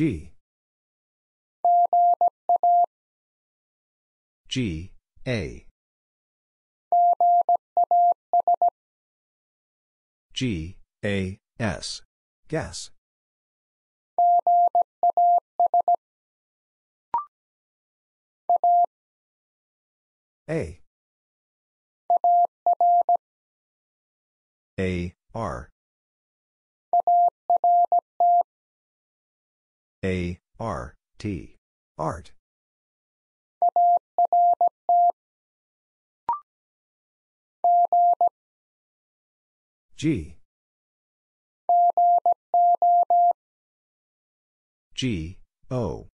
G. G, A. G, A, S. Gas. A. A, R. A, R, T. Art. G. G, O.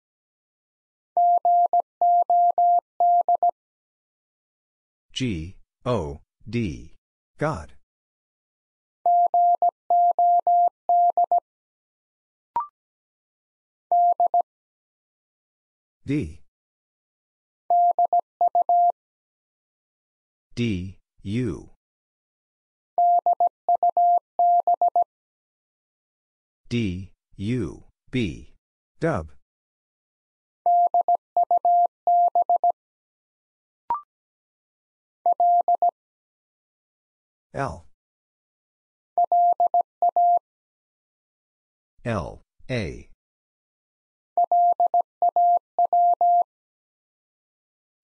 G, O, D. God. D. D, U. D, U, B. Dub. L. L, A.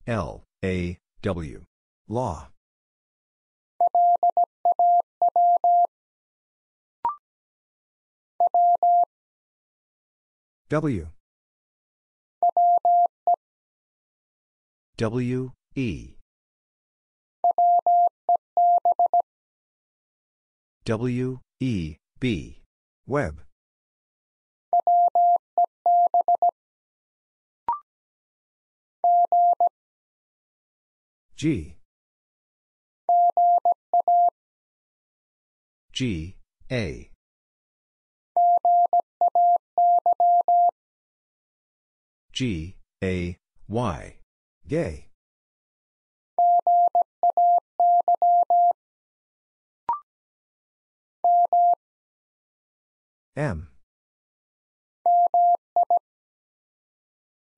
L, A, W. Law. W. W, E. W, E, B. Web. G. G, A. G, A, Y. Gay. M.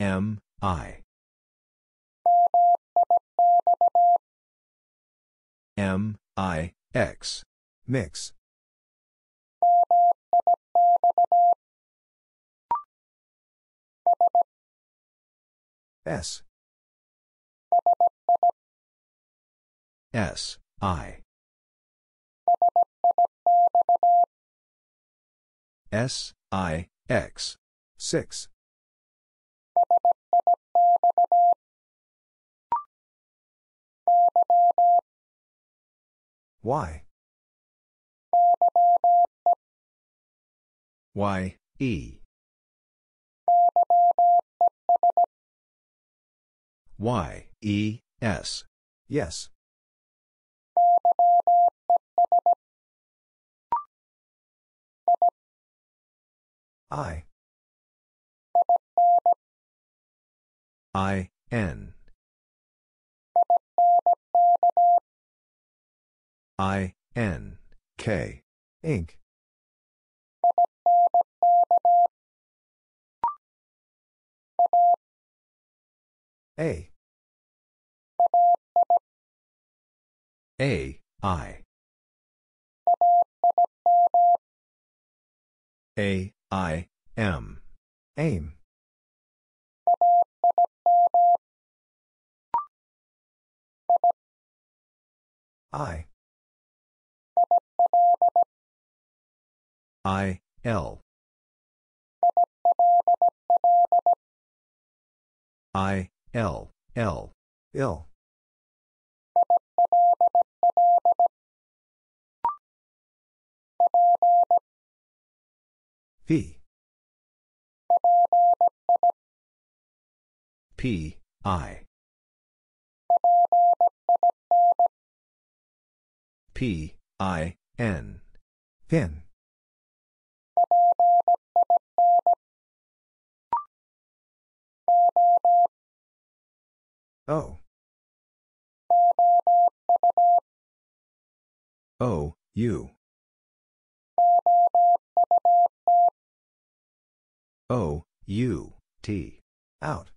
M, I. M, I, X. Mix. S. S, I. S, I, X. 6. Y. Y, E. Y, E, S. Yes. I. I, N. I, N, K. Ink. A. A, I. A, I, M. Aim. I. I, L. I, L, L. Ill. P. P, I. P, I, N. Pin. Oh. Oh, o. O, U. O, oh, U, T. Out.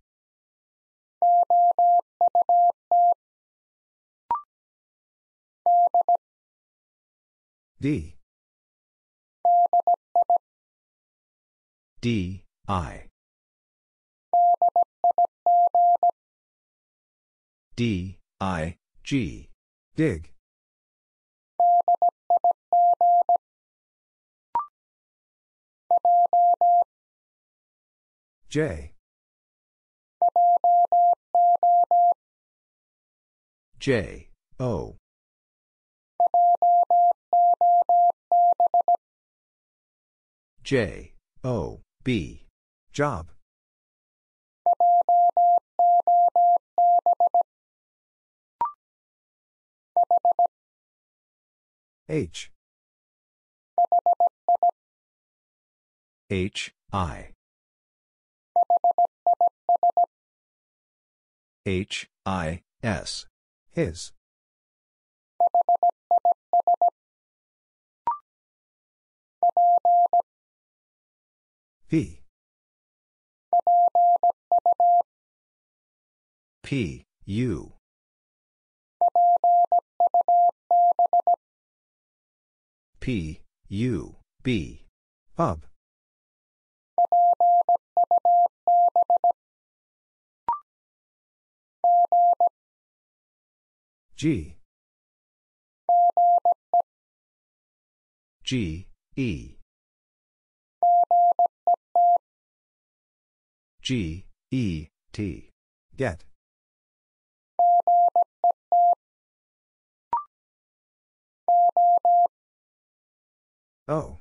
D. D, I. D, I, G. Dig. J. J, O. J, O, B. Job. H. H, I. H, I, S. His. P. P, U. P, U, B. Pub. G. G, E. G, E, T. Get. Oh.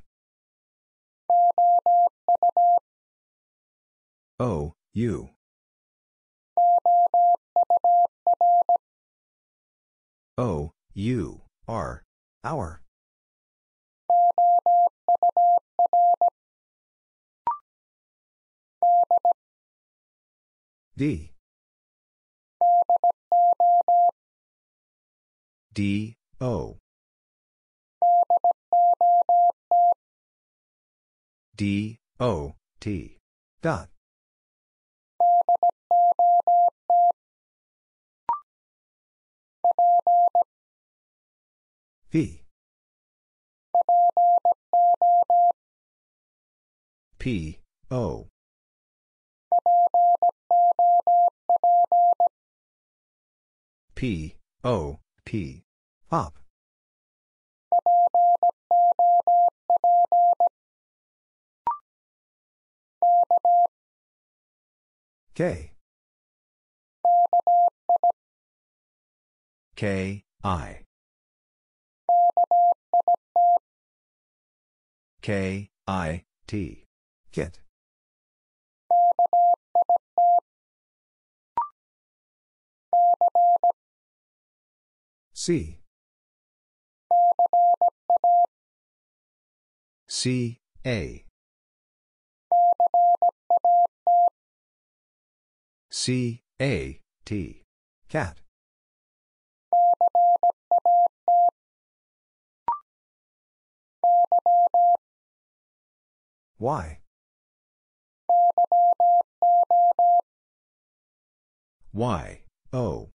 Oh, o. O, U. O, oh, U, R. Our. D. D, O. D, O, T. Dot. V P O P O P Pop. K. K, I. K, I, T. Kit. C. C, A. C, A, T. Cat. Y. Y, O.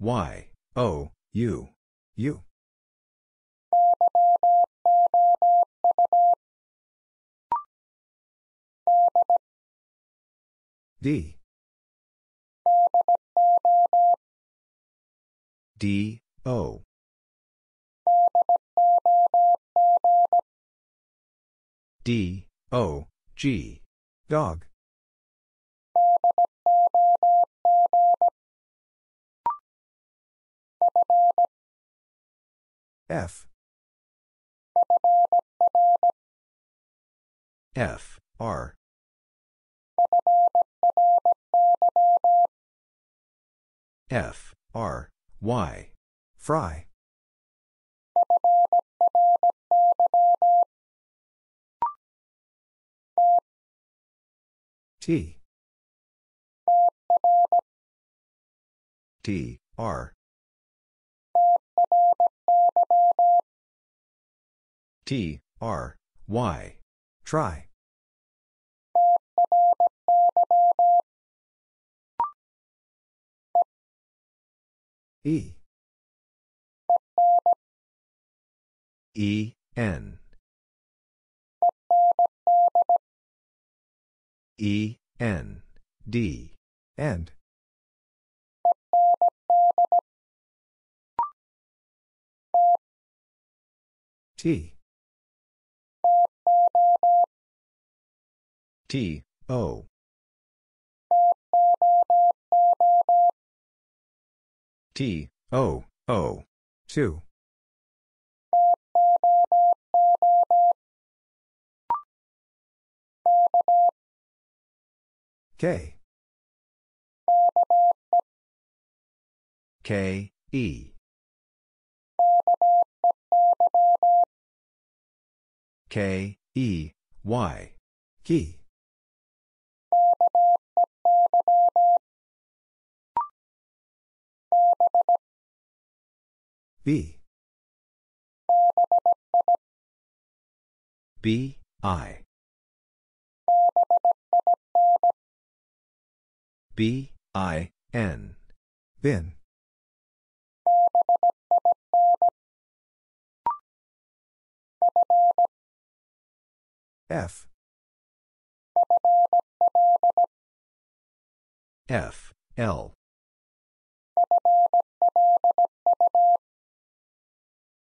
Y, O, U, U. D. D, O. D, O, G. Dog. F. F, R. F, R, Y. Fry. T. T, R. T, R, Y. Try. E. E, N. E, N, D, and. T. T, O. T, O, O, 2. K. K, E. K, E, Y. Key. B. B, I. B, I, N. Bin. F. F, L.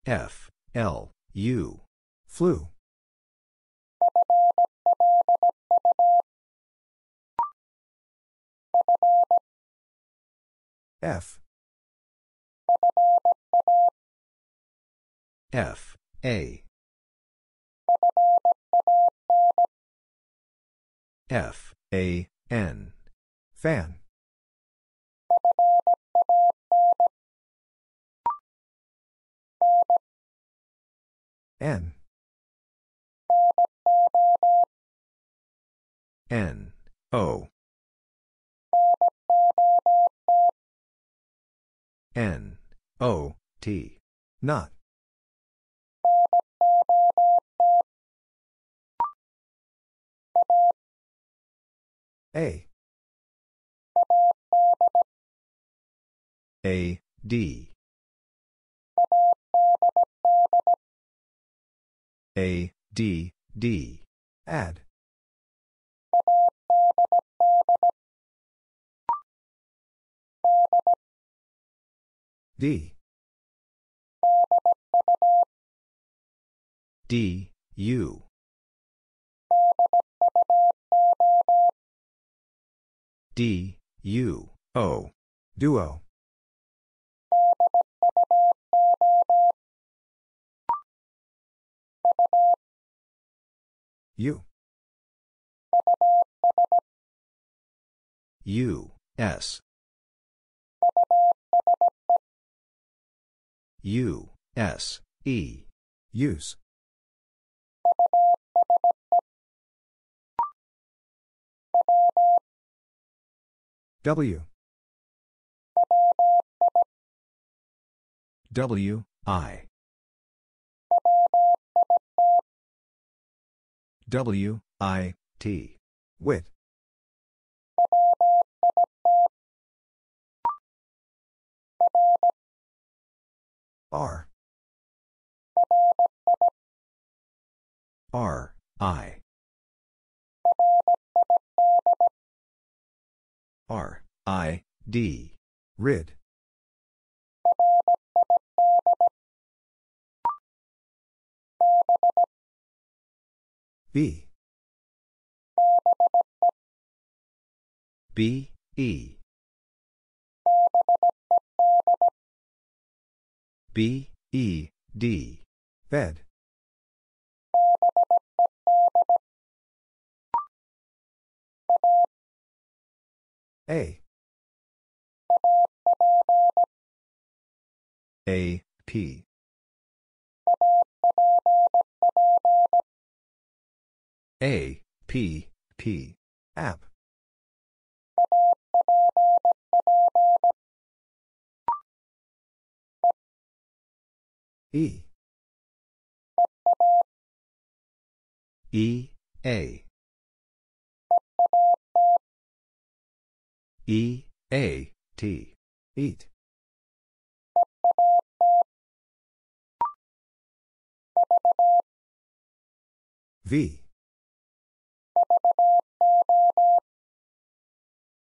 F, L, U. Flu. F. F, A. F, A, N. Fan. N. N, O. N, O, T. Not. A. A, D. A, D, D. Add. D. D, U. D, U, O. Duo. U. U, S. U, S, E. Use. W. W, I. W, I, T. Wit. R. R, I. R, I, D. Rid. B. B, E. B, E, D. Bed. A. A, P. A, P, P. App. E. E, A. E, A, T. Eat. V.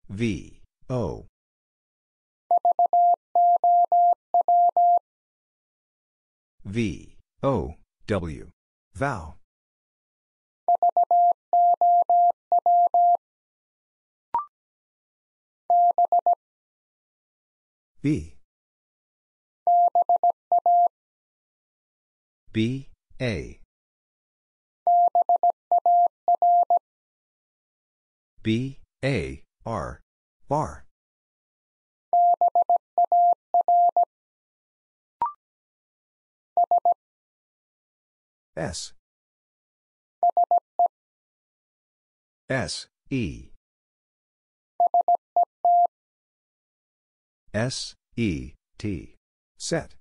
V, O. V, O, W. Vow. B. B, A. B, A, R. Bar. S. S, E. S, E, T. Set.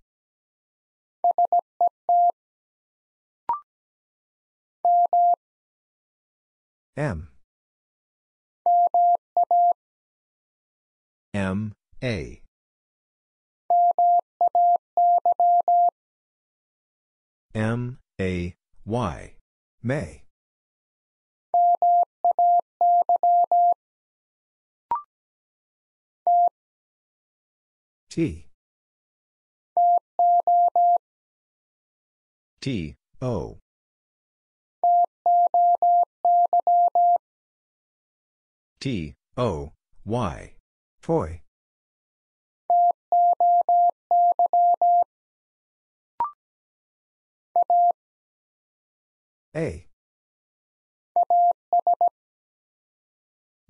M. M, A. M, A, Y. May. T. O. T, O, Y. Toy. A.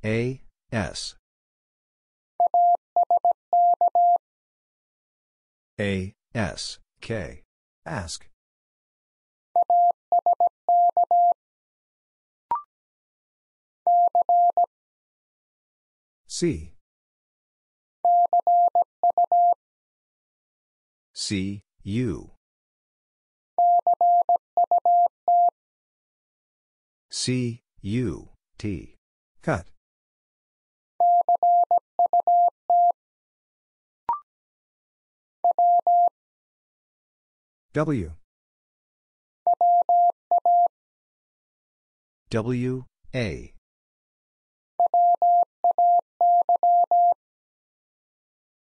A, S. A, S, K. Ask. C. C, U. C, U, T. Cut. W. W, A.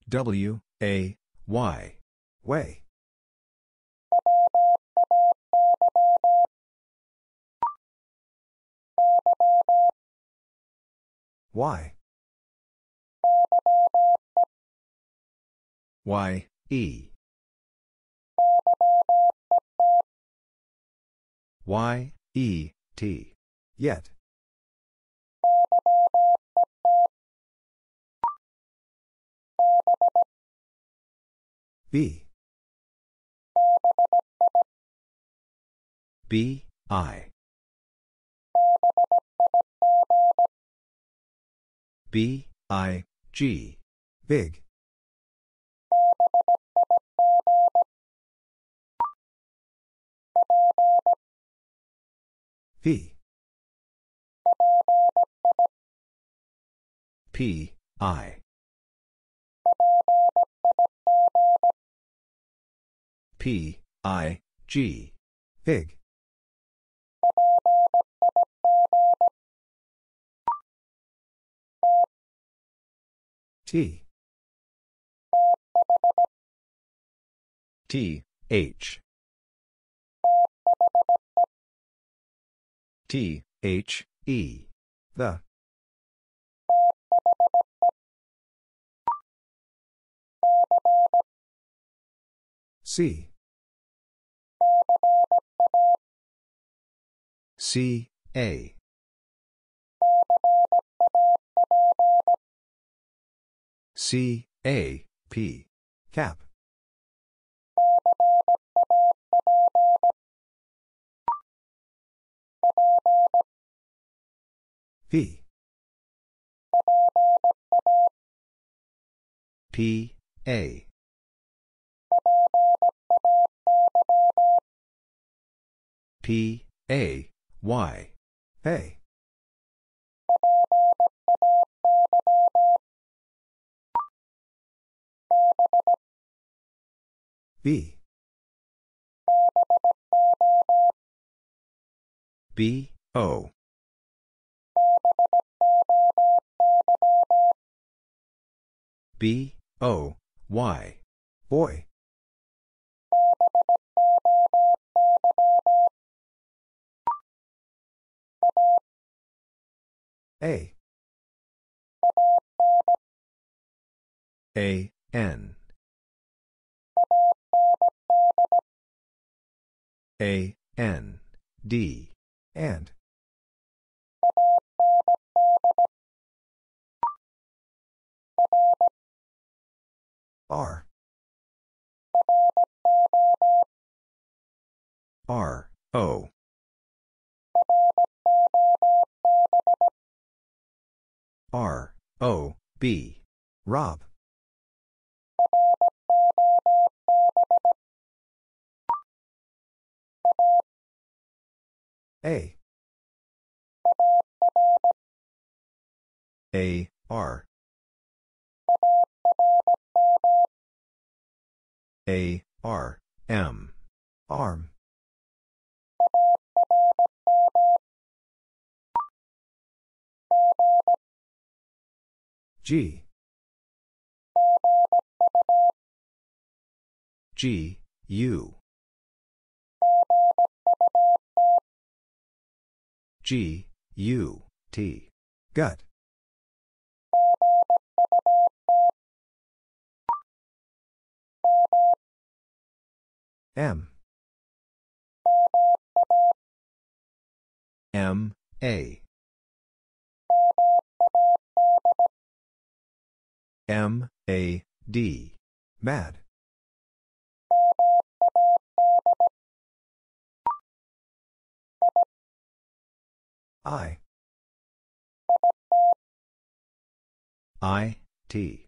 W, A, Y. Way. Y. Y, E. Y, E, T. Yet. B. B, I. B, I, G. Big. P. P, I. P, I, G. Pig. T. T, H. T, H, E. The. C. C, A. C, A, P. Cap. P. P, A. P, A, Y. A. B. B, O. B, O, Y. Boy. A. A, N. A, N, D, and. R. R, O. R, O, B. Rob. A. A, R. A, R, M. Arm. G. G, U. G, U, T. Gut. M. M, A. M, A, D. Mad. I. I, T.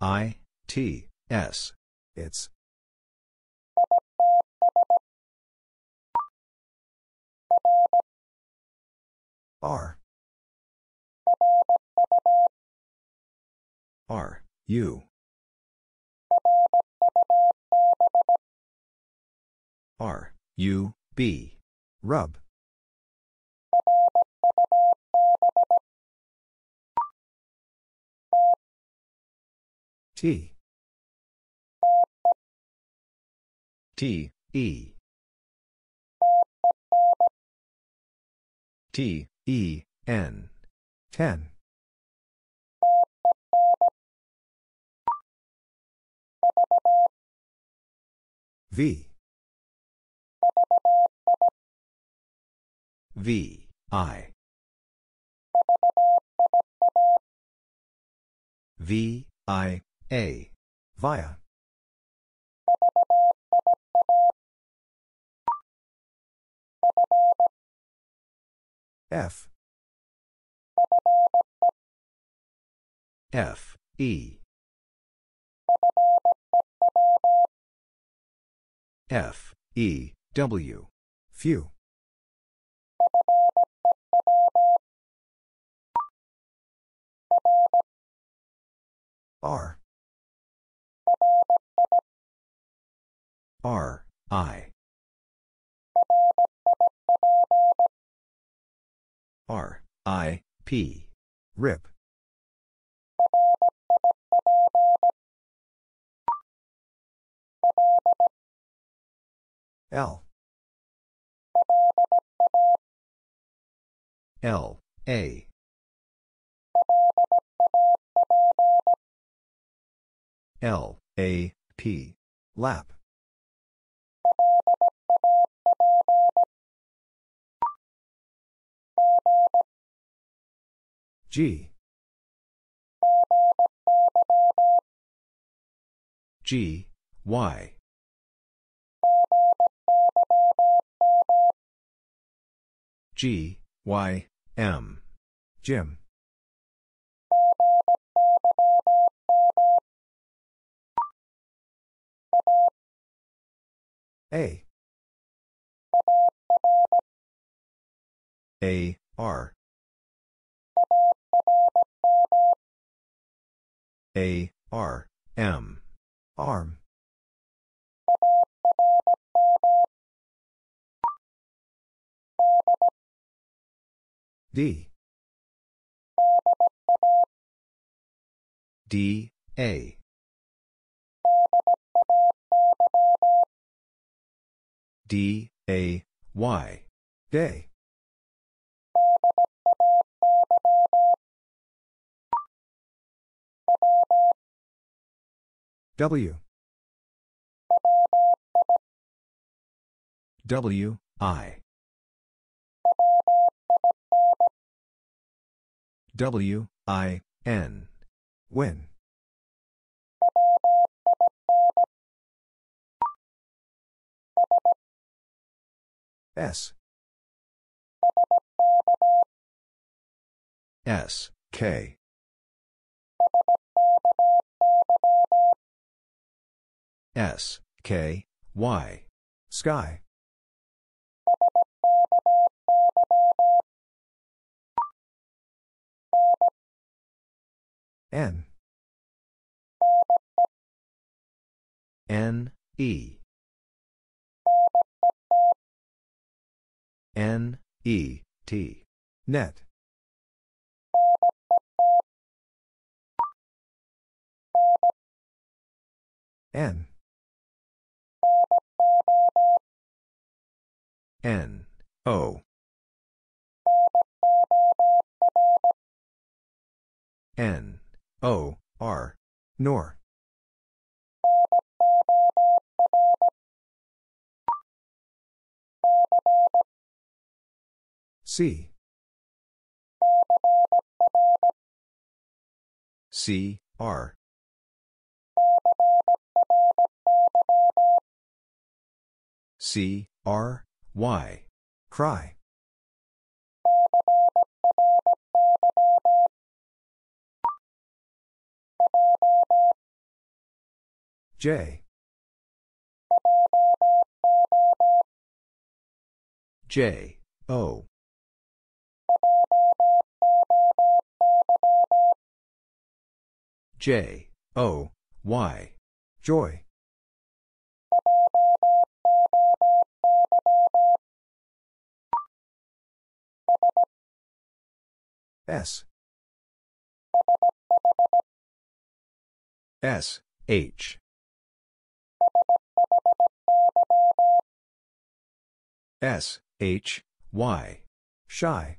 I, T, S. It's. R. R, U. R, U, B. Rub. T. T, E. T, E, N. 10. V. V, I. V, I, A. Via. F. F, E. F, E, W. Few. R. R, I. R, I, P. Rip. L. L, A. L, A, P. Lap. G. G, Y. G, Y, M. Gym. A. A, R. A, R, M. Arm. D. D, A. D, A, Y. Day. W. W, I. W, I, N. Win. S. S, K. S, K, Y. Sky. N. N, E. N, E, T. Net. N. N, O. N, O, R. Nor. C. C, R. C, R, Y. Cry. J. J, O. J, O, Y. Joy. S. S, H. S, H, Y. Shy.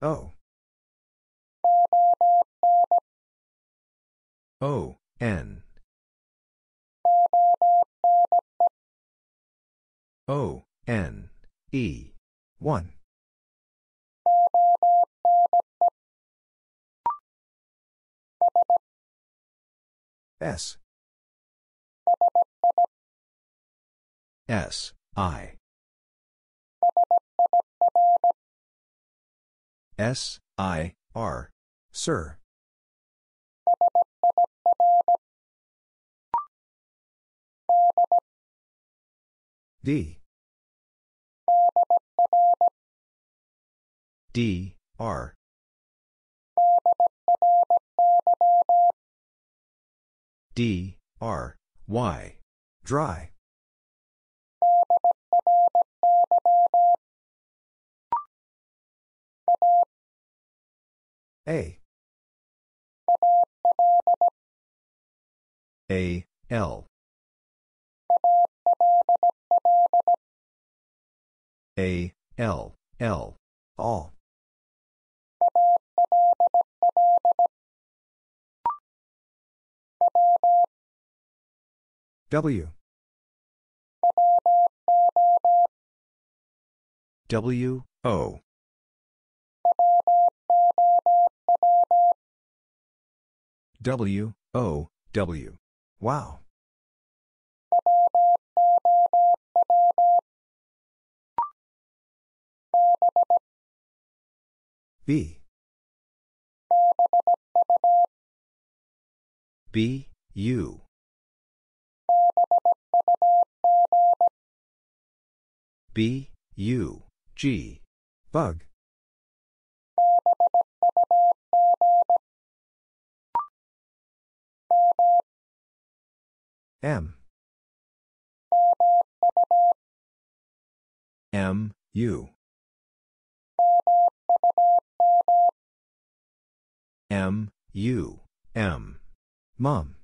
O. O, N. O, N, E. 1. S. S, I. S, I, R. Sir. D. D, R. D, R, Y. Dry. A. A, L. A, L, L. All. W. W, O. W, O, W. Wow. B. B, U. B, U, G. Bug. M. M, U. M, U, M. Mom.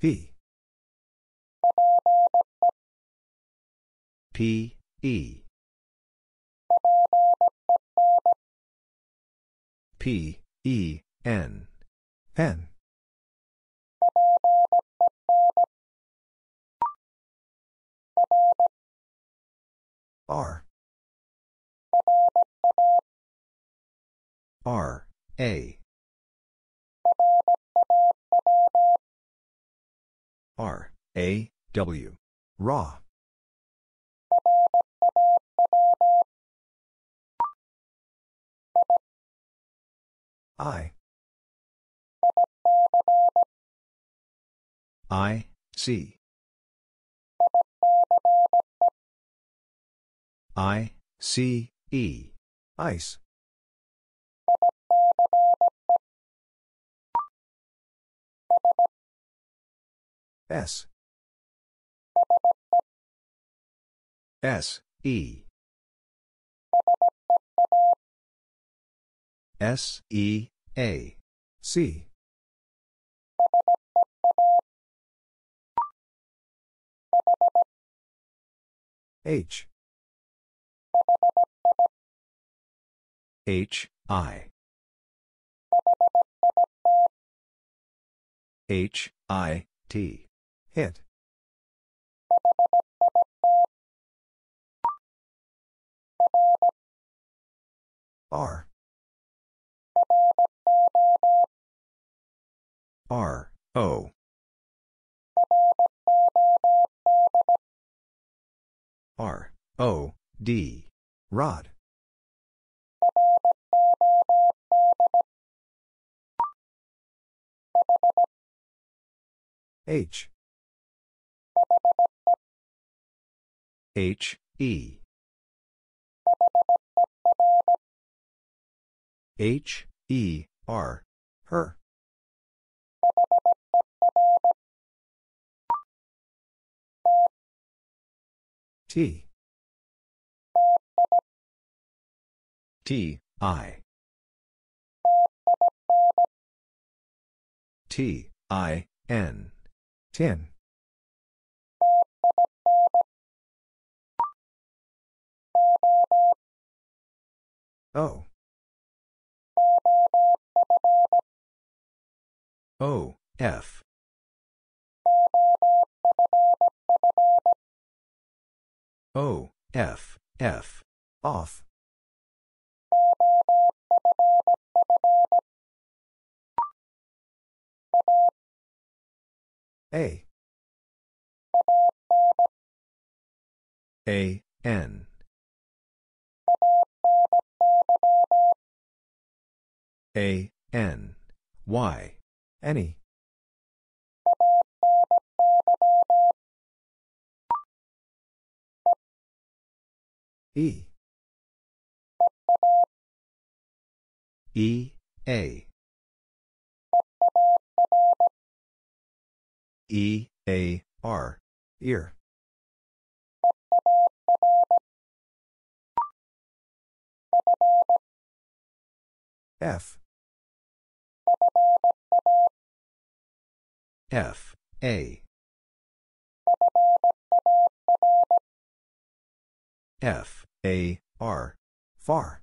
P. P, E. P, E, N. Pen. R. R, A. R, A, W. Raw. I. I, C. I, C, E. Ice. S. S, E. S, E, A. C. H. H, I. H, I, T. Hit. R. R, O. R, O, D. Rod. H. H, E. H, E, R. Her. T. T, I. T, I, N. Tin. O. O, F. O, F, F. Off. A. A, N. A, N. Y. Any. E. E, A. E, A, R. Ear. F. F, A. F, A, R. Far.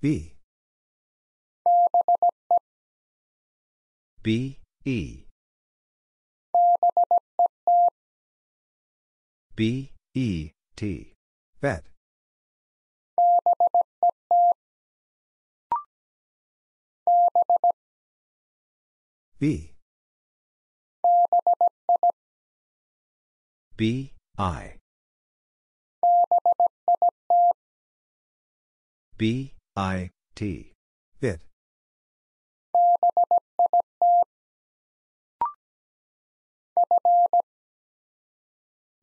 B. B, E. B, E, T. Bet. B. B, I. B, I, T. Bit.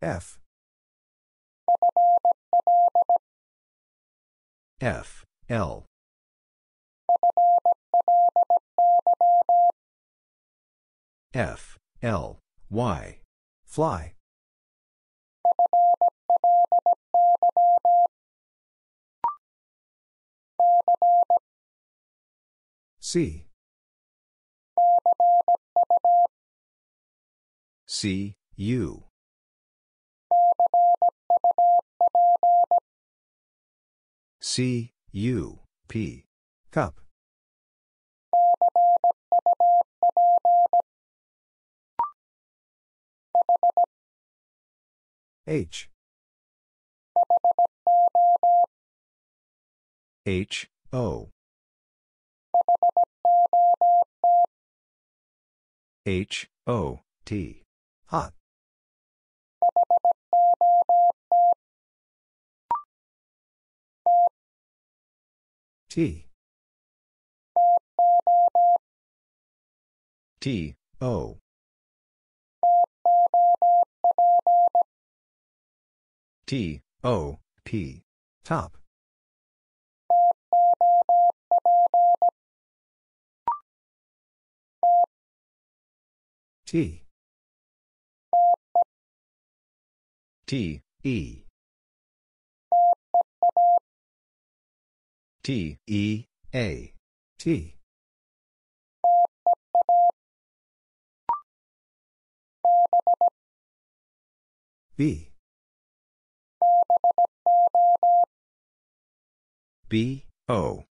F. F, L. F, L, Y. Fly. C. C, U. C, U, P. Cup. H. H, O. H, O, T. Hot. T. T, O. T, O, P. Top. T. T, E. T, E, A. Tea. B. B, O.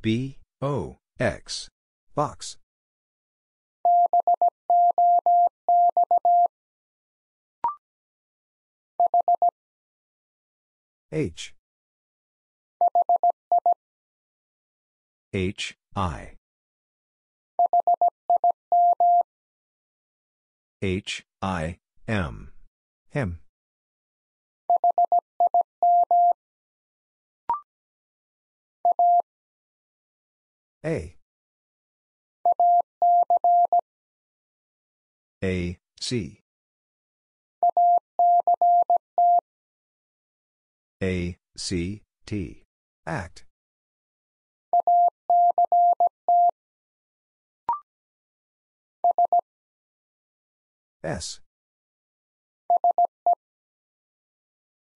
B, O, X. Box. H. H, I. H, I, M. Him. A. A, C. A, C, T. Act. S.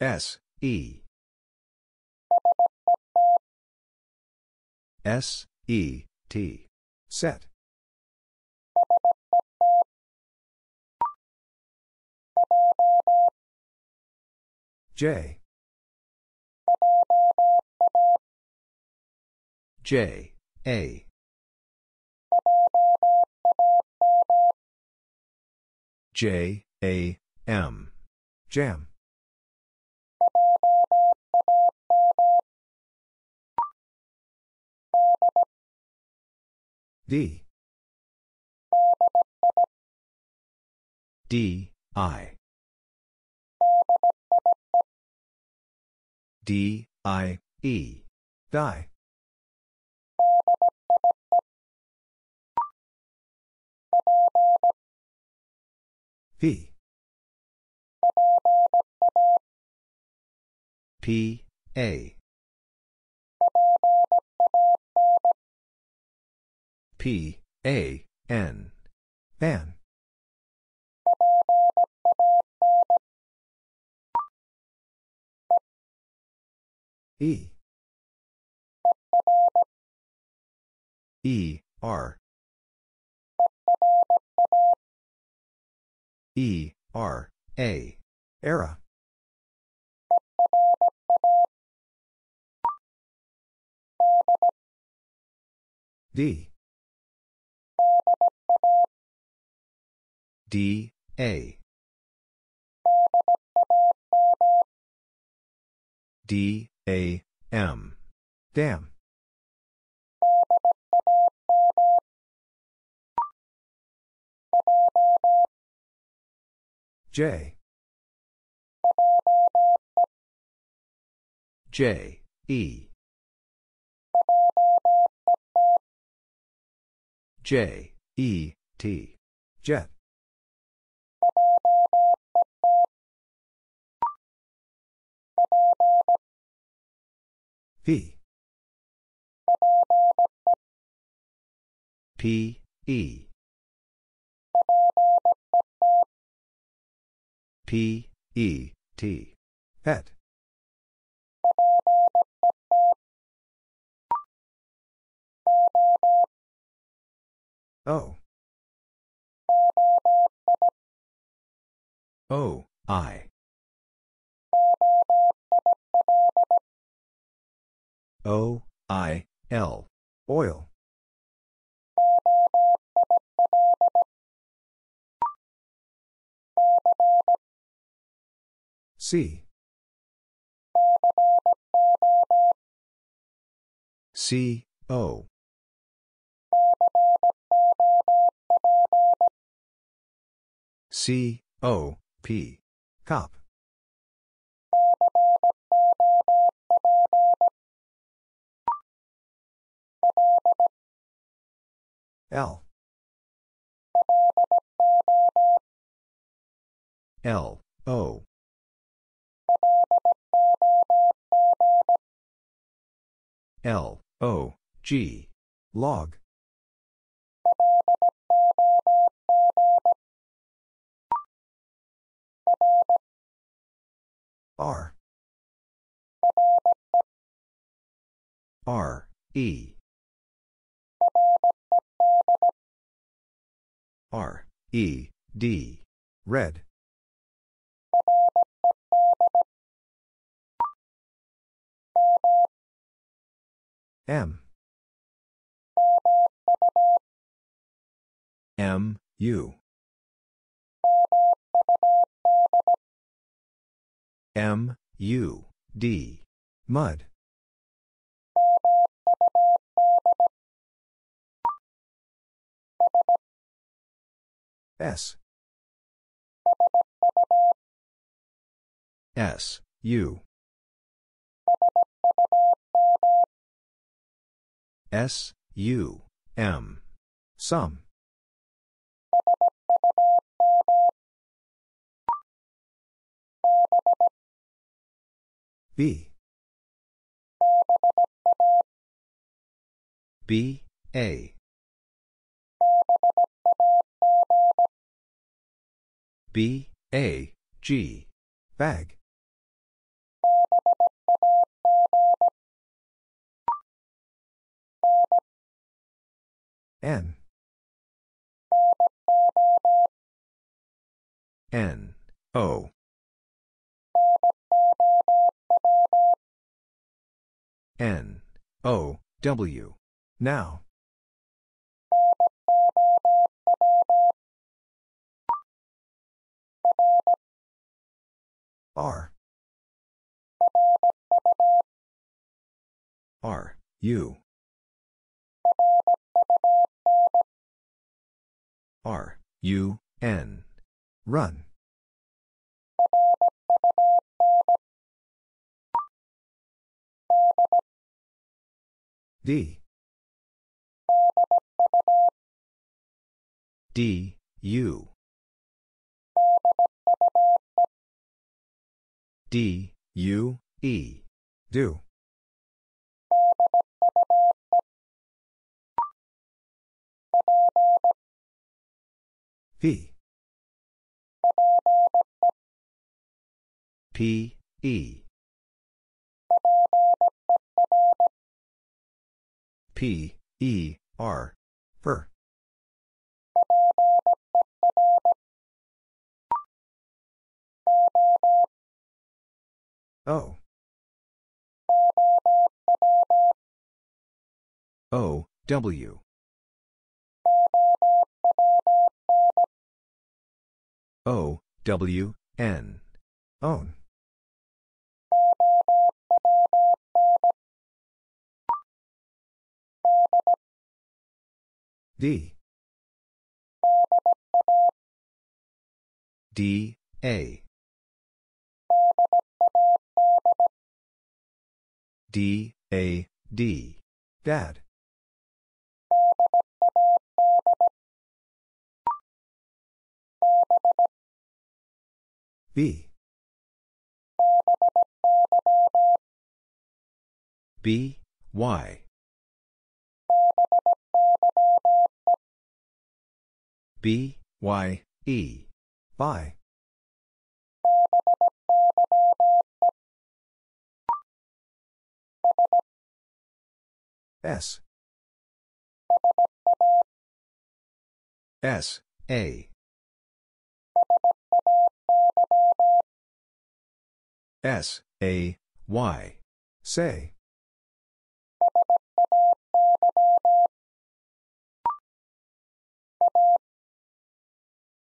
S, E. S, E, T. Set. J. J, A. J, A, M. Jam. D. D, I. D, I, E. Die. P. P, A. P, A, N. E. E, R. E, R, A. Era. D. D, A. D, a, M. Dam. J. J, E. J, E, T. Jet. P. P, E. P, E, T. Pet. O. O, I. O, I, L. Oil. C. C, O. C, O, P. Cop. L. L, O. L, O, G. Log. R. R, E. R, E, D. Red. M. M, U. M, U, D. Mud. S. S, U. S, U, M. Sum. B. B, A. B, A, G. Bag. N. N, O. N, O, W. Now. R. R, U. R, U, N. Run. D. D, U. D, U, E. Due. P. P, E. P, E, R. Per. O. O, W. O, W, N. Own. D. D, A. D, A, D. Dad. B. B, Y. B, Y, E. Bye. S. S, A. S, A, Y. Say.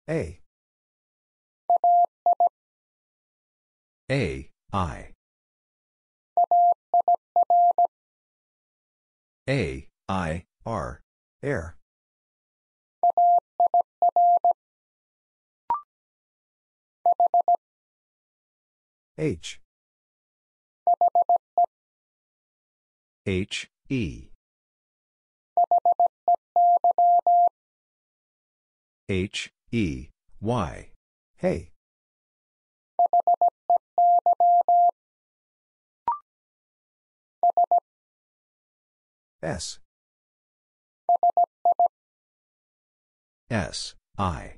A. A, I. A, I, R. Air. H. H, E. H, E, Y. Hey. S. S, I.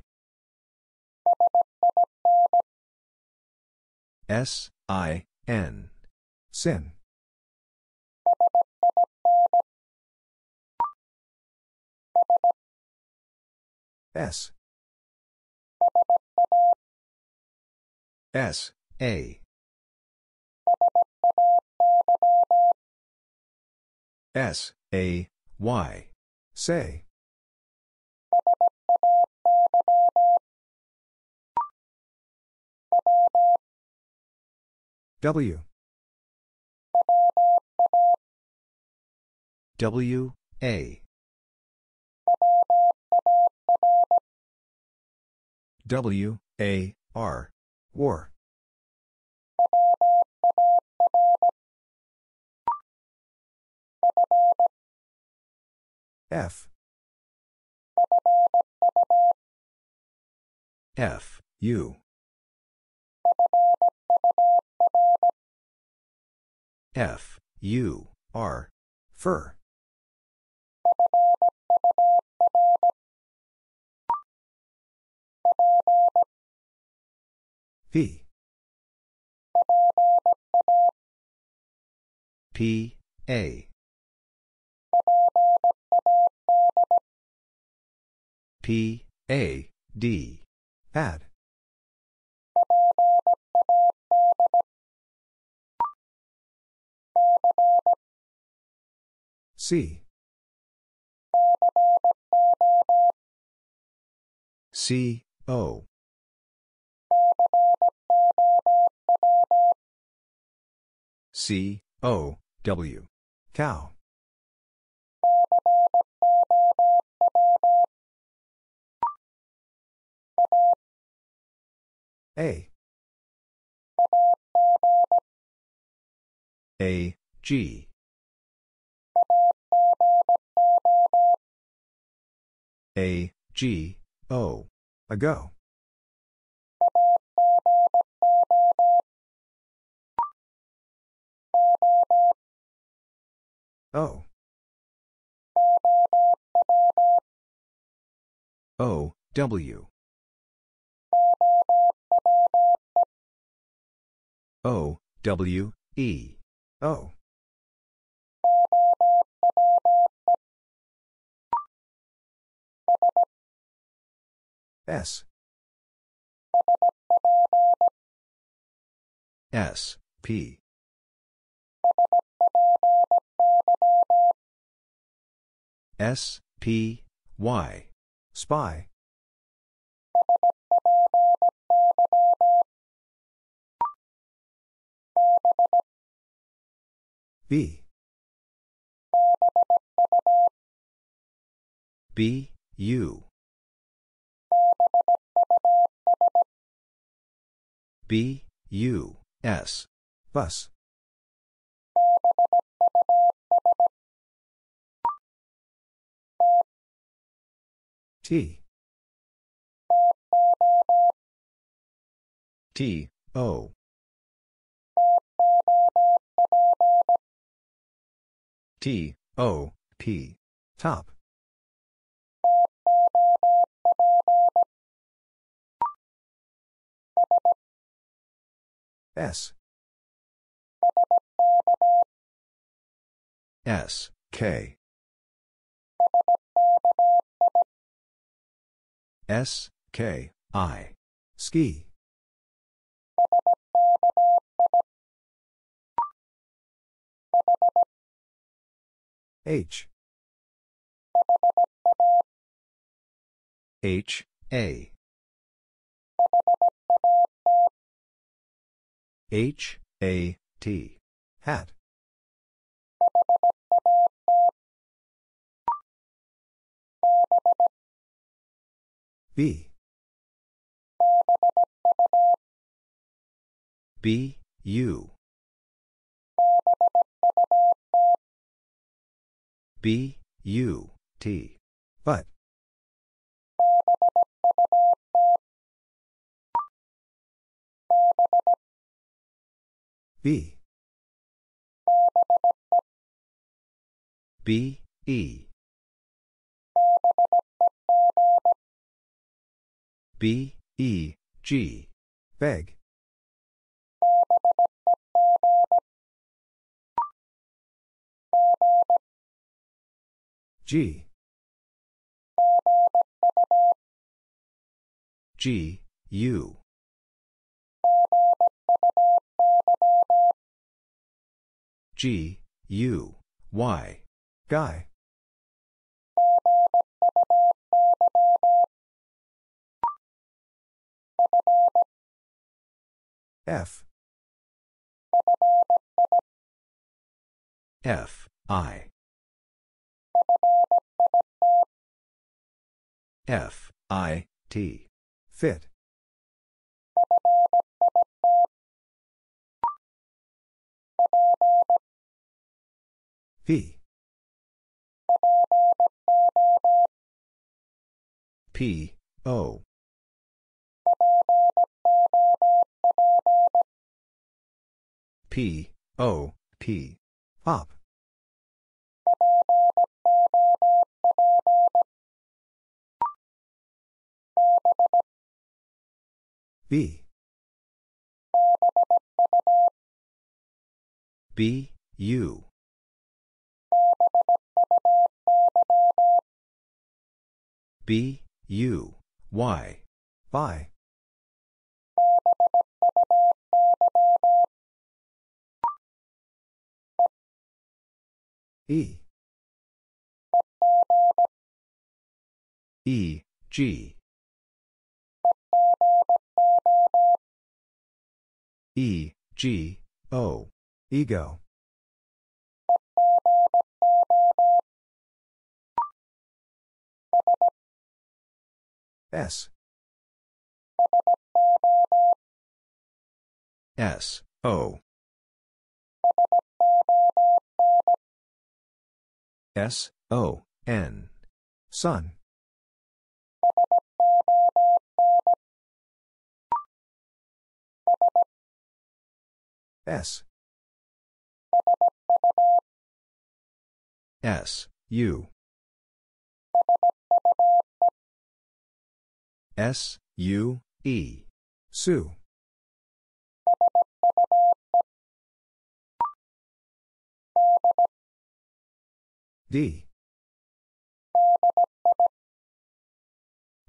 S, I, N. Sin. S. S, A. S, A, Y. Say. W. W, A. W, A, R. War. F. F, U. F, U, R. Fur. P. P, A. P, A, D. Add. C. C, O. C, O, W. Cow. A. A, G. A, G, O. Ago. O. O, W. O, W, E. Owe. S. S, P. S, P, Y. Spy. B. B, U. B, U, S. Bus. T. T, O. T, O, P. Top. S. S, K. S, K, I. Ski. H. H, A. H, A, T. Hat. B. B, U. B, U, T. But. B. B, E. B, E, G. Beg. G. G, U. G, U, Y. Guy. F. F, I. F, I, T. Fit. P. P, O. P, O, P. Pop. B. B, U. B, U, Y. Buy. E. E, G. E, G, O. Ego. S. S, O. S, O, N. Son. S. S, U. S, U, E. Sue. D.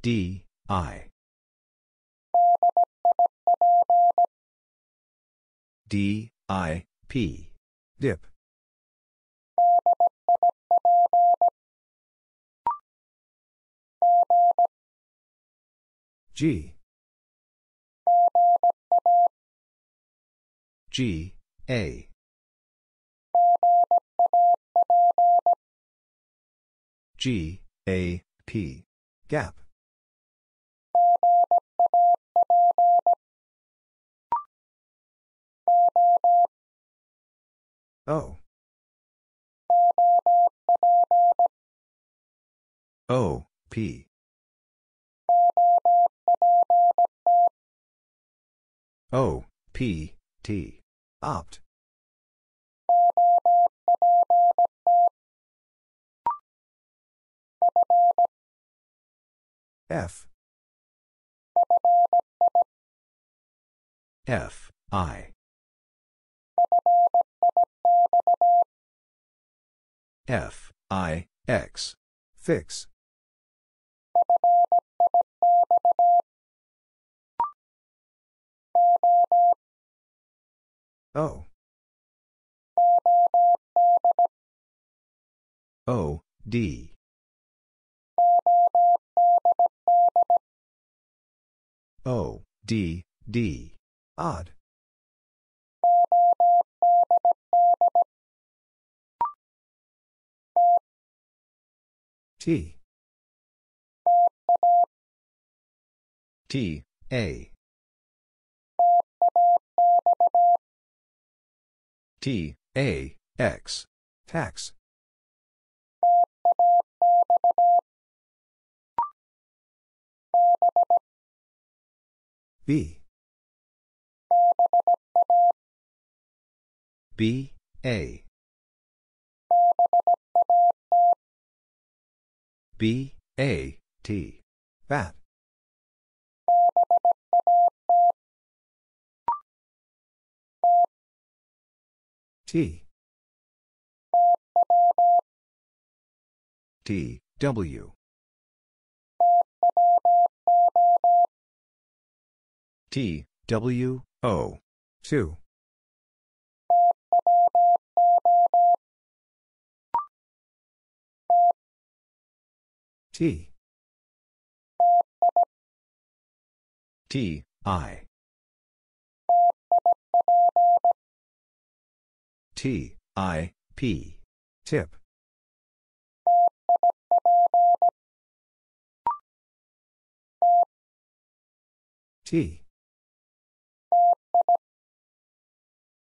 D, I. D, I, P. Dip. G. G, A. G, A, P. Gap. O. O, P. O, P, T. Opt. F. F, I. F, I, X. Fix. O. O, D. O, D, D. Odd. T. T, A. T, A, X. Tax. B. B, A. B, A, T. Bat. T. T, W. T, W, O. 2. T. T, I. T, I, P. Tip. T.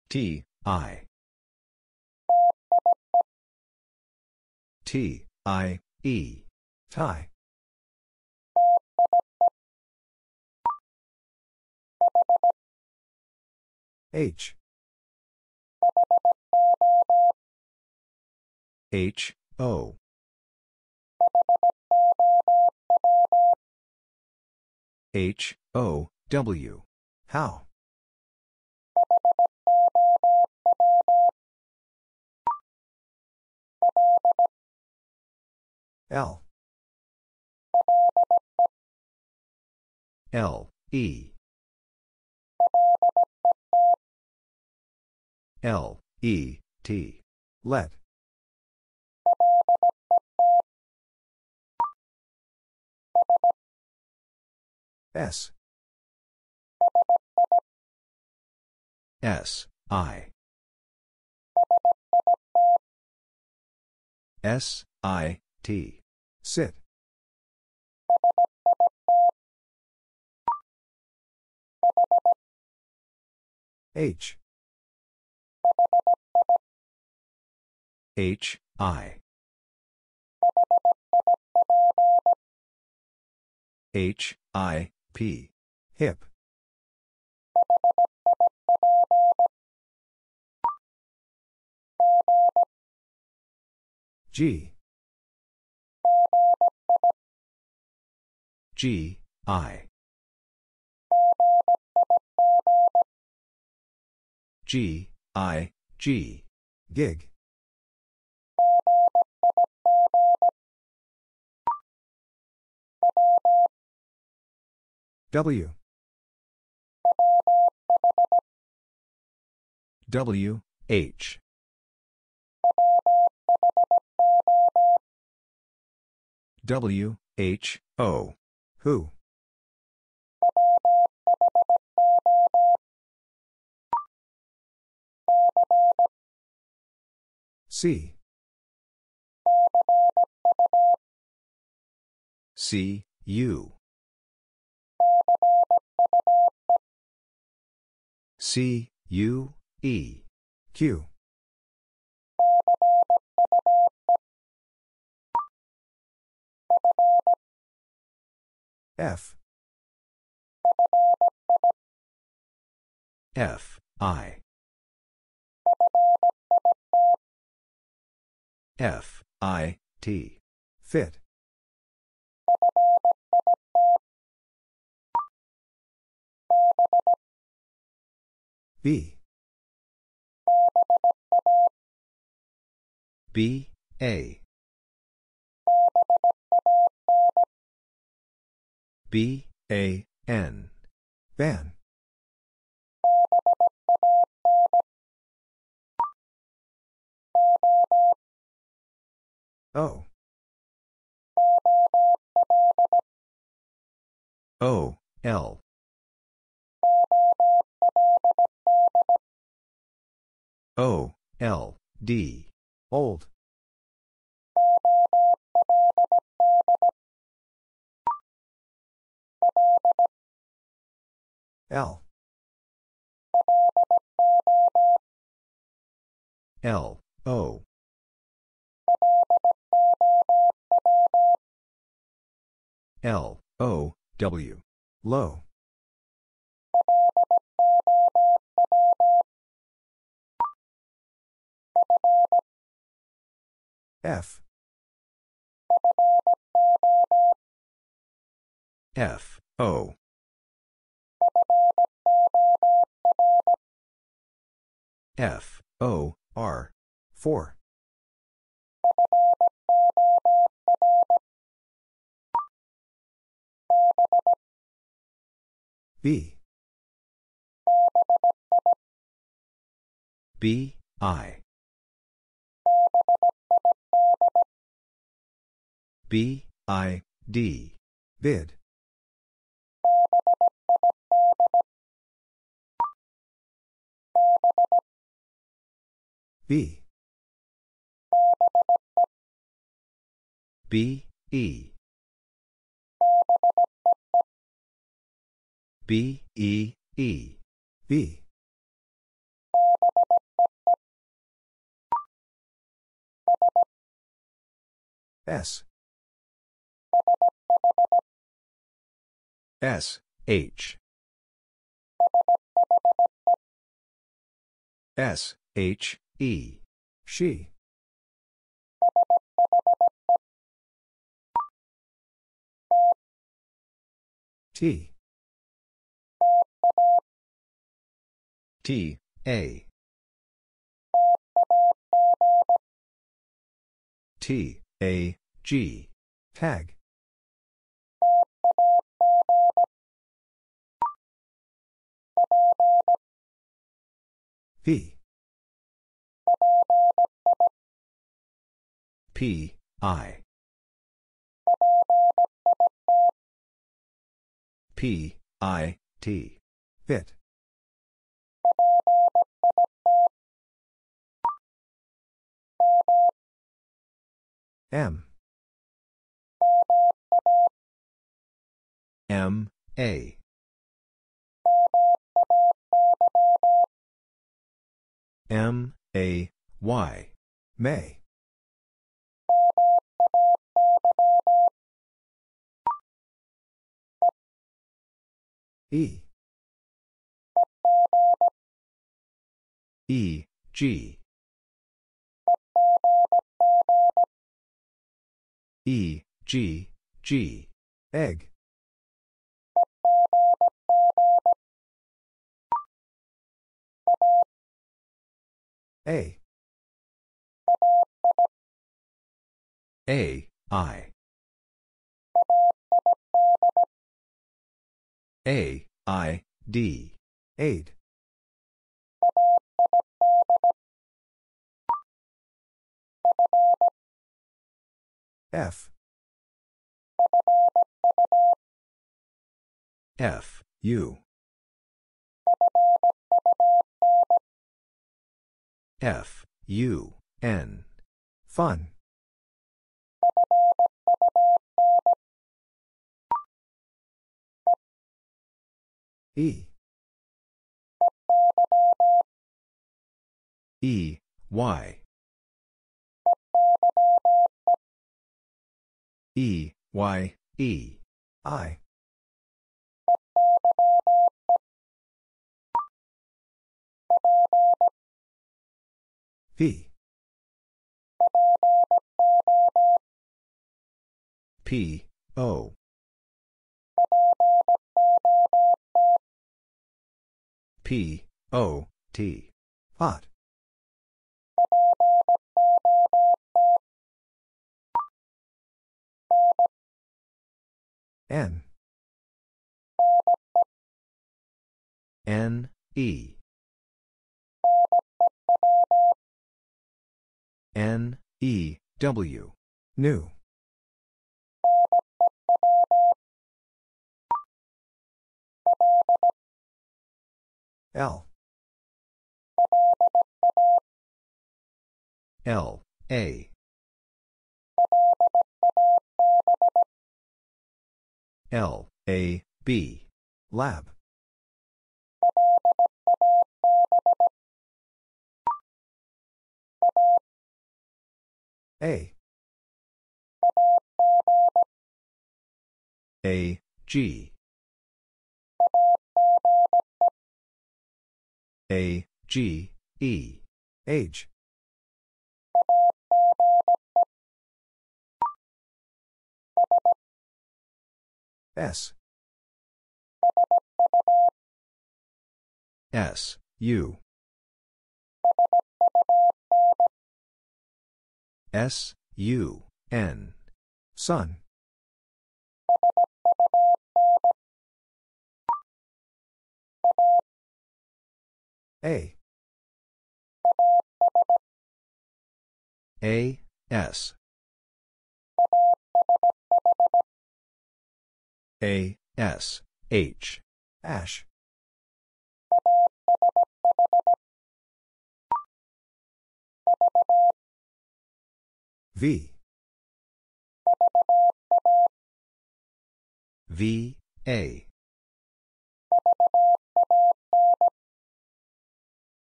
T, I. T, I, E. Tie. H. H, O. H, O, W. How? L. L, E. L, E, T. Let. S. S, I. S, I, T. Sit. H. H, I. H, I, P. Hip. G. G, I. G, I, G. Gig. W. W, H. W, H, O. Who? C. C, U. C, U, E. Q. F. F, I. F, I, T. Fit. B. B, A. B, A, N. Ban. O. O, L. O, L, D. Old. L. L, O. L, O, W. Low. F. F, O. F, O, R. For. B. B, I. B, I, D. Bid. B. B, E. B, E, E. B. S. S, H. S, H, E. She. T. T, A. T, A, G. Tag. P. P, I. P, I, T. Fit. M. M, A. M, A, Y. May. E. E, G. E, G, G. Egg. A. A, I. A, I, D. Aid. F. F, U. F, U, N. Fun. E. E, Y. E, Y, E. Eye. V. P, O. P, O, T. Pot. N. N, E. N, E, W. New. L. L, A. L, A, B. Lab. A. A, G. A, G, E. Age. S. S, U. S, U, N. Sun. A. A, S. A, S, H. Ash. V. V, A.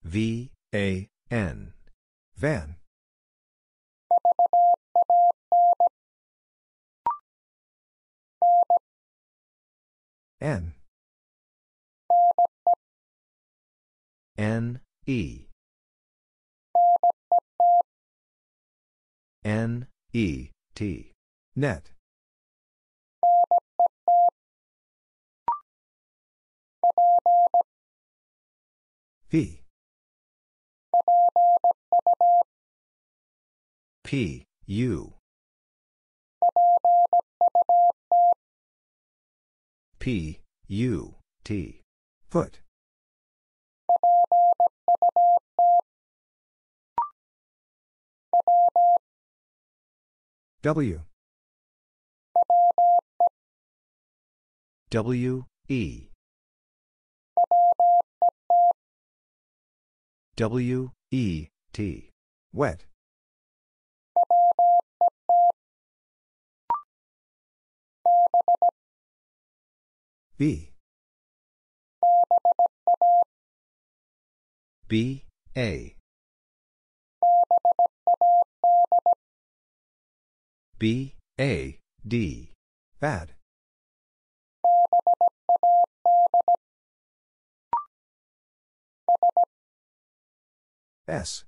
V, A, N. Van. N. N, E. N, E, T. Net. V. P, U. P, U, T. Foot. W. W, E. W, E, T. Wet. B. B, A. B, A, D. Bad. S.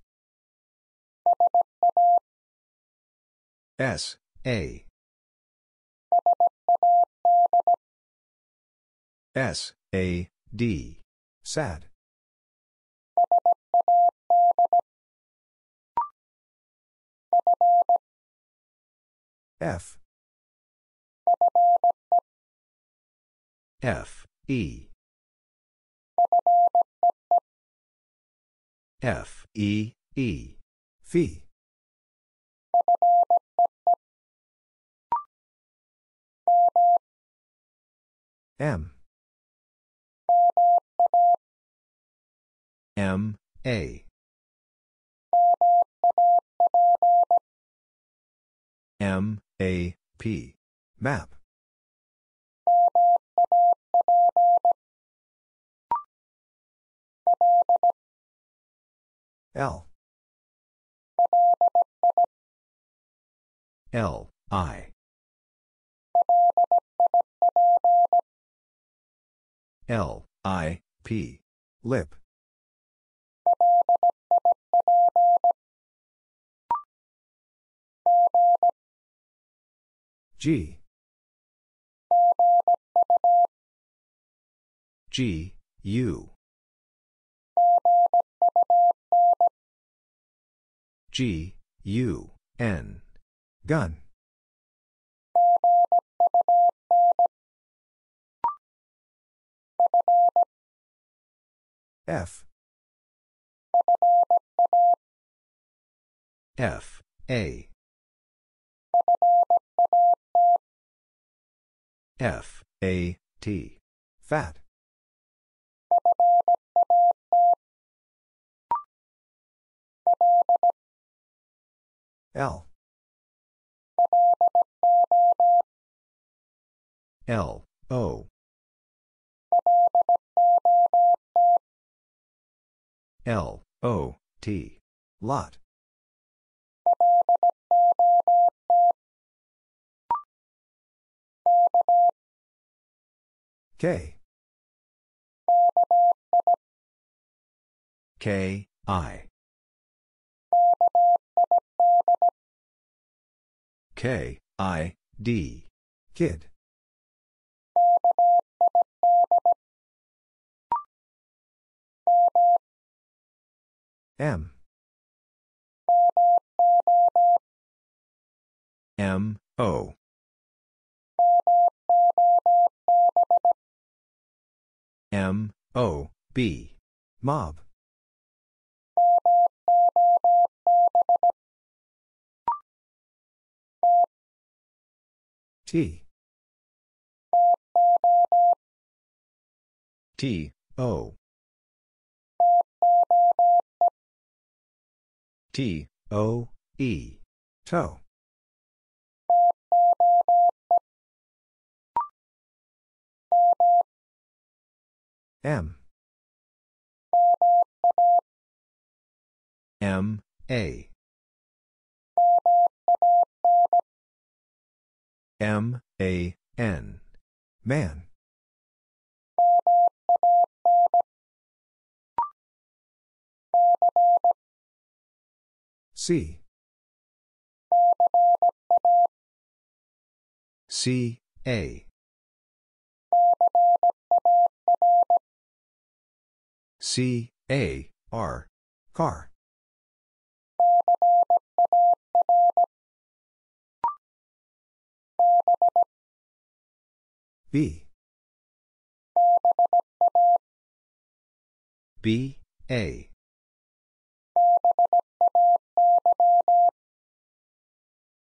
S, A. S, A, D. Sad. F. F, E. F, E, E. Fee. M. M, A. M, A, P. Map. L. L I. L I P. Lip. G. G U. G, U, N. Gun. F. F, A. F, A, T. Fat. L. L, O. L, O, T. Lot. K. K, I. K, I, D. Kid. M. M, O. M, O, B. Mob. T. T, O. T, O, E. Toe. M. M, A. M, A, N. Man. C. C, A. C, A, R. Car. B. B, A.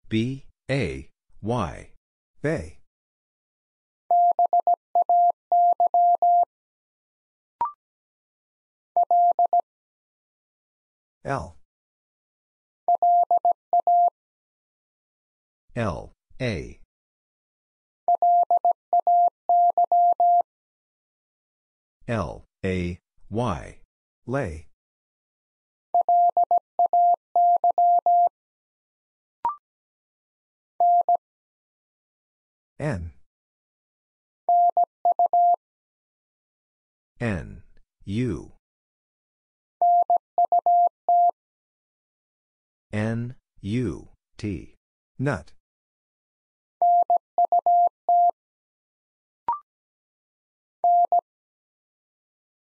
B, A, Y. Bay. L. L, A. L, A, Y. Lay. N. N, U. N, U, T. Nut.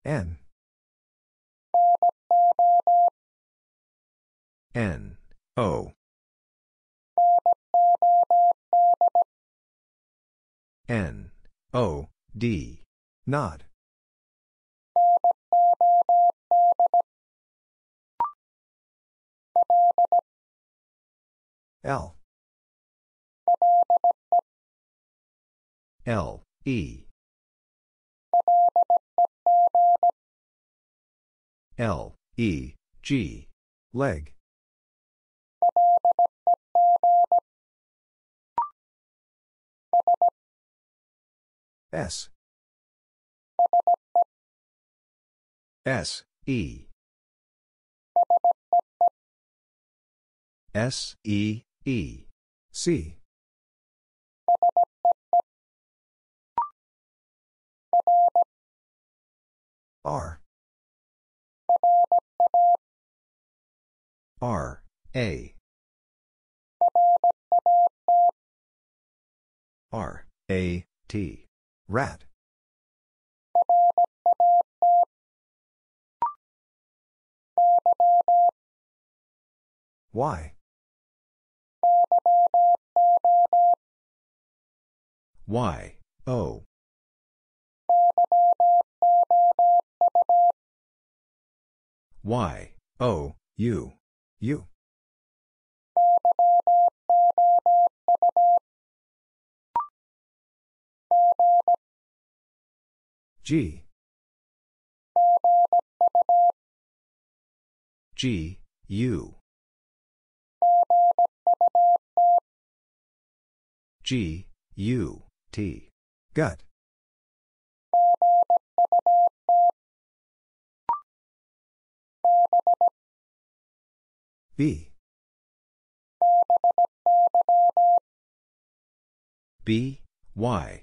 N. N, O. N, O, D. Not. L. L, E. L, E, G. Leg. S. S, E. S, E, E. See. R. R, A. R, A, T. Rat. Y. Y, O. Y, O, U, You. G. G, U. G, U, T. Gut. B. B, Y.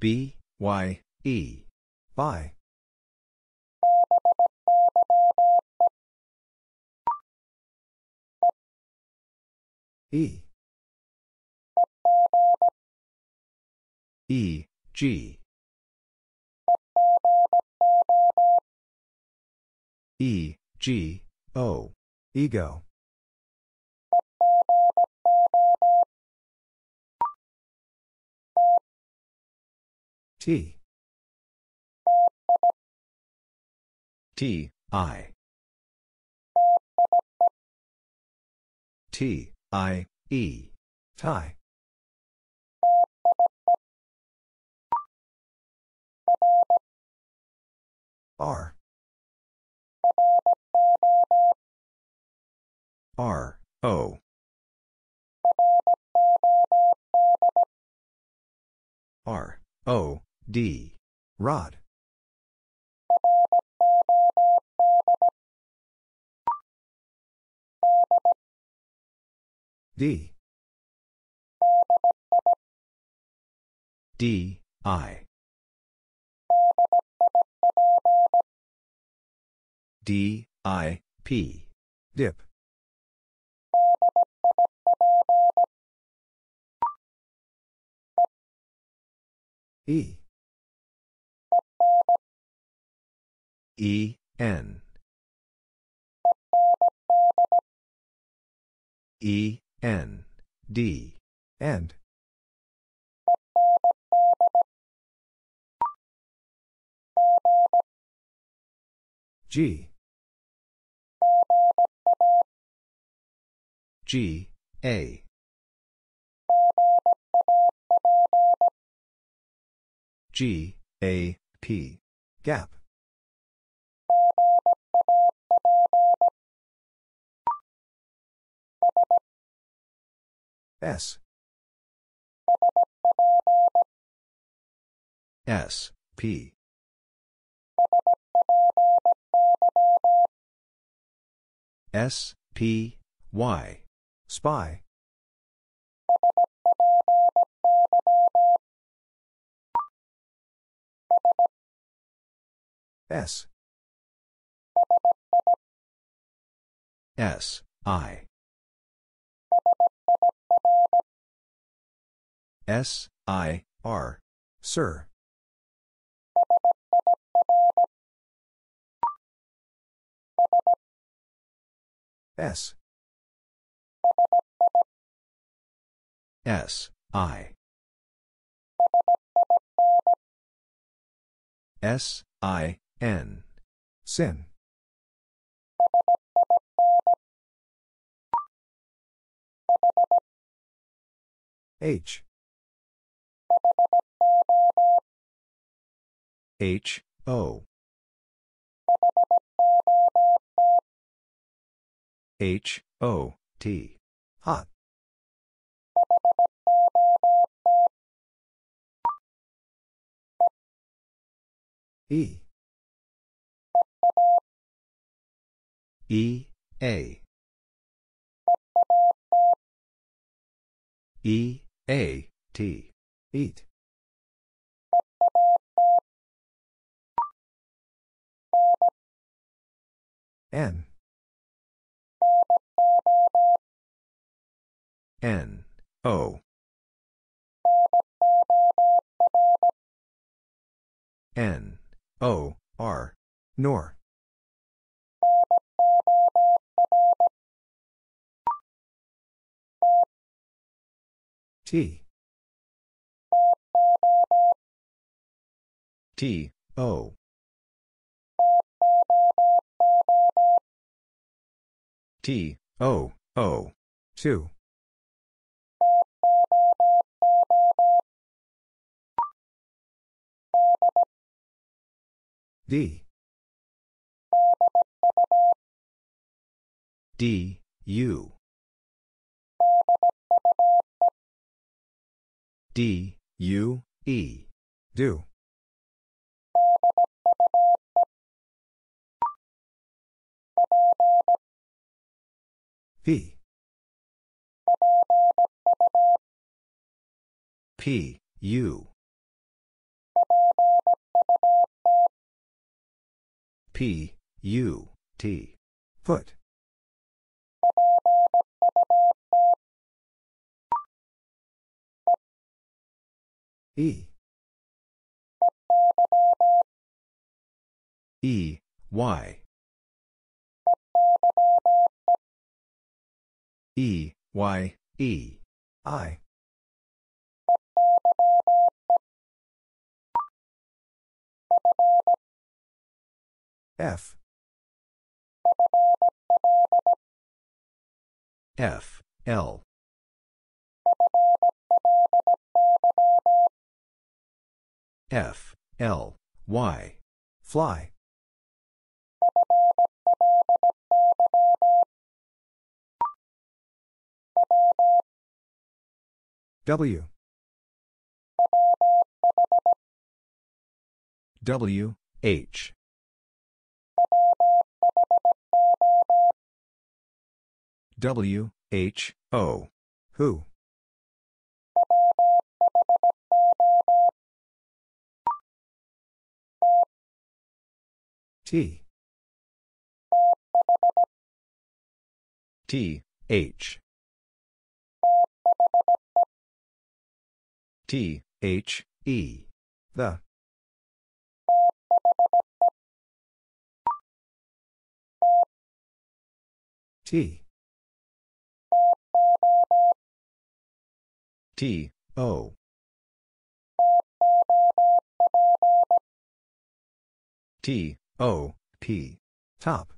B, Y, E. Bye. E. E, G. E, G, O. Ego. T. T, I. T, I, E. Tie. R. R, O. R, O, D. Rod. D. D, I. D, I, P. Dip. E. E, N. E, N, D, and. G. G, A. G, A, P. Gap. S. S, P. S, P, Y. Spy. S. S, I. S, I, R. Sir. S. S, I. S, I, N. Sin. H. H, O. H, O, T. Hot. E. E, A. E, A, T. Eat. N. N, O. N, O, R, nor. T. T, O. T, O, O, Too. D. D, U. D, U, E. Due. P. P, U. P, U, T. Foot. E. E, Y. E, Y, E, Eye. F. F, L. F, L, Y. Fly. W. W, H. W, H, O. Who? T. T, H. T, H, E. The. T. T, O. T, O, P. Top.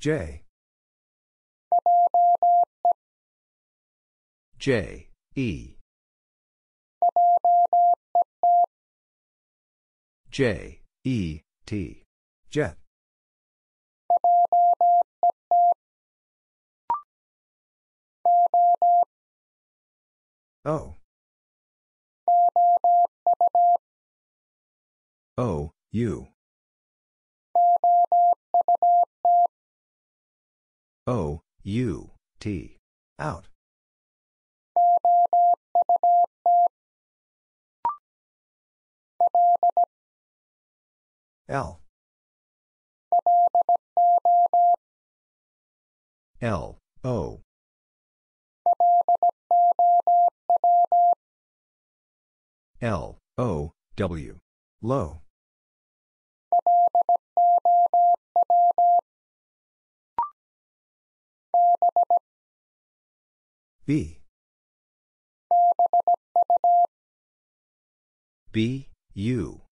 J. J, E. J, E, T. Jet. O. O, U. O, U, T. Out. L. L, O. L, O, W. Low. B. B, U.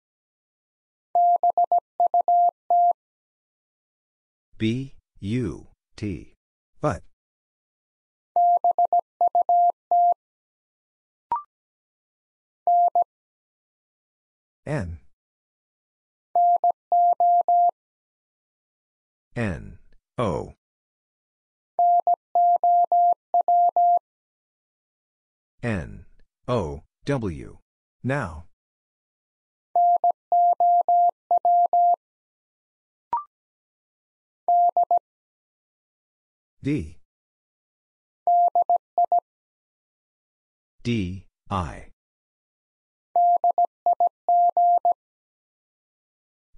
B, U, T. But. N. N, O. N, O, W. Now. D. D, I.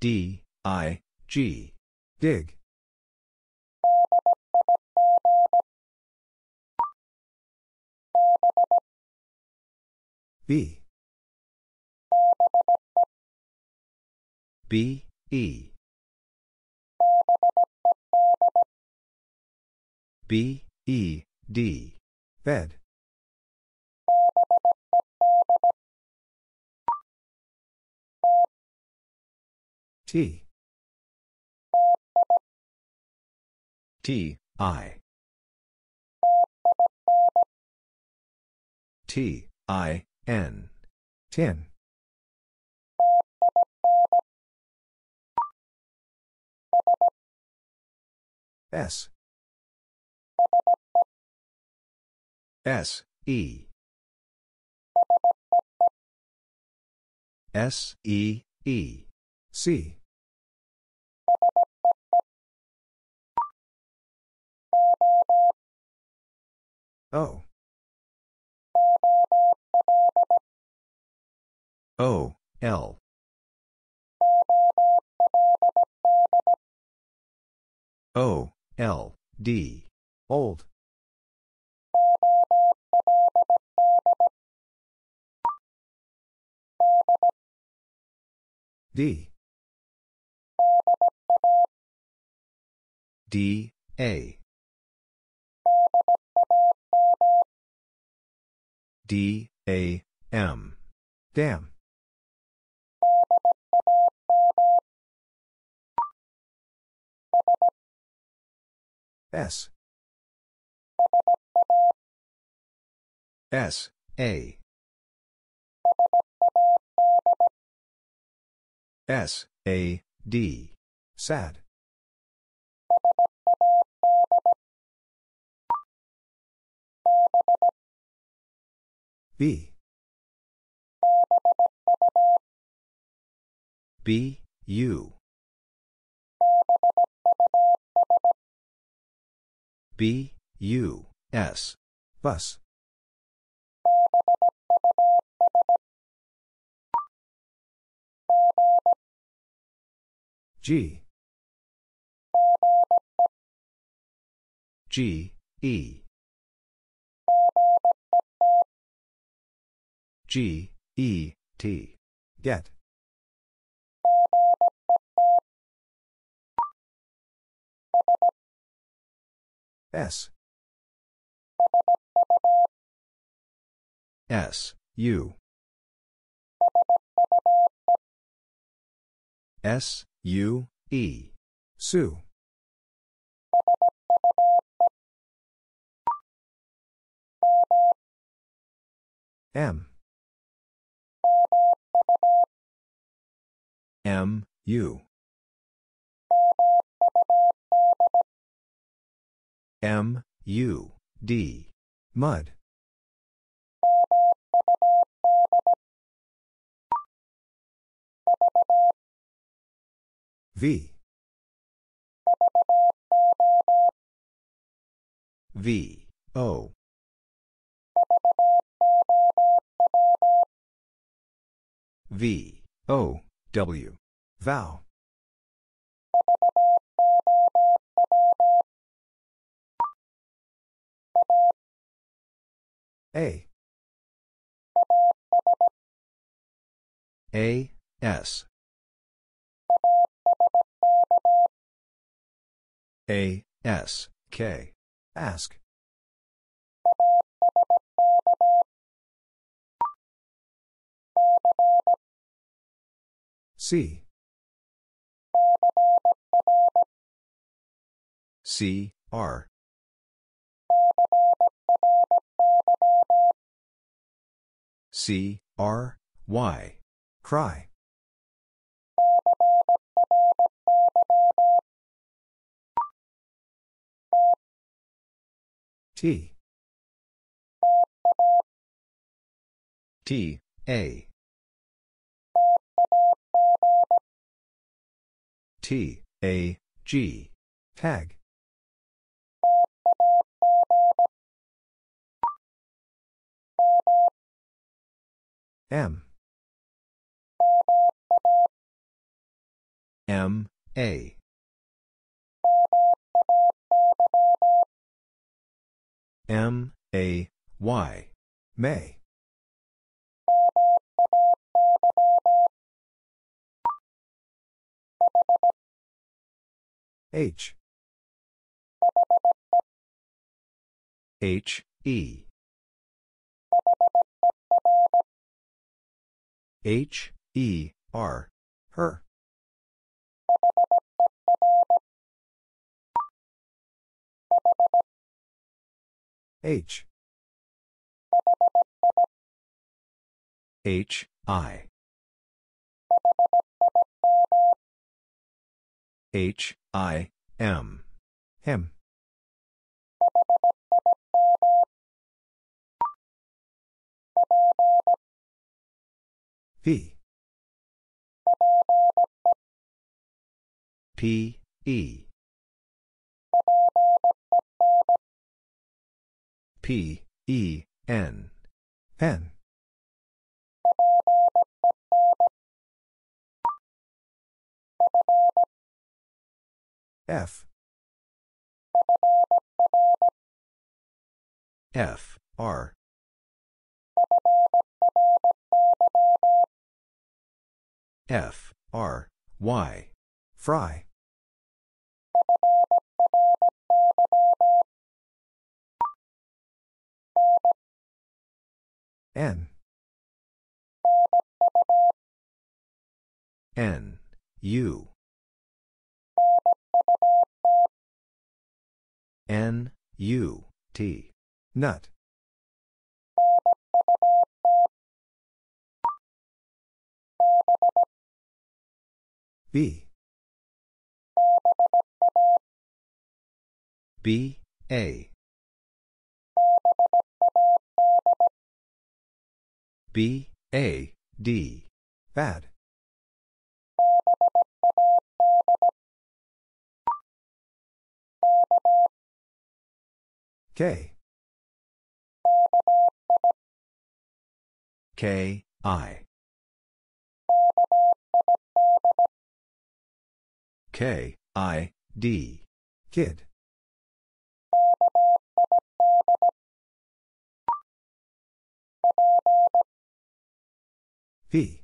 D, I, G. Dig. B. B, E. B, E, D. Bed. T. T, I. T, I, N. Tin. S. S, E. S, E, E. See. O. O, L. O, L, D. Old. D. D, A. D, A, M. Dam. S. S, A. S, A, D. Sad. B. B, U. B, U, S. Bus. G. G, E. G, E, T. Get. S. S, U. S, U, E. Sue. M. M, U. M, U, D. Mud. V. V, O. V, O, W. Vow. A. A, S. A, S, K. Ask. C. C, R. C, R, Y. Cry. T. T, A. T, A, G. Tag. M. M, A. M, A, Y. May. H. H, E. H, E, R. Her. H. H, I. H, I, M. Him. P. P, E. P, E, N. Pen. F. F, R. F, R, Y. Fry. N. N, U. N, U, T. Nut. B. B, A. B, A, D. Bad. K. K, I. K, I, D. Kid. P.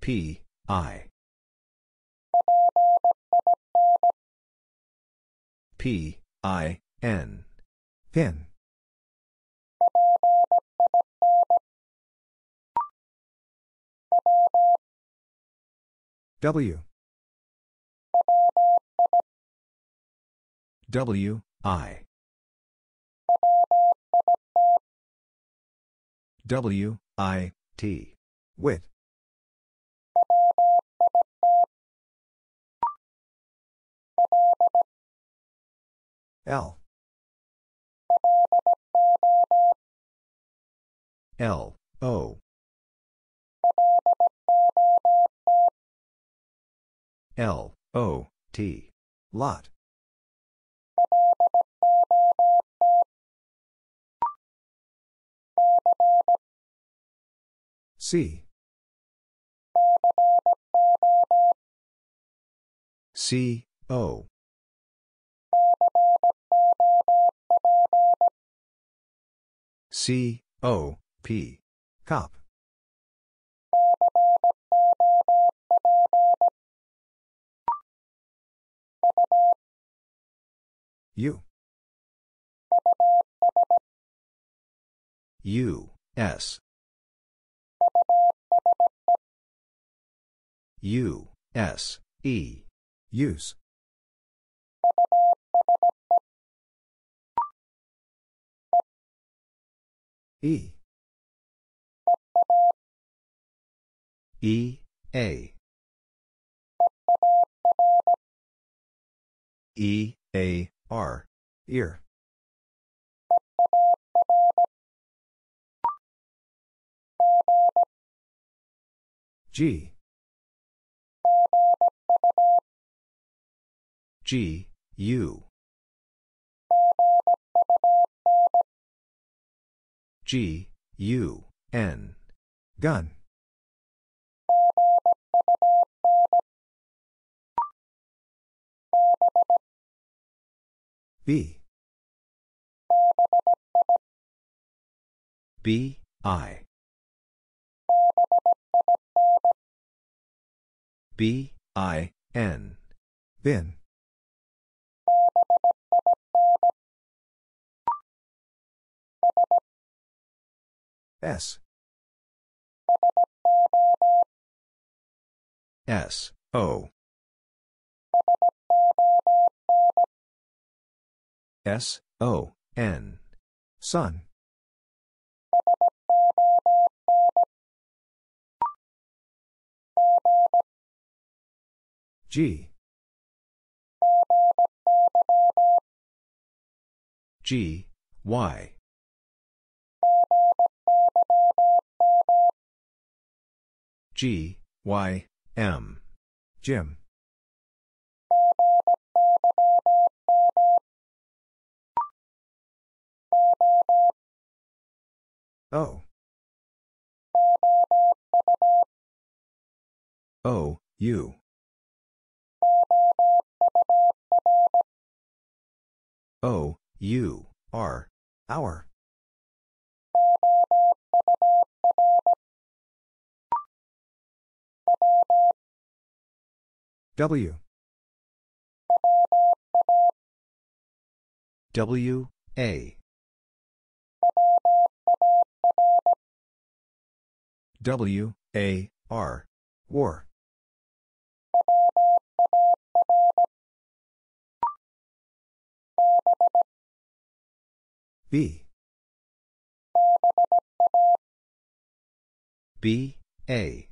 P, I. P, I, N. Pin. W. W, I. W, I, T. Wit. L. L, O. L, O, T. Lot. C. C, O. C, O, P. Cop. U. U, S. U, S, E. Use. E. E, A. E, A, R. Ear. G. G, U. G, U, N. Gun. B. B, I. B, I, N. Bin. S. S, O. S, O, N. Son. G. G, Y. G, Y, M. Gym. O. O, U. O, U, R. W. W, A. W, A, R, War. B. B, A.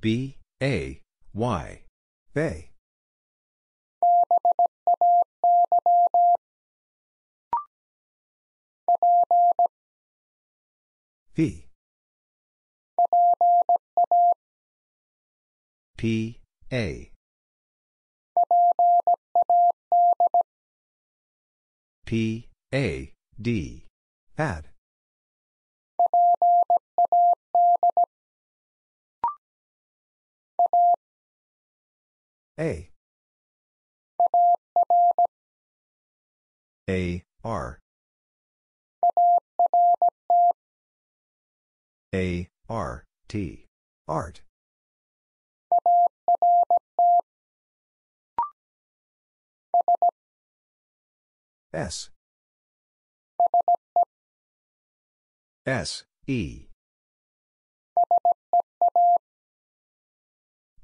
B, A, Y. Bay. P. P, A. P, A, D. Pad. A. A, R. A, R, T. Art. S. S, E.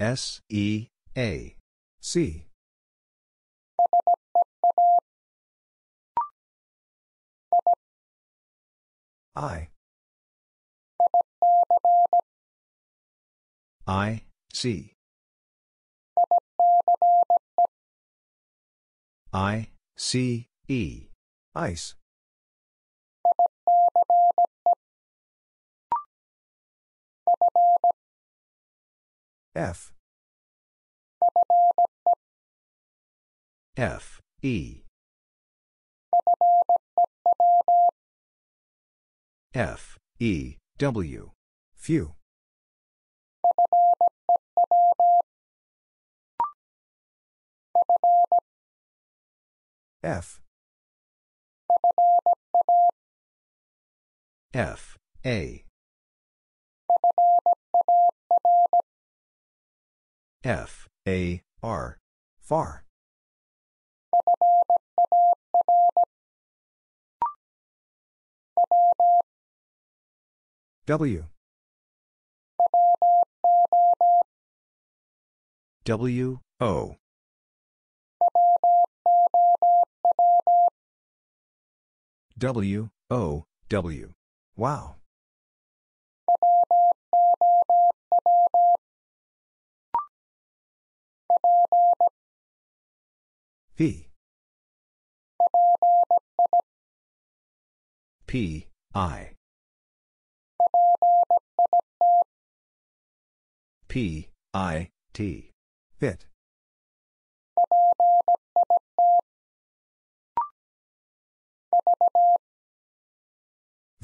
S, E, A. Sea. I. I, C. I, C, E. Ice. F. F, E. F, E, W. Few. F. F, A. F, A, R. Far. W. W, O. W, O, W. Wow. P. P, I. P, I, T. Pit.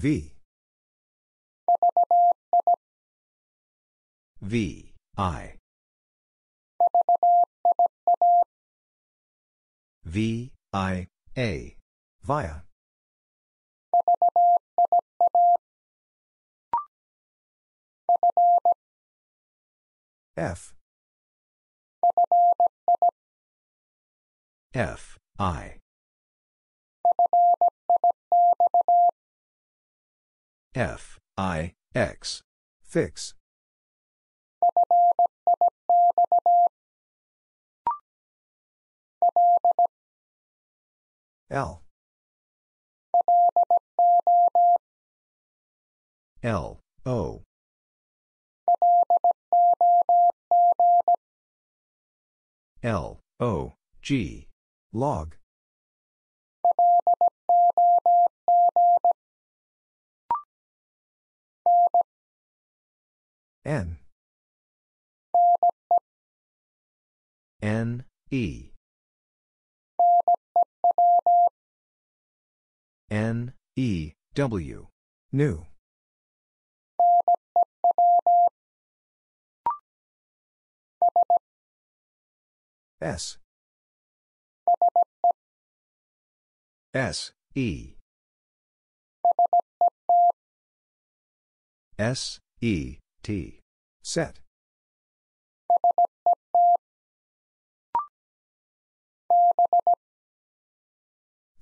V. V, I. V, I, A. Via. F. F, I. F, I, X. Fix. L. L, O. L, O, G. Log. N. N, E. N, E, W. New. S. S, E. S, E, T. Set.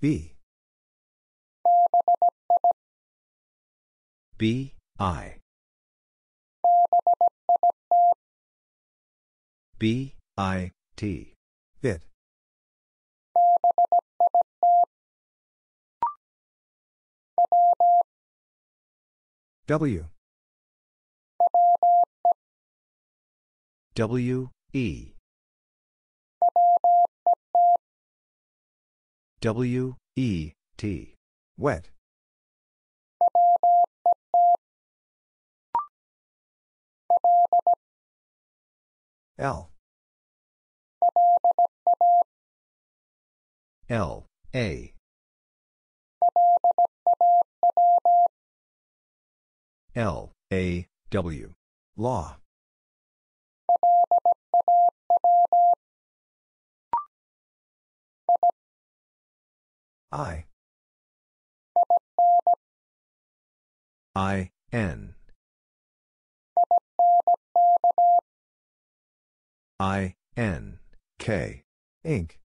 B. B, I. B, I, T. Bit. W. W, E. W, E, T. Wet. L. L, A. L, A, W. Law. I. I, N. I, N, K. Ink.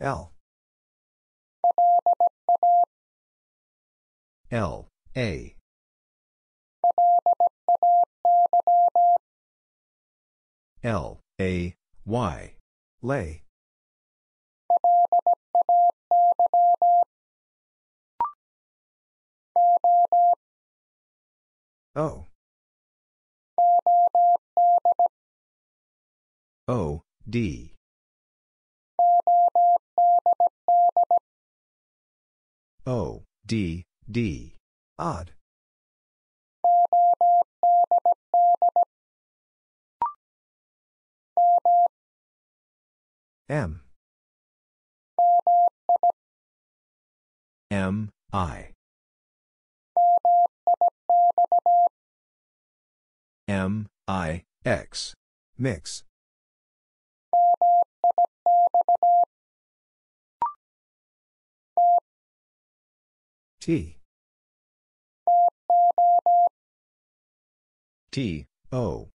L. L, A. L, A, Y. Lay. O. O, D. O, D, D. Odd. M. M, I. M, I, X. Mix. T. T, O.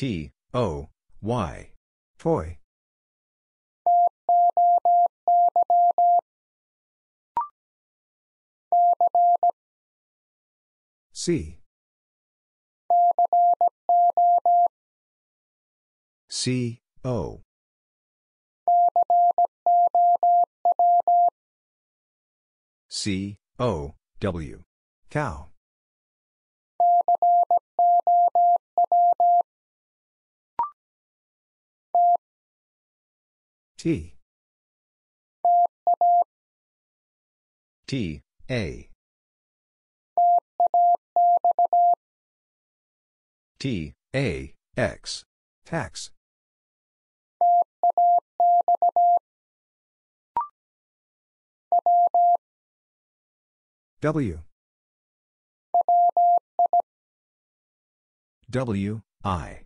T, O, Y. Toy. C. C, O. C, O, W. Cow. T. T, A. T, A, X. Tax. W. W, I.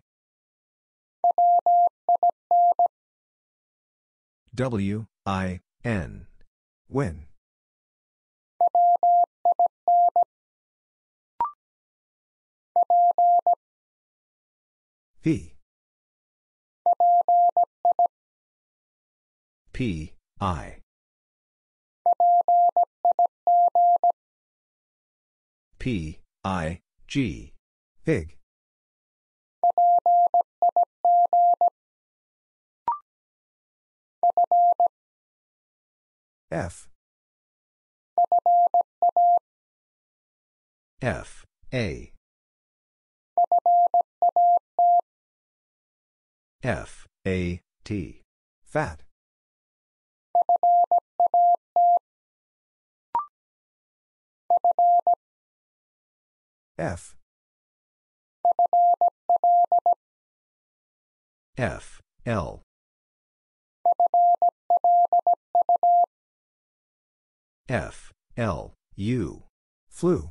W, I, N. Win. P. P, I. P, I, G. Pig. F. F, A. F, A, T. Fat. F. F, L. F, L, U. Flu.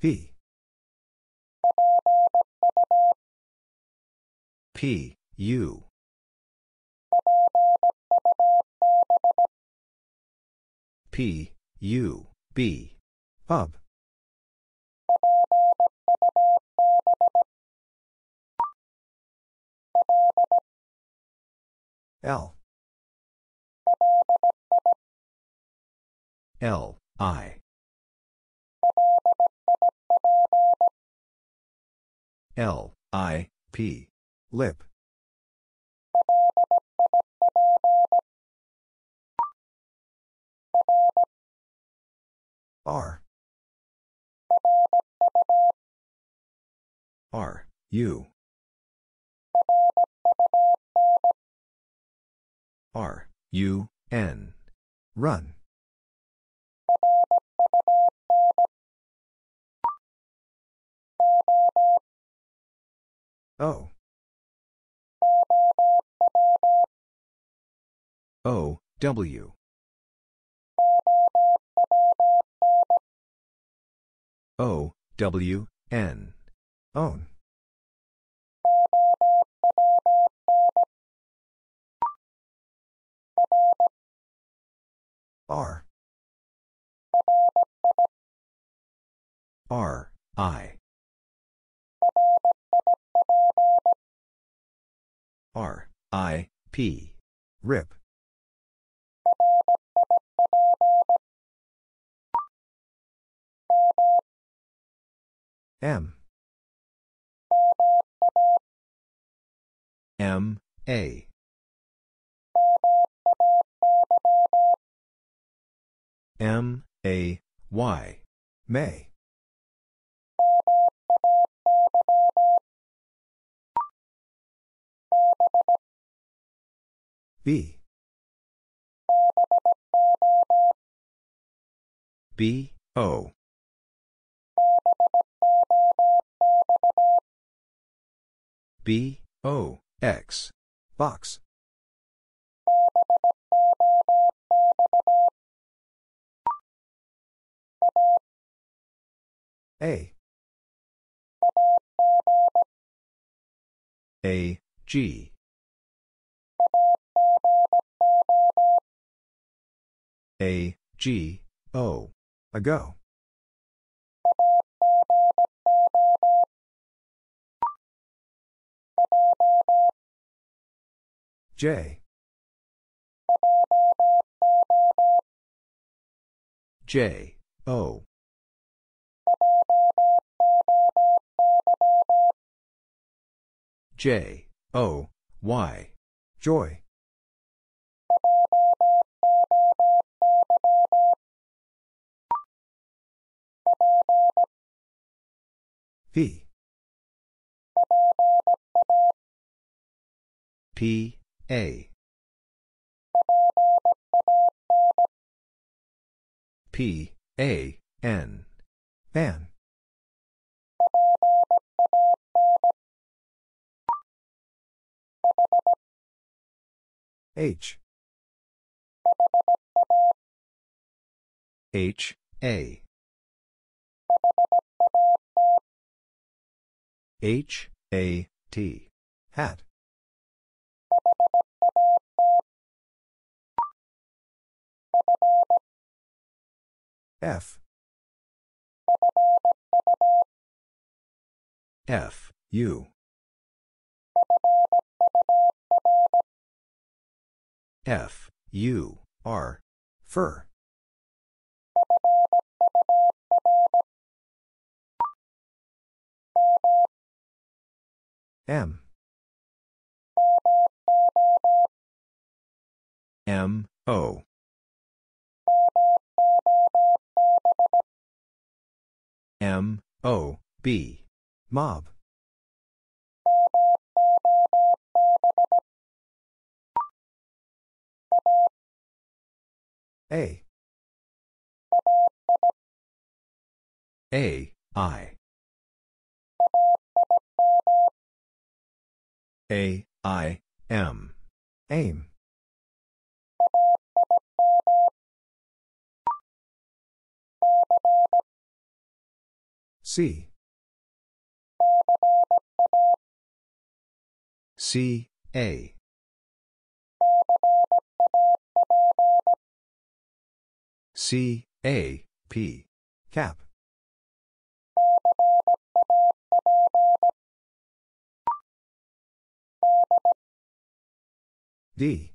P. P, U. P, U, B. Pub. L. L, I. L, I, P. Lip. R. R, U. R, U, N. Run. O. O, W. O, W, N. Own. R. R, I. R, I, P. Rip. M. M, A. M, A, Y. May. B. B, O. B, O, X. Box. A. A, G. A, G, O. Ago. J. J, O. J, O, Y. Joy. P. P, A. P, A, N. Pan. H H A H A T Hat F. F U. F U R Fur. M. M O M O B. Mob. A. A I. A I M. Aim C. C A. C A P. Cap. D.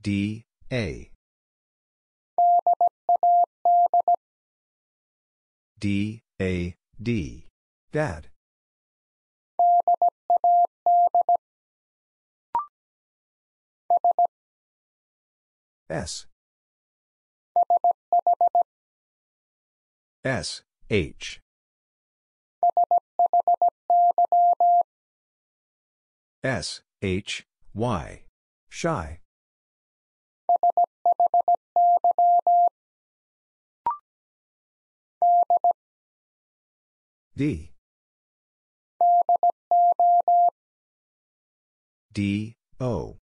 D A D A D. Dad. S. S H. S H Y. Shy D. D O.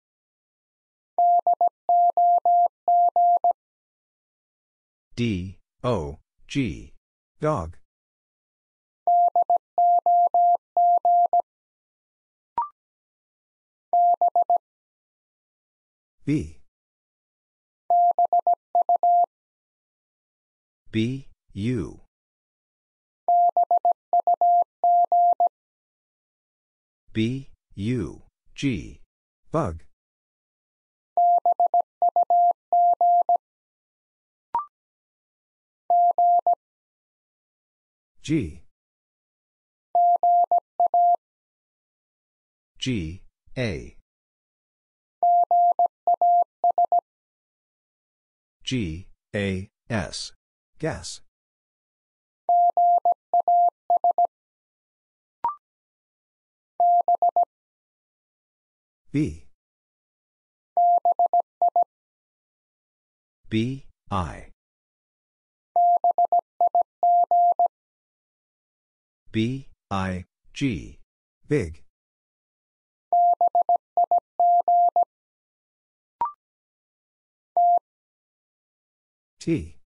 D O G. Dog. B. B U B U G. Bug. G. G A. G A S. Gas B. B I. B I G. Big. T.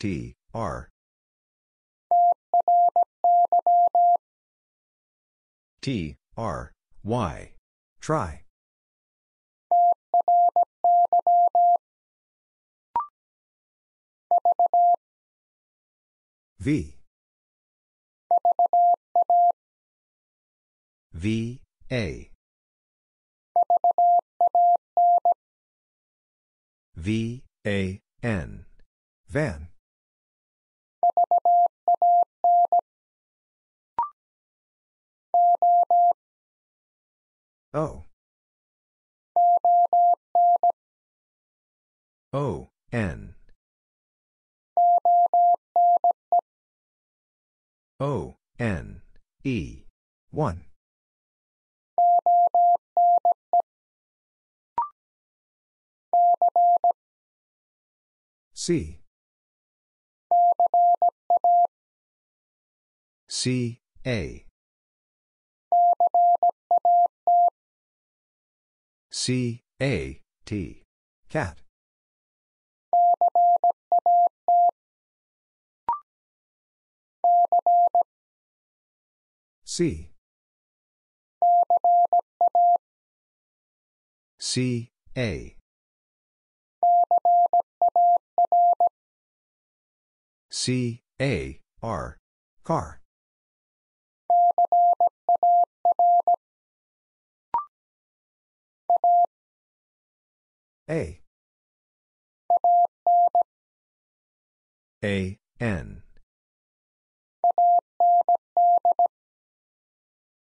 T R T R Y. Try. V. V A. V A N. Van O O N. O N E. 1 C. C, A. C, A, T. Cat. C. C, A. C, A, R. Car. A. A, N.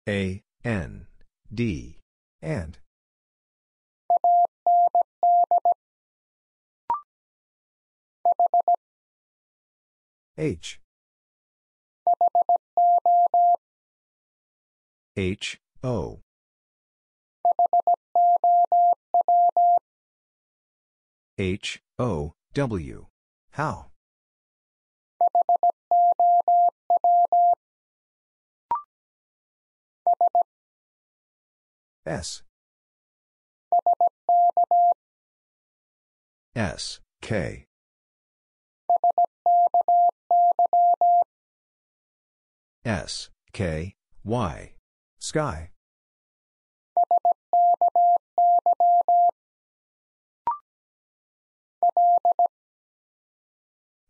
A, N, D, and. H. H, O. H, O, W. How? S. S, K. S, K, Y. Sky.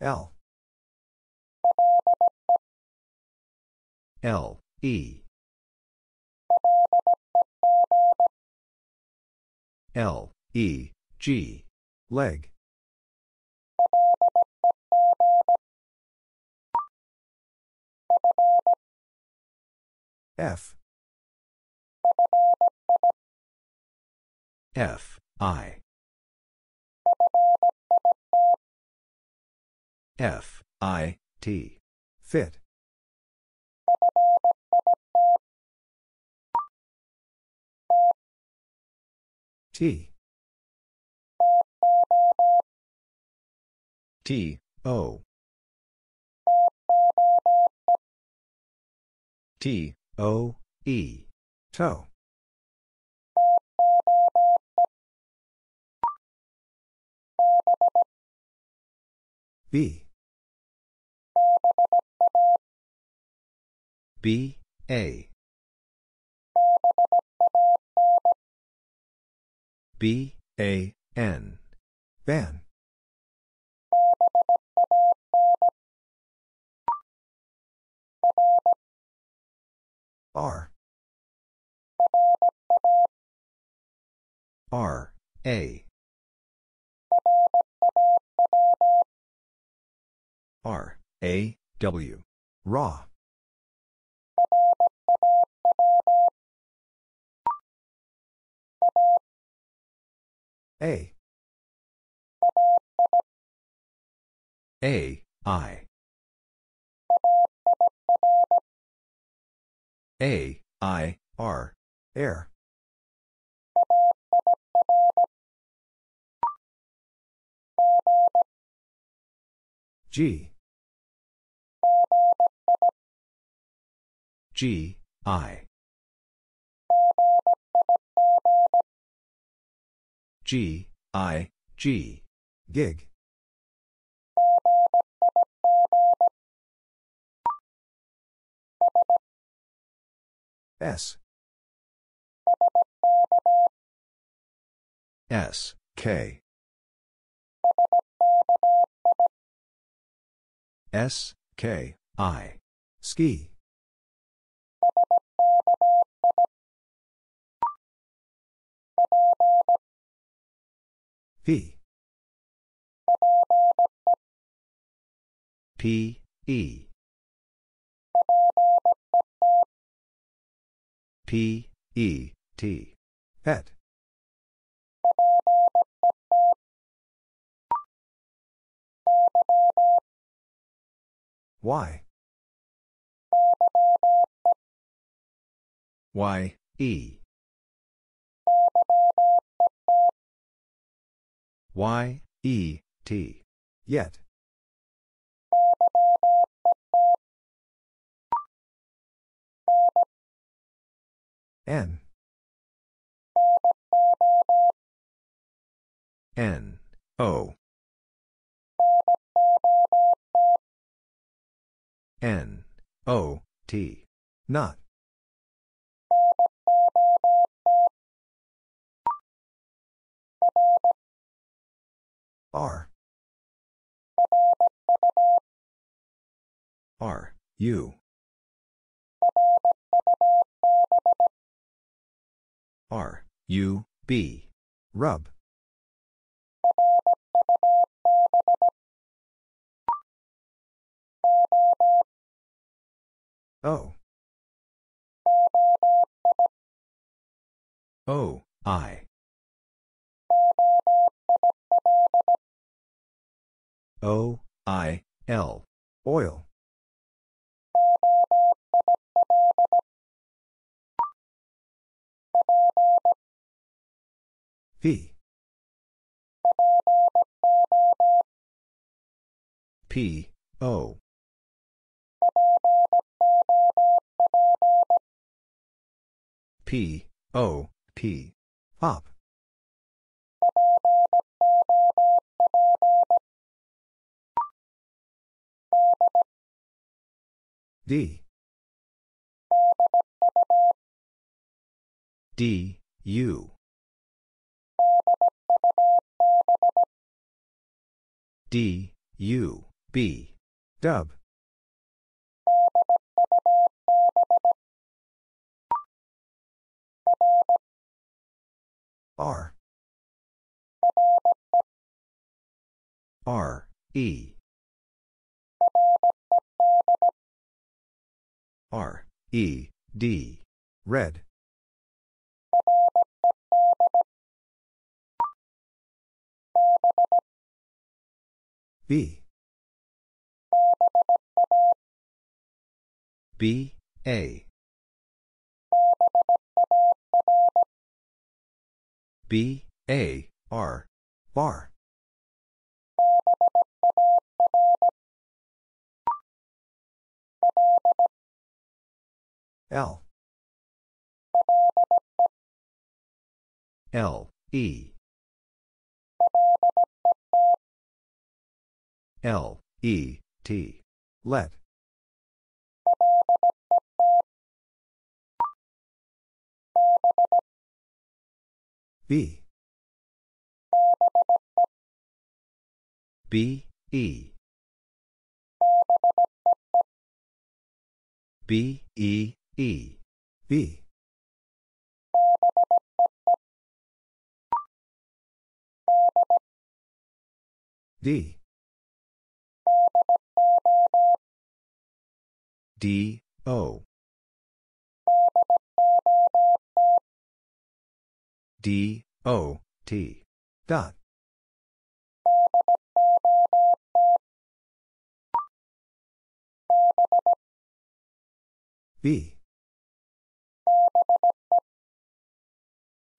L. L, E. L, E, G. Leg. F. F, I. F, I, T. Fit. T. T, O. T, O, E. Toe. B. B, A. B, A, N. Ban. R. R, A. R, A, W. Raw. A. A, I. A, I, R. Air. G. G, I. G, I, G. Gig. S. S, K. S, K, I. Ski. P. P, E. P, E, T. Pet. Y. Y, E. Y, E, T. Yet. N. N, O. N, O, T. Not. R. R. U. R. U. B. Rub. O. O. I. O. I. L. Oil. P. P. O. P. O. P. Pop. D. D. U. D. U. B. Dub. R. R. E. R. E. D. Red. B. B. A. B. A. R. Bar. L. L. E. L. E. T. Let. B. B. E. B. E. E. B. D. D. O. D. O. T. Dot. B.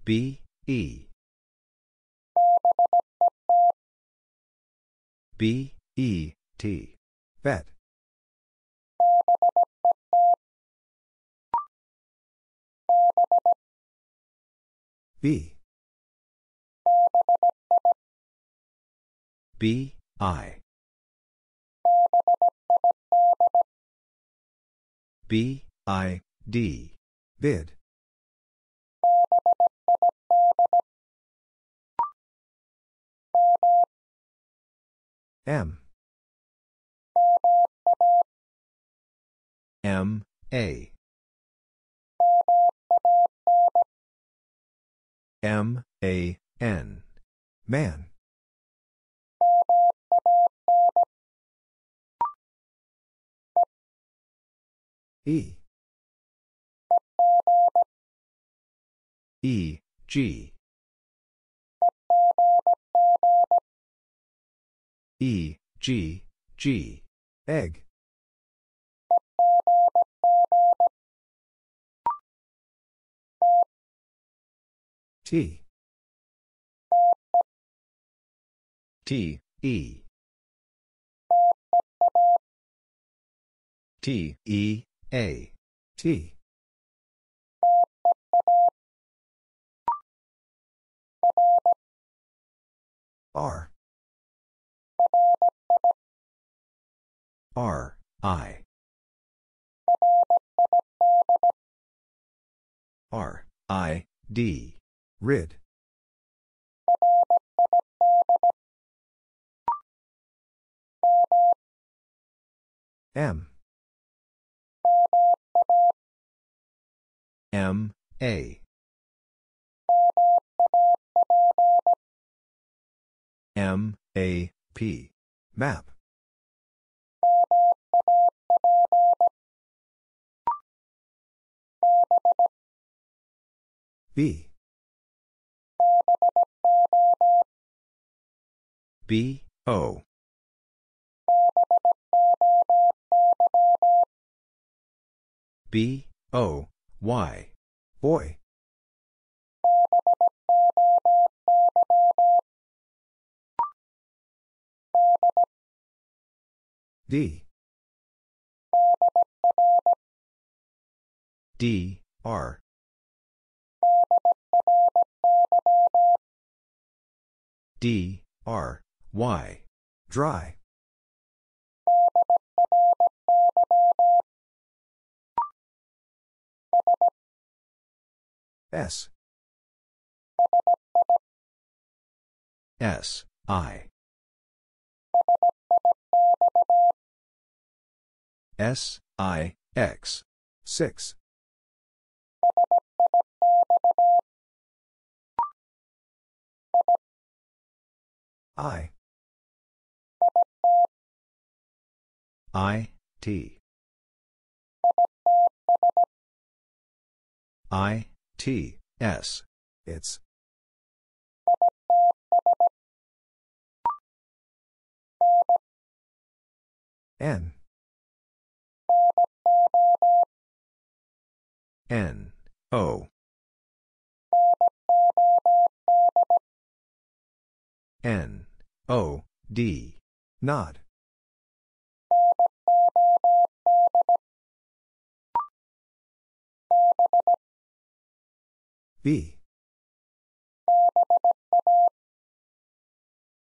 B. E. B. E. T. Bet. B. B. I. B. I. D. Bid. M. M. A. M. A. N. Man. E. E. G. E, G, G. Egg. T. T, E. T, E, A. Tea. R. R, I. R, I, D. Rid. M. M, A. M, A, P. Map. B. B, O. B, O, Y. Boy. D. D, R. D, R, Y. Dry. S. S, I. S, I, X. Six. I. I, T. I, T, S. It's. N. N, O. N, O, D. Not. B.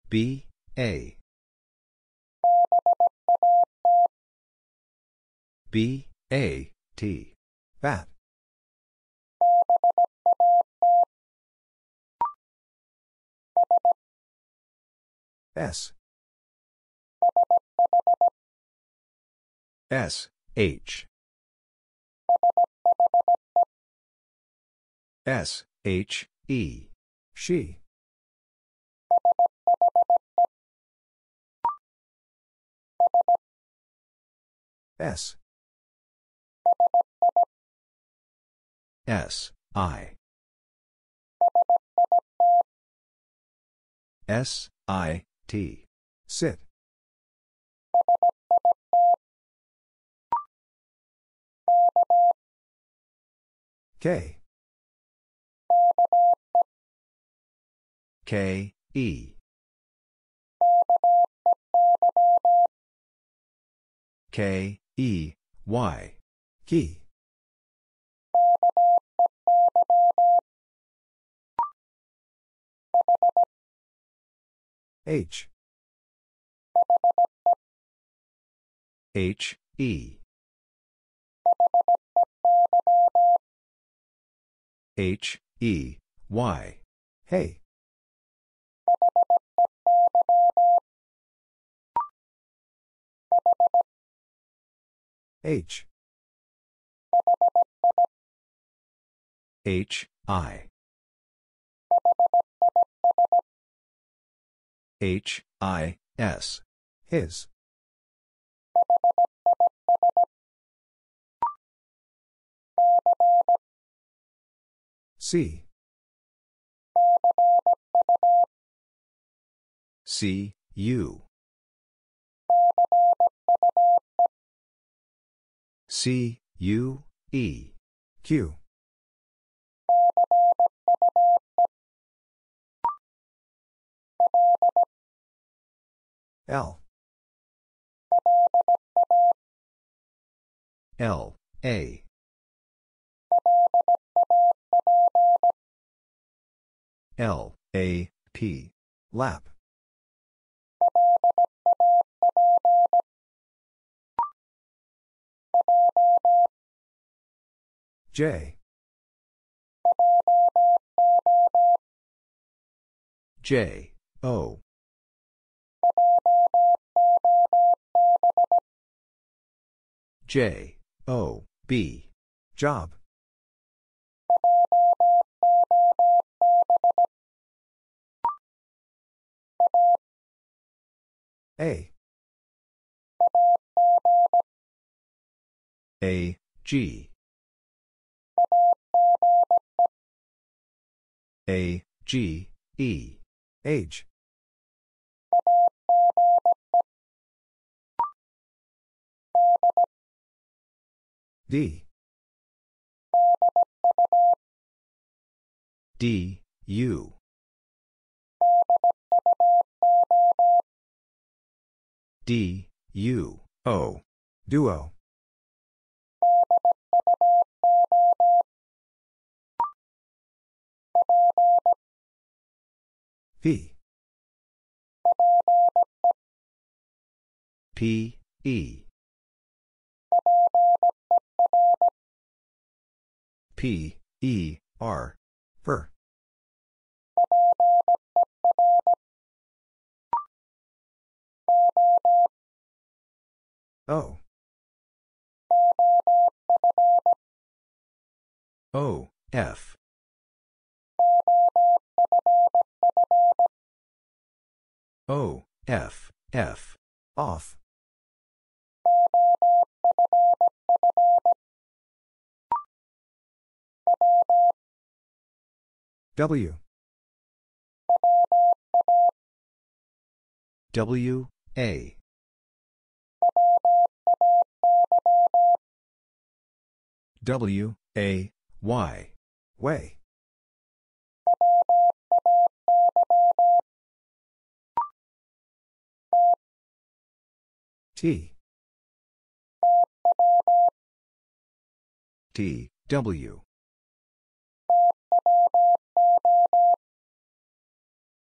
B, A. B, A, T. Bat. S. S, H. S, H, E. She. S. S, I. S, I, T. Sit. K. K, E. K, E, Y. Key. H. H, E. H, E, Y. Hey. H. H, I. H, I, S. His. C. C, U. C, U, E. Cue. L. L. A. L. A. P. Lap. J. J. O. J, O, B. Job. A. A, G. A, G, E. Age. D. D, U. D, U, O. Duo. P. P, E. P, E, R. Per. O. O, F. O, F, F. Off. W. W, A. W, A, Y. Way. T. T, W.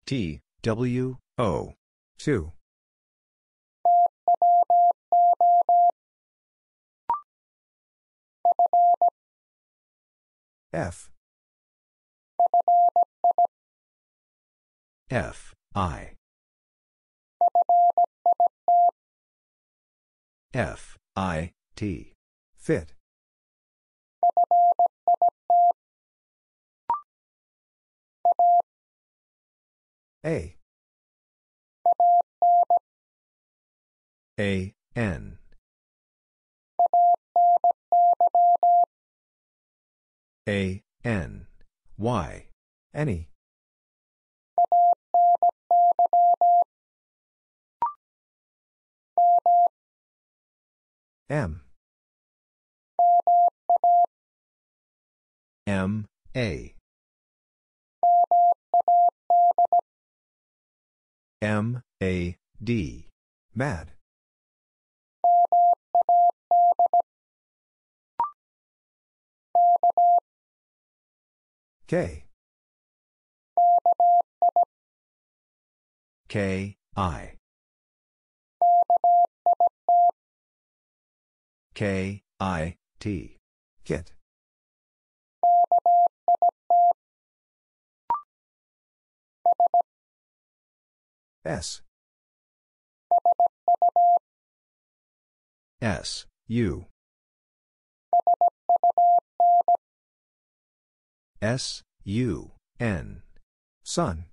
T, W, O. Two. F. F, I. F, I, T. Fit. A. A, N. A, N, Y. Any. M. M, A. M, A, D. Mad. K. K, I. K, I, T. Kit. S. S, U. S, U, N. Sun.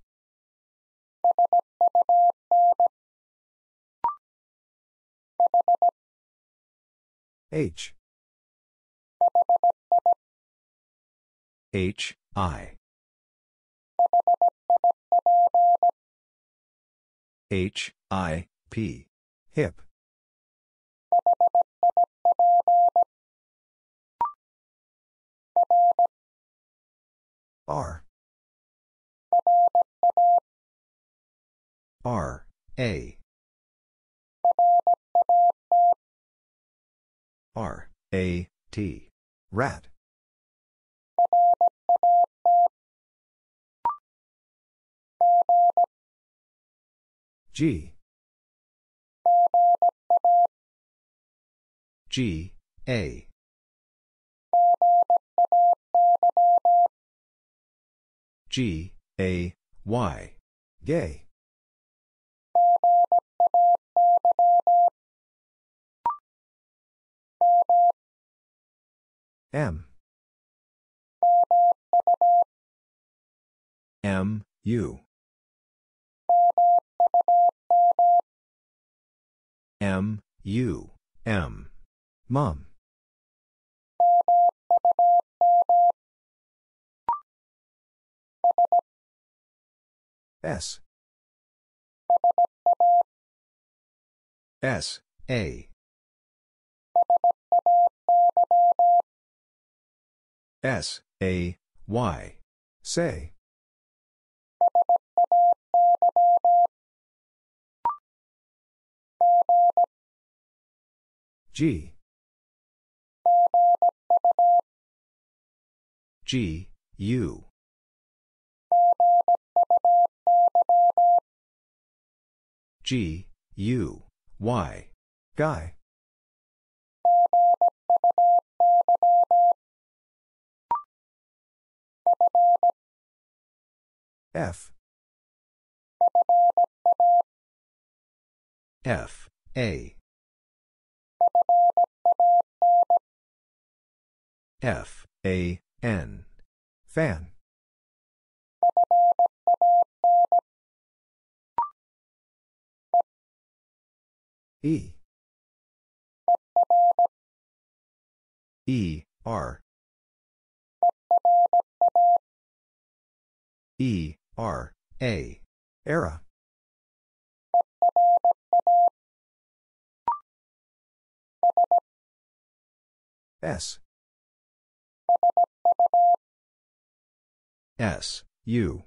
H. H, I. H, I, P. Hip. R. R, A. R, A, T. Rat. G. G, A. G, A, Y. Gay. M. M, U. M, U, M. Mom. S. S, A. S, A, Y. Say. G. G, U. G, U, Y. Guy. F. F, A. F, A, N. Fan. E. E, R. E, R, A. Era. S. S, U.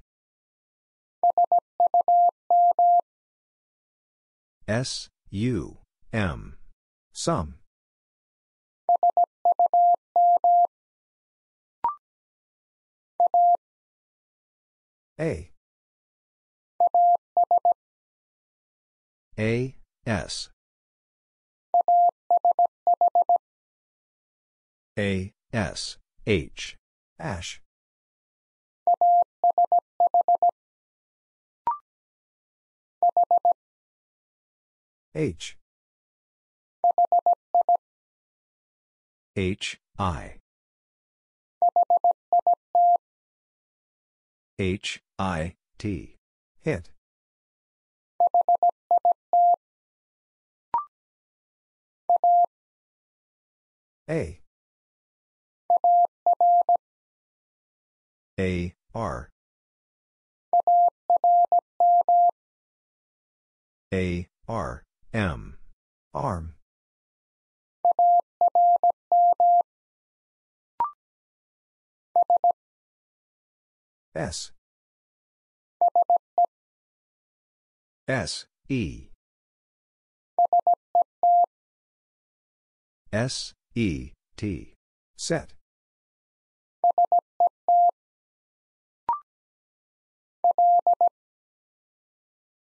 S, U, M. Sum. A. A, S. A, S, H. Ash. H. H, I. H, I, T. Hit. A. A, R. A, R, M. Arm. S. S, E. S, E, T. Set.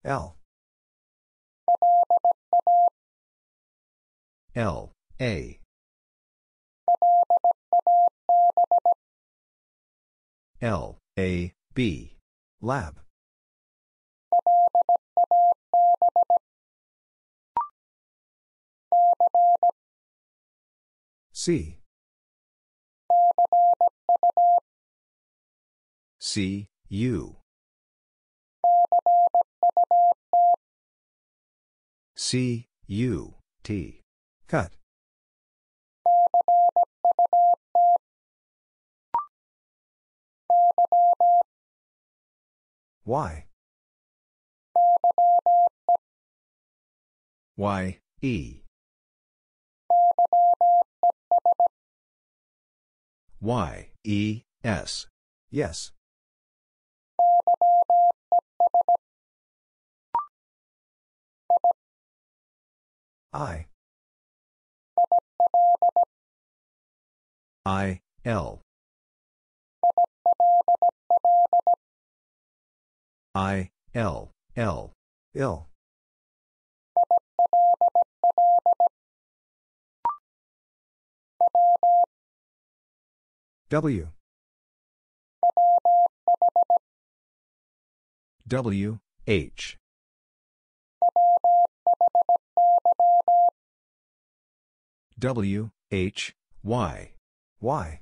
L. L, A. L, A, B. Lab. C. C, U. C, U, T. Cut. Y. Y, E. Y, E, S. Yes. I. I, L. I, L, L, ill. W. W, H. W, H, Y. Why.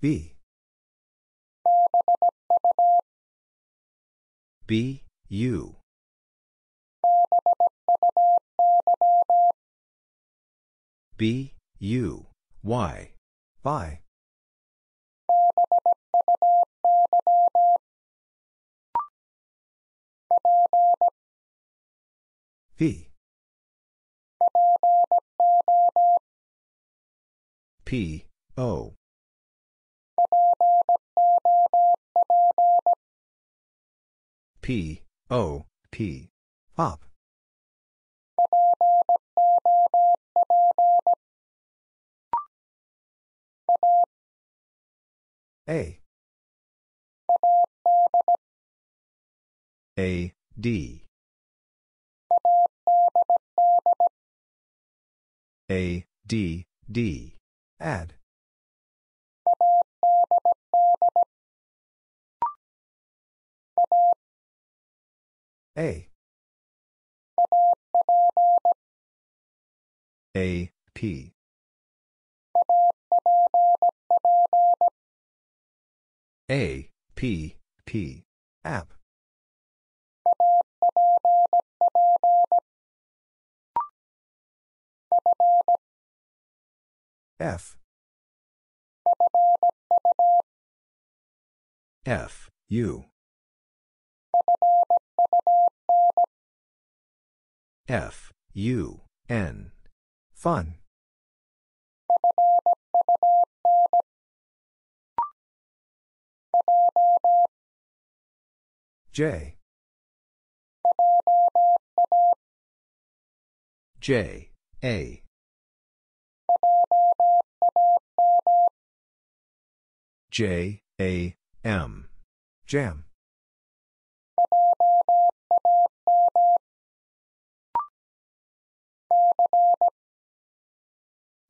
B. B, U. B, U, Y. Buy. P. P, O. P, O, P. Pop. A. A, D. A, D, D. Add. A. A, P. A, P, P. App. F. F, U. F, U, N. Fun. J. J, A. J, A, M. Jam.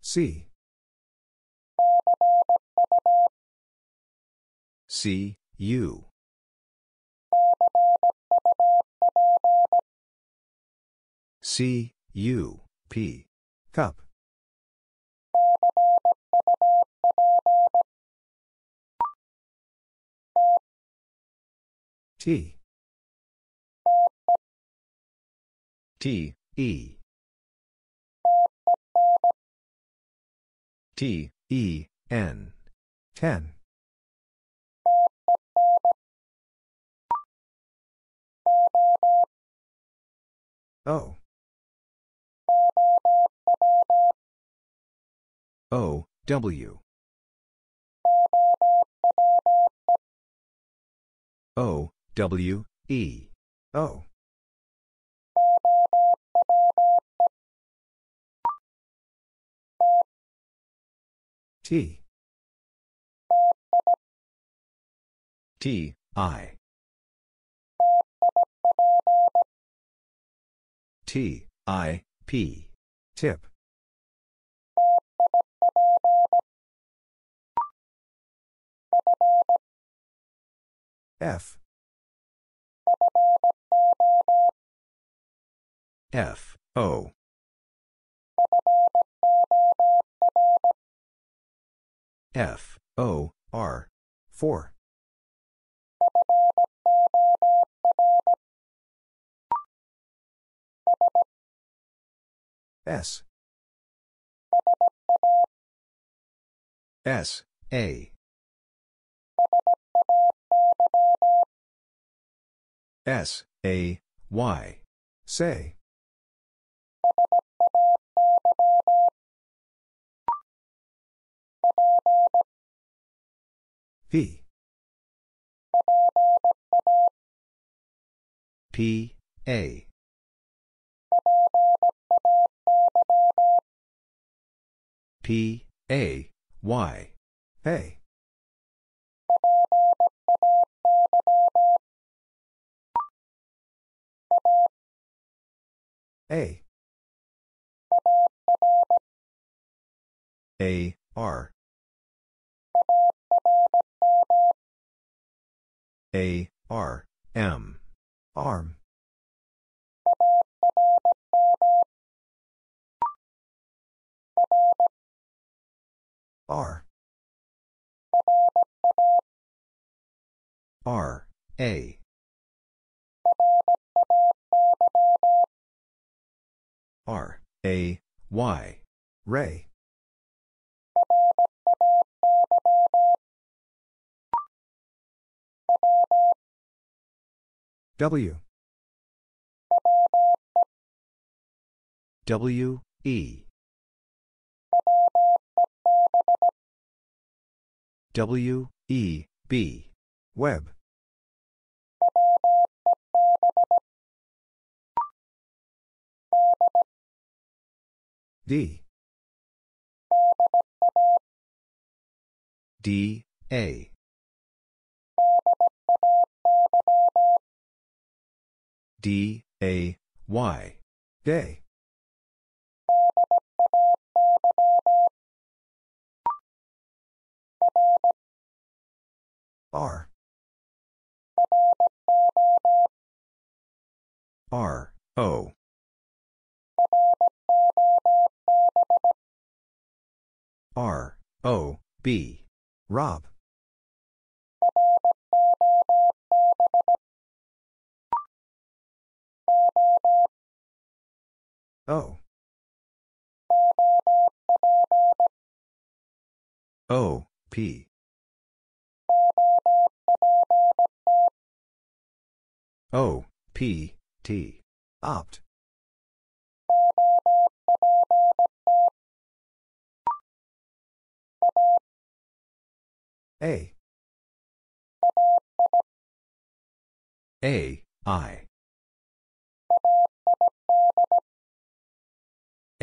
C. C, U. C, U, P. Cup. T. T, E. T, E, N. Ten. O. O, W. O, W, E. Owe. T. T, I. T, I, P. Tip. F. F, O. F, O, R. For. S. S, A. S, A, Y. Say. P. P, A. P, A, Y. Pay. A. A, R. A, R, M. Arm. R. R, A. R, A, Y. Ray. W. W, E. W, E, B. Web. D. D, A. D, A, Y. Day. R. R, O. R, O, B. Rob. O. O, P. O, P, T. Opt. A. A, I.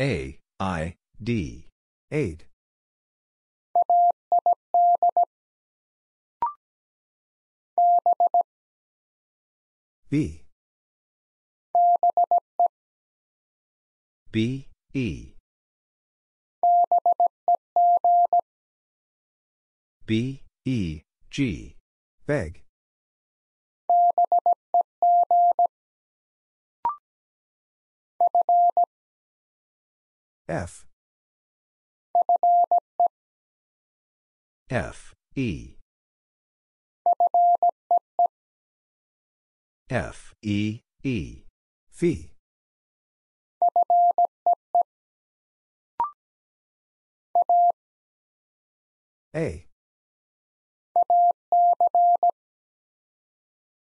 A, I, D. Aid. B. B, E. B, E, G. Beg. F. F, E. F, E, E. Fee. A.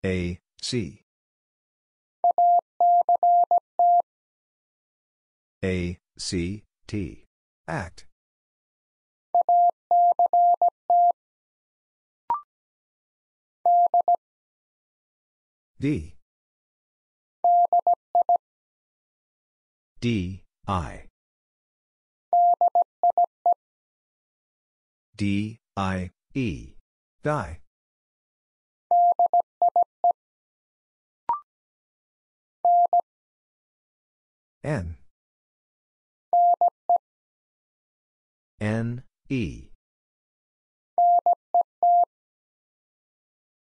A, C. A, C, T. Act. D. D, I. D, I, E. Die. N. N, E.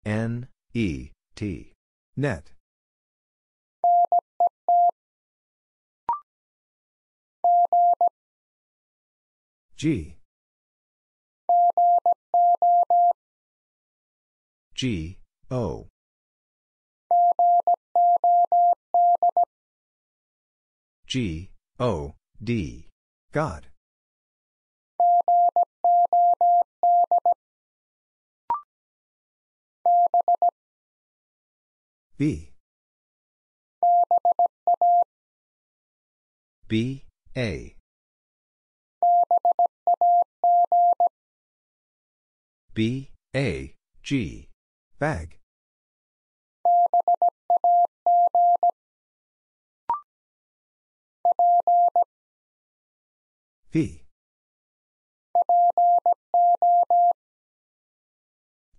N, E, T. Net. G. G, O. G, O, D. God. B. B, A. B, A, G. Bag. P.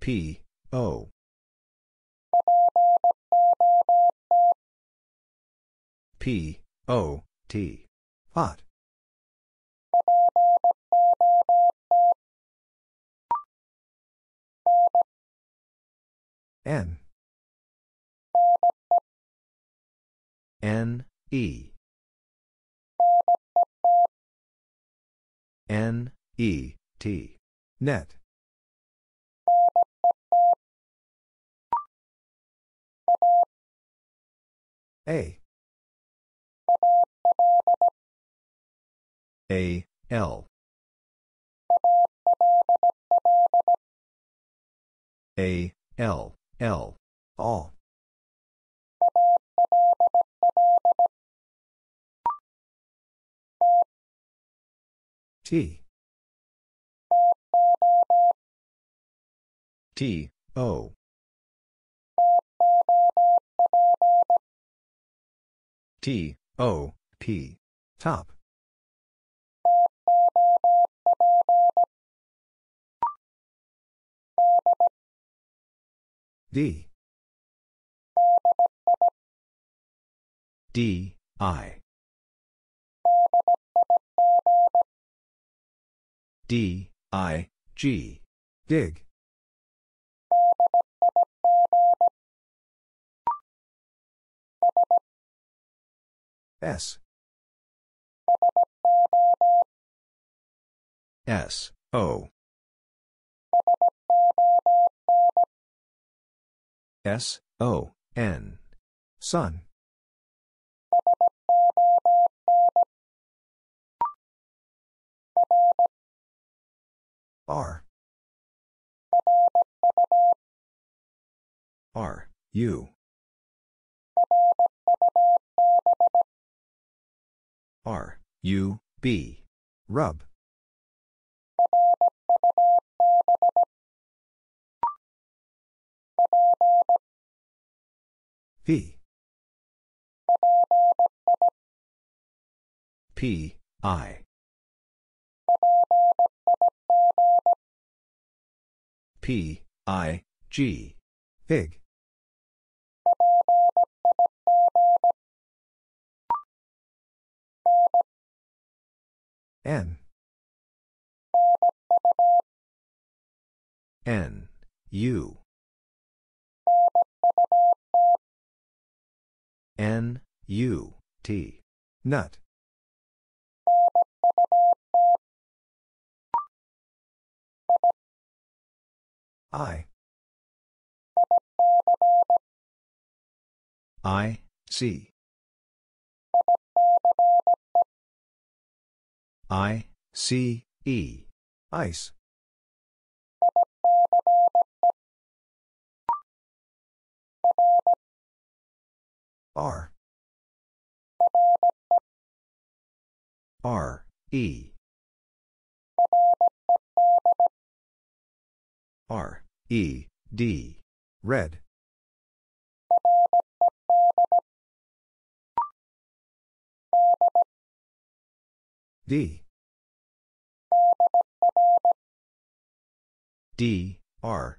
P, O. P, O, T. Pot. N. N, E. N, E, T. Net. A. A, L. A, L, L, all. T. T, O. T, O, P. Top. D. D, I. D, I, G. Dig. S. S, O. S, O, N. Son. R. R, U. R, U, B. Rub. P. P, I. P, I, G. Big. N. N, U. N, U, T. Nut. I. I, C. I, C, E. Ice. R. R, E. R, E, D. Red. D. D, R.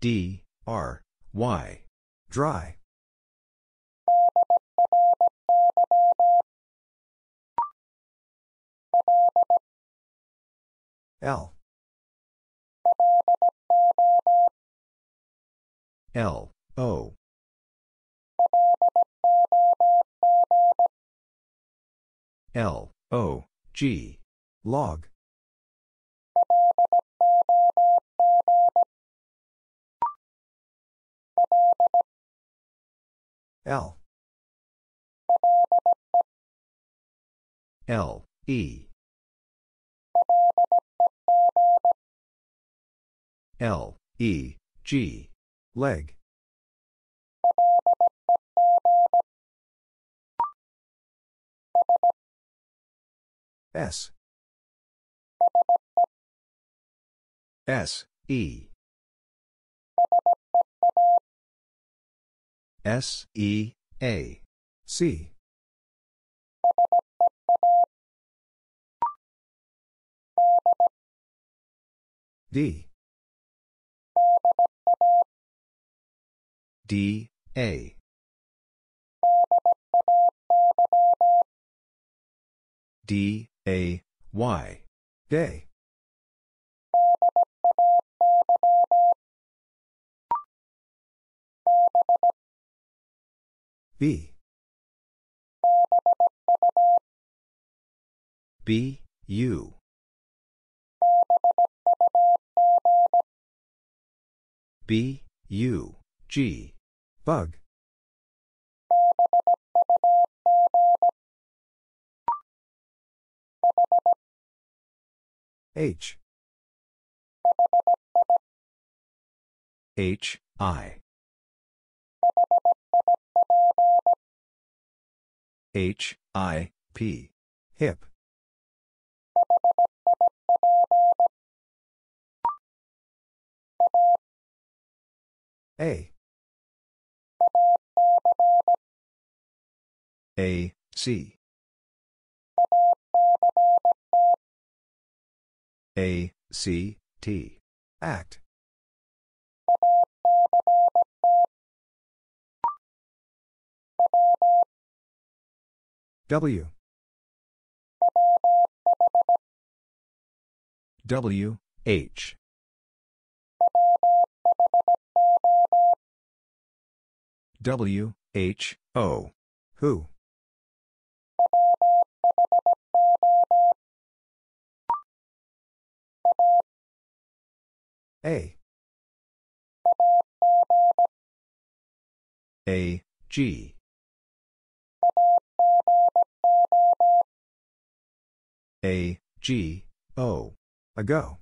D, R, Y. Dry. L. L, O. L, O, G. Log. L. L, E. L, E, G. Leg. S. S, E. S, E, A. Sea. D. D, A. D, A, Y. Day. B. B, U. B, U, G. Bug. H. H, I. H, I, P. Hip. A. A, C. A, C, T. Act. W. W, H. W, H, O. Who? A. A, G. A, G, O. Ago.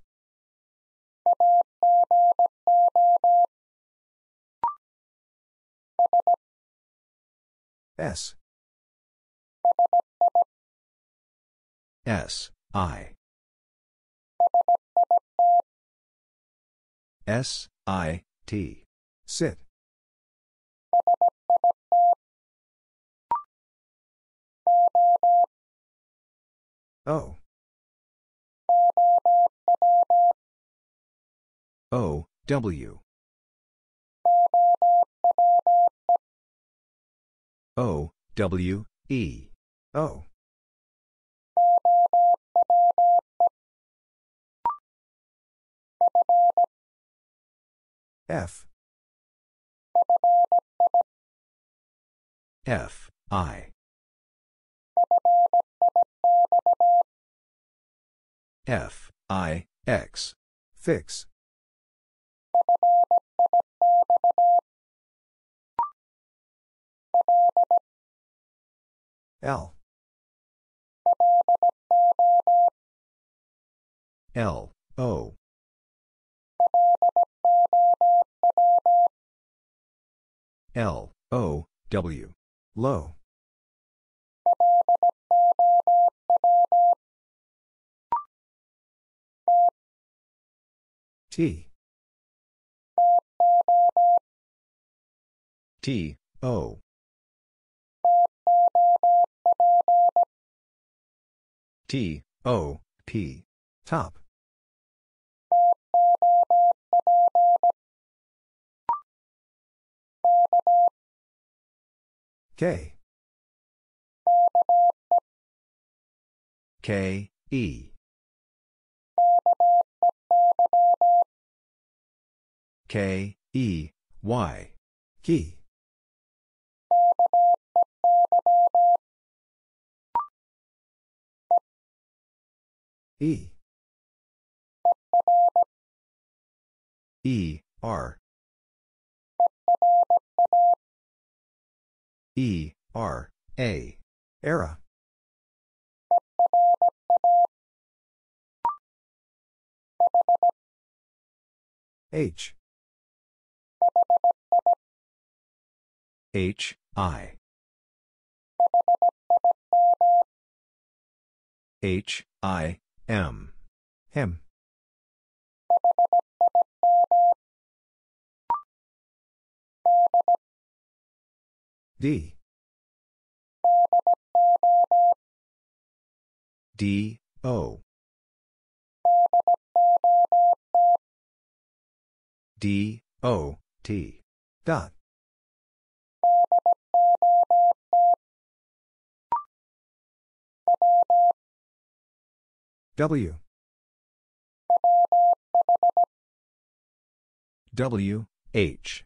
S. S, I. S, I, T. Sit. O. O, W. O, W, E. Owe. F. F, I. F, I, X. Fix. L. L, O. L, O, W. Low. T. T, O. T, O, P. Top. K. K, E. K, E, Y. Key. E. E, R. E, R, A. Era. H. H, I. H, I, M. Him. D. D, O. D, O, T. Dot. W. W, H.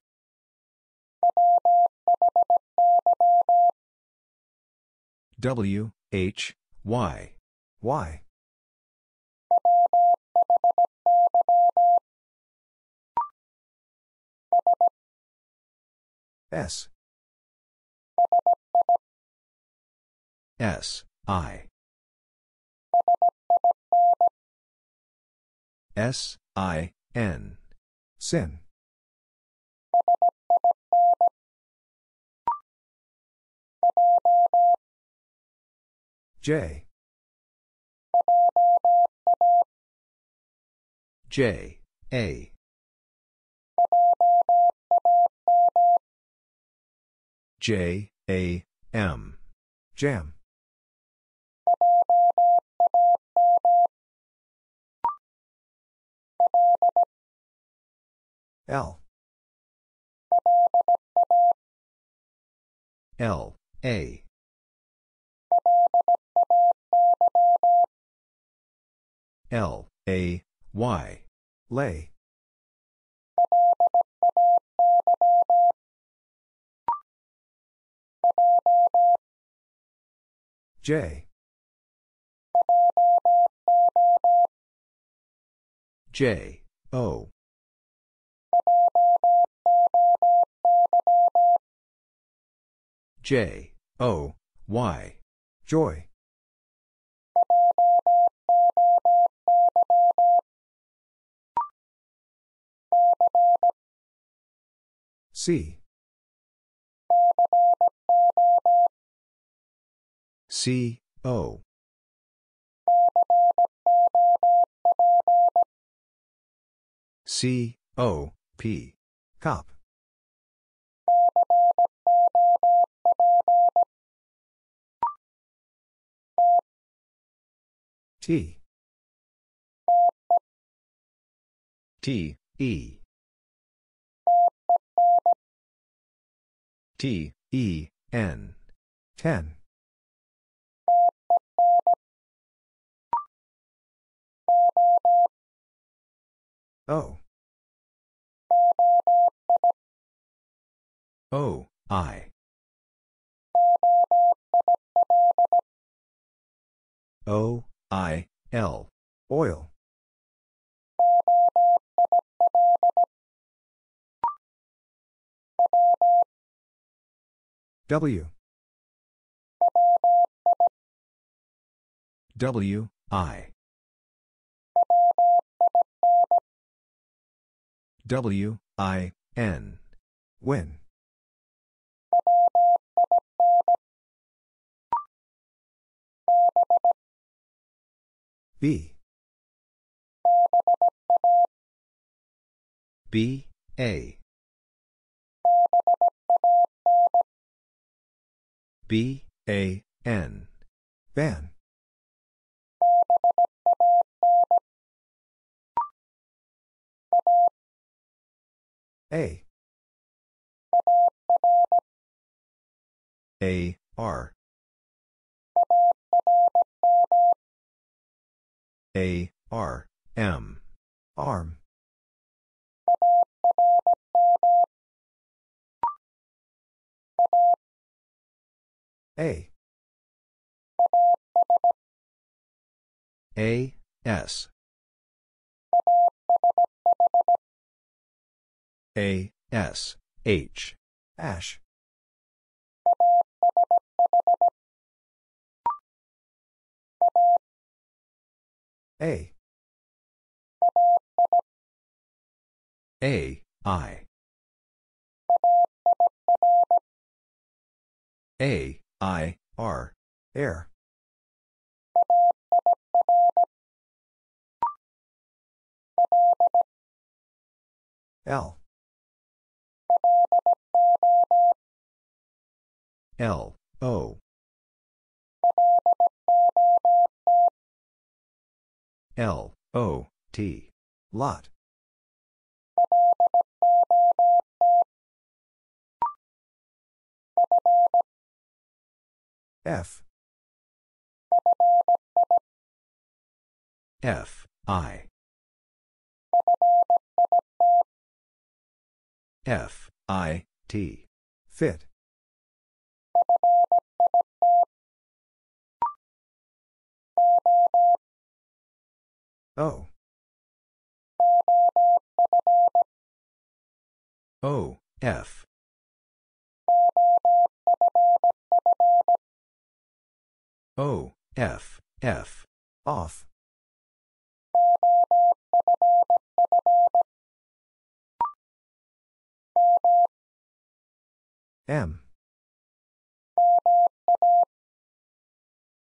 W, H, Y. Why. S. S, I. S, I, N. Sin. J. J, A. J, A, M. Jam. L. L, A. L, A, Y. Lay. J. J, O. J, O, Y. Joy. C. C, O. C, O, P. Cop. T. T, E. T, E, N. Ten. O. O, I. O, I, L. Oil. W. W, I. W, I, N. Win. B. B, A. B, A, N. Ban. A. A, R. A, R, M. Arm. A. A, S. A, S, H. Ash. A. A, I. A, I, R. Air. L. L, O. L, O, T. Lot. F. F, I. F, I, T. Fit. O. O, F. O, F, F. Off. M.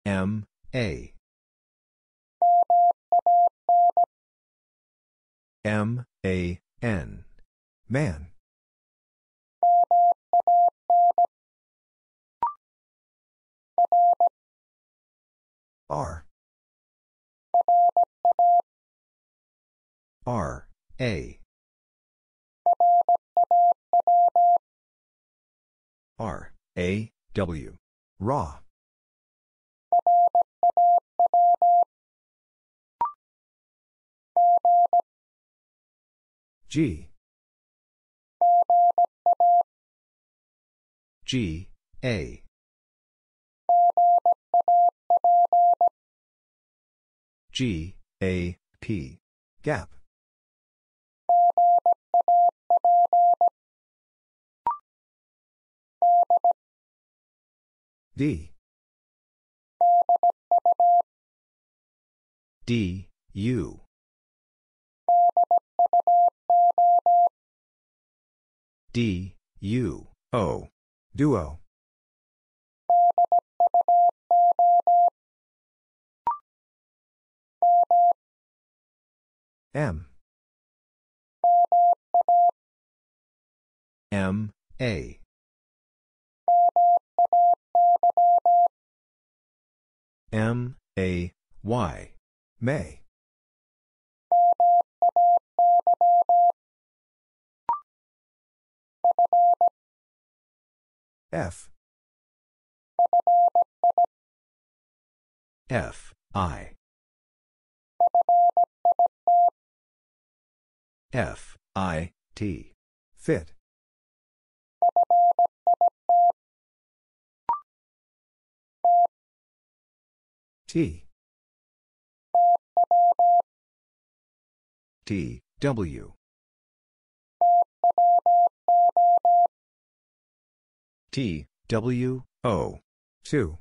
M, A. M, A, N. Man. R. R, A. R, A, W. Raw. G. G, A. G, A, P. Gap. D. D, U. D, U, O. Duo. M. M, A. M, A, Y. May. F. F, I. F, I, T. Fit. T. T, W. T, W, O. Two.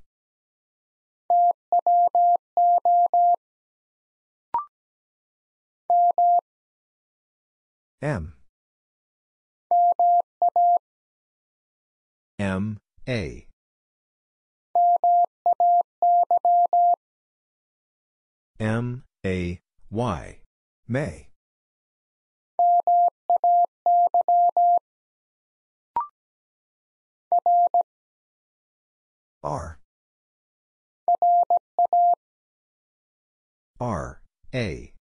M. M, A. M, A, Y. May. R. R, A.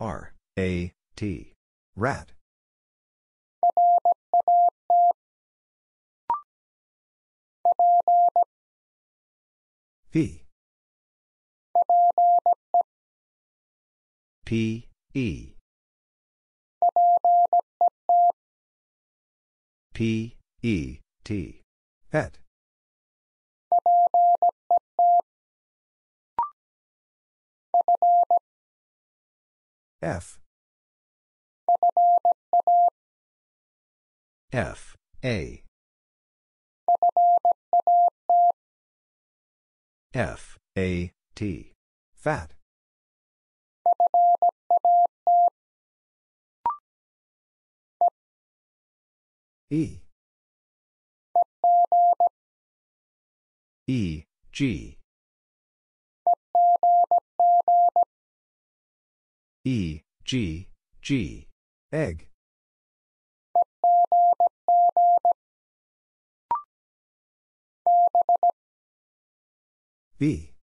R, A, T. Rat. P. P, E. P, E, T. Pet. F. F, A. F, A, T. Fat. E. E, G. E, G, G. Egg. B.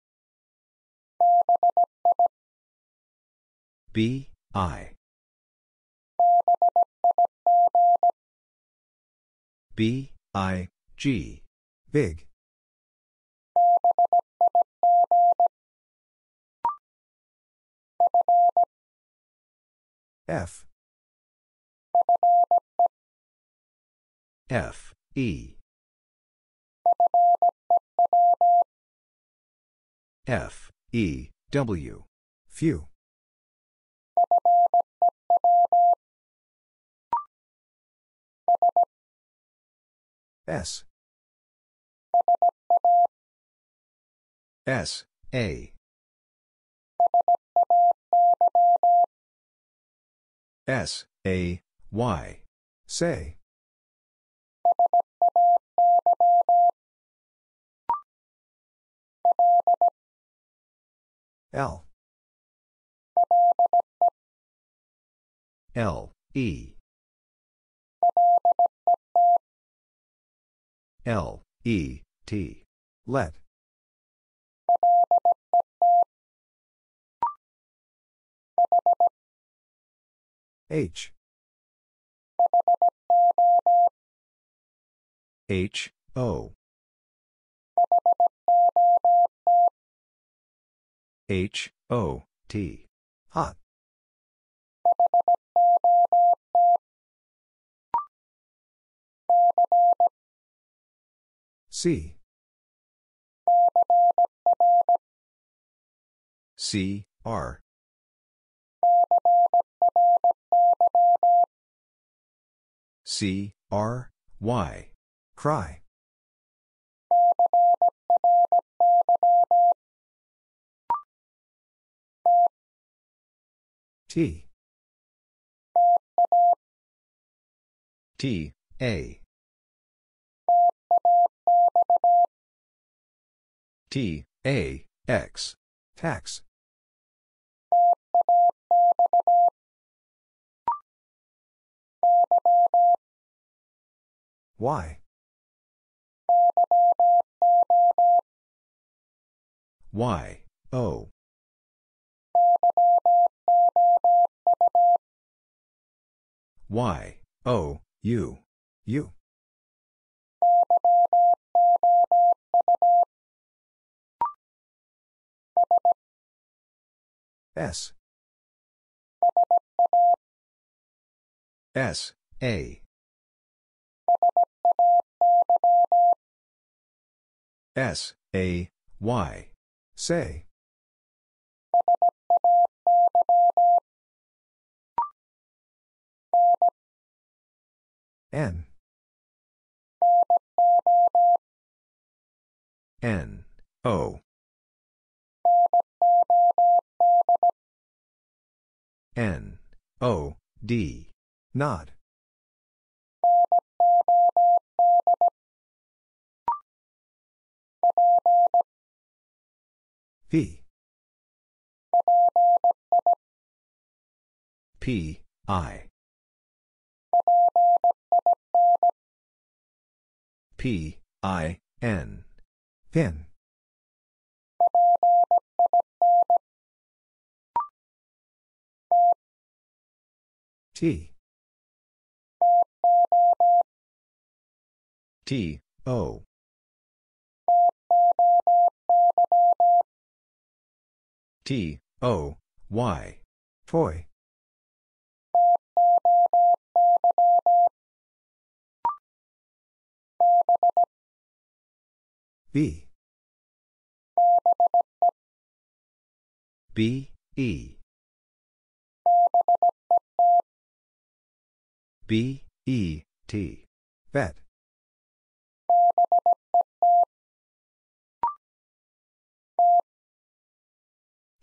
B, I. B, I, G. Big. F. F. E. F. E. W. Few. S. S. A. S. A. Y. Say. L. L. E. L. E. T. Let. H. H. O. H. O. T. Hot. C. C. R. C. R. Y. Cry. T. T. A. T. A. X. Tax. Y. Y. O. Y. O. U. You. S. S. A. S. A. Y. Say. N. N. O. N. O. D. Not. P. I. P. I. N. Pin. T. T. O. T. O. Y. Toy. B. B. E. B. E. T. Bet.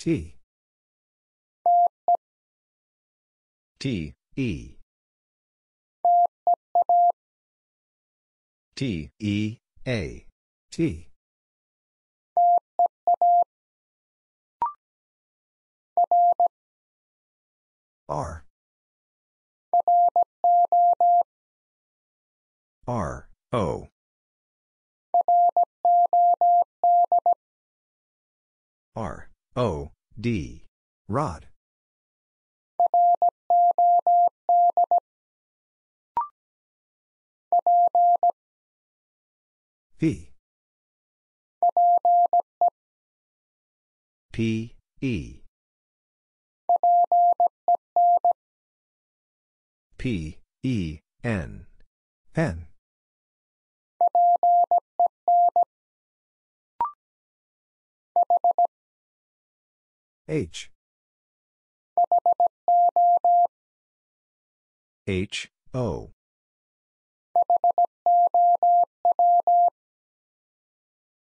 T. T. E. T. E. A. Tea. R. R. O. R. O. D. Rod. P. P. E. P, E, N. Pen. H. H, O.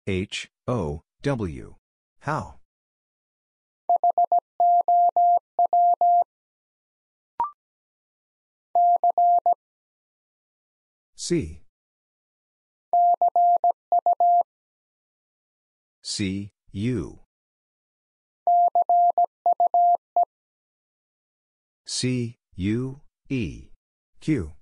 H, O, W. How? C. C, U. C, U, E. Cue.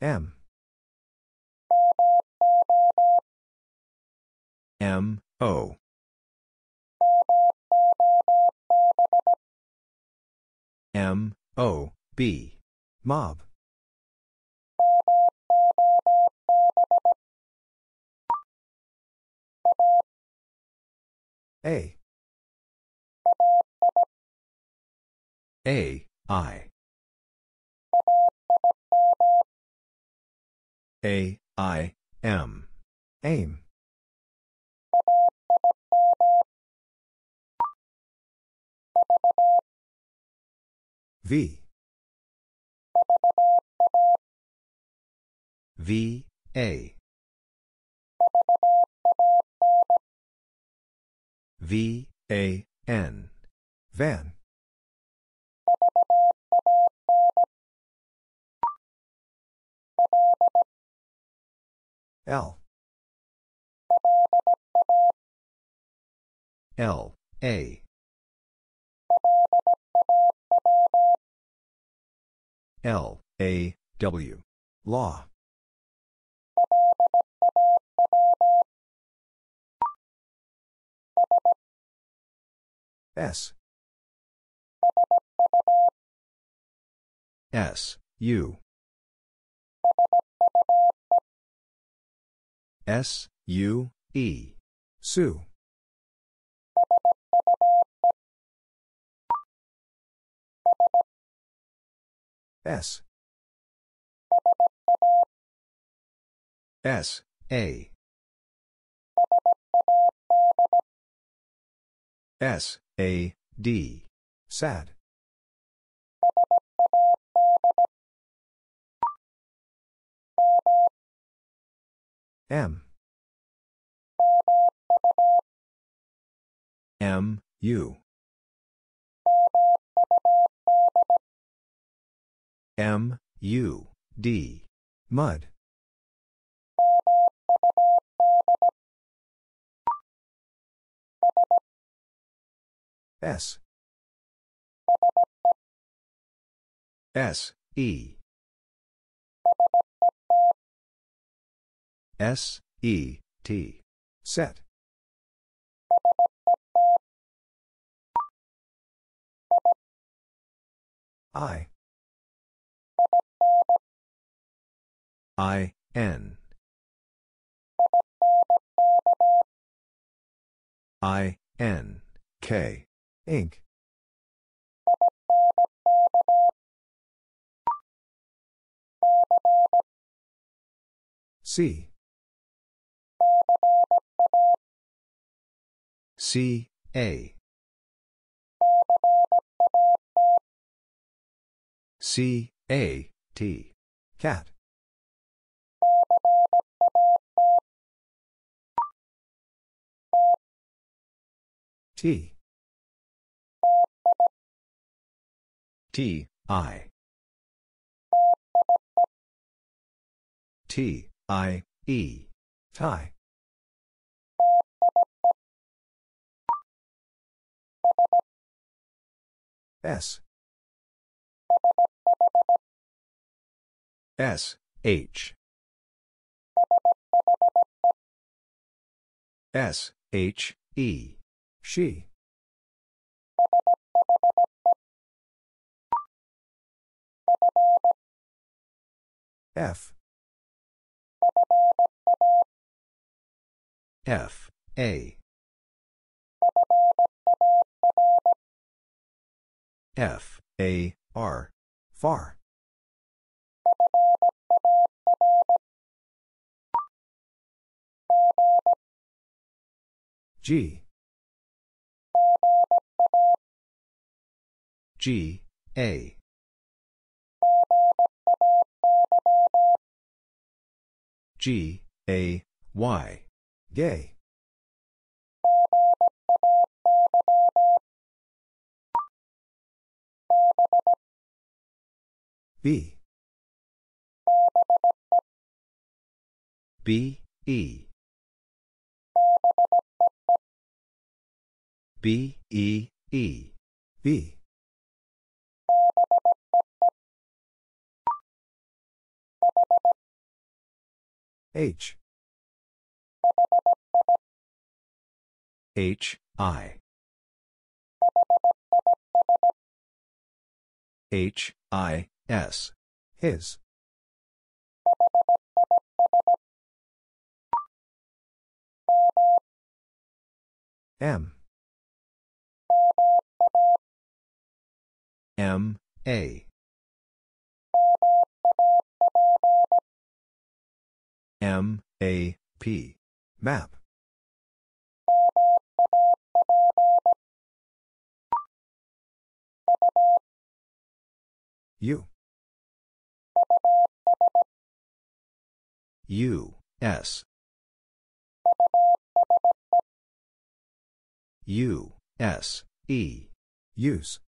M. M, O. M, O, B. Mob. A. A, I. A, I, M. Aim. V. V, A. V, A, N. Van. L. L, A. L, A, W. Law. S. S, U. S, U, E. Sue. S. S, A. S, A, D. Sad. M. M, U. M, U, D. Mud. S. S, E. S, E, T. Set. I. I, N. I, N, K. Ink. C. C, A. C, A, T. Cat. T. T, I. T, I, E. Tie. S. S, H. S, H, E. She. F. F. A. F. A. R. Far. G. G. A. G, A, Y. Gay. B. B, E. B, E, E. Bee. H. H, I. H, I, S. His. M. M, A. M, A, P. Map. U. U, S. U, S, E. Use.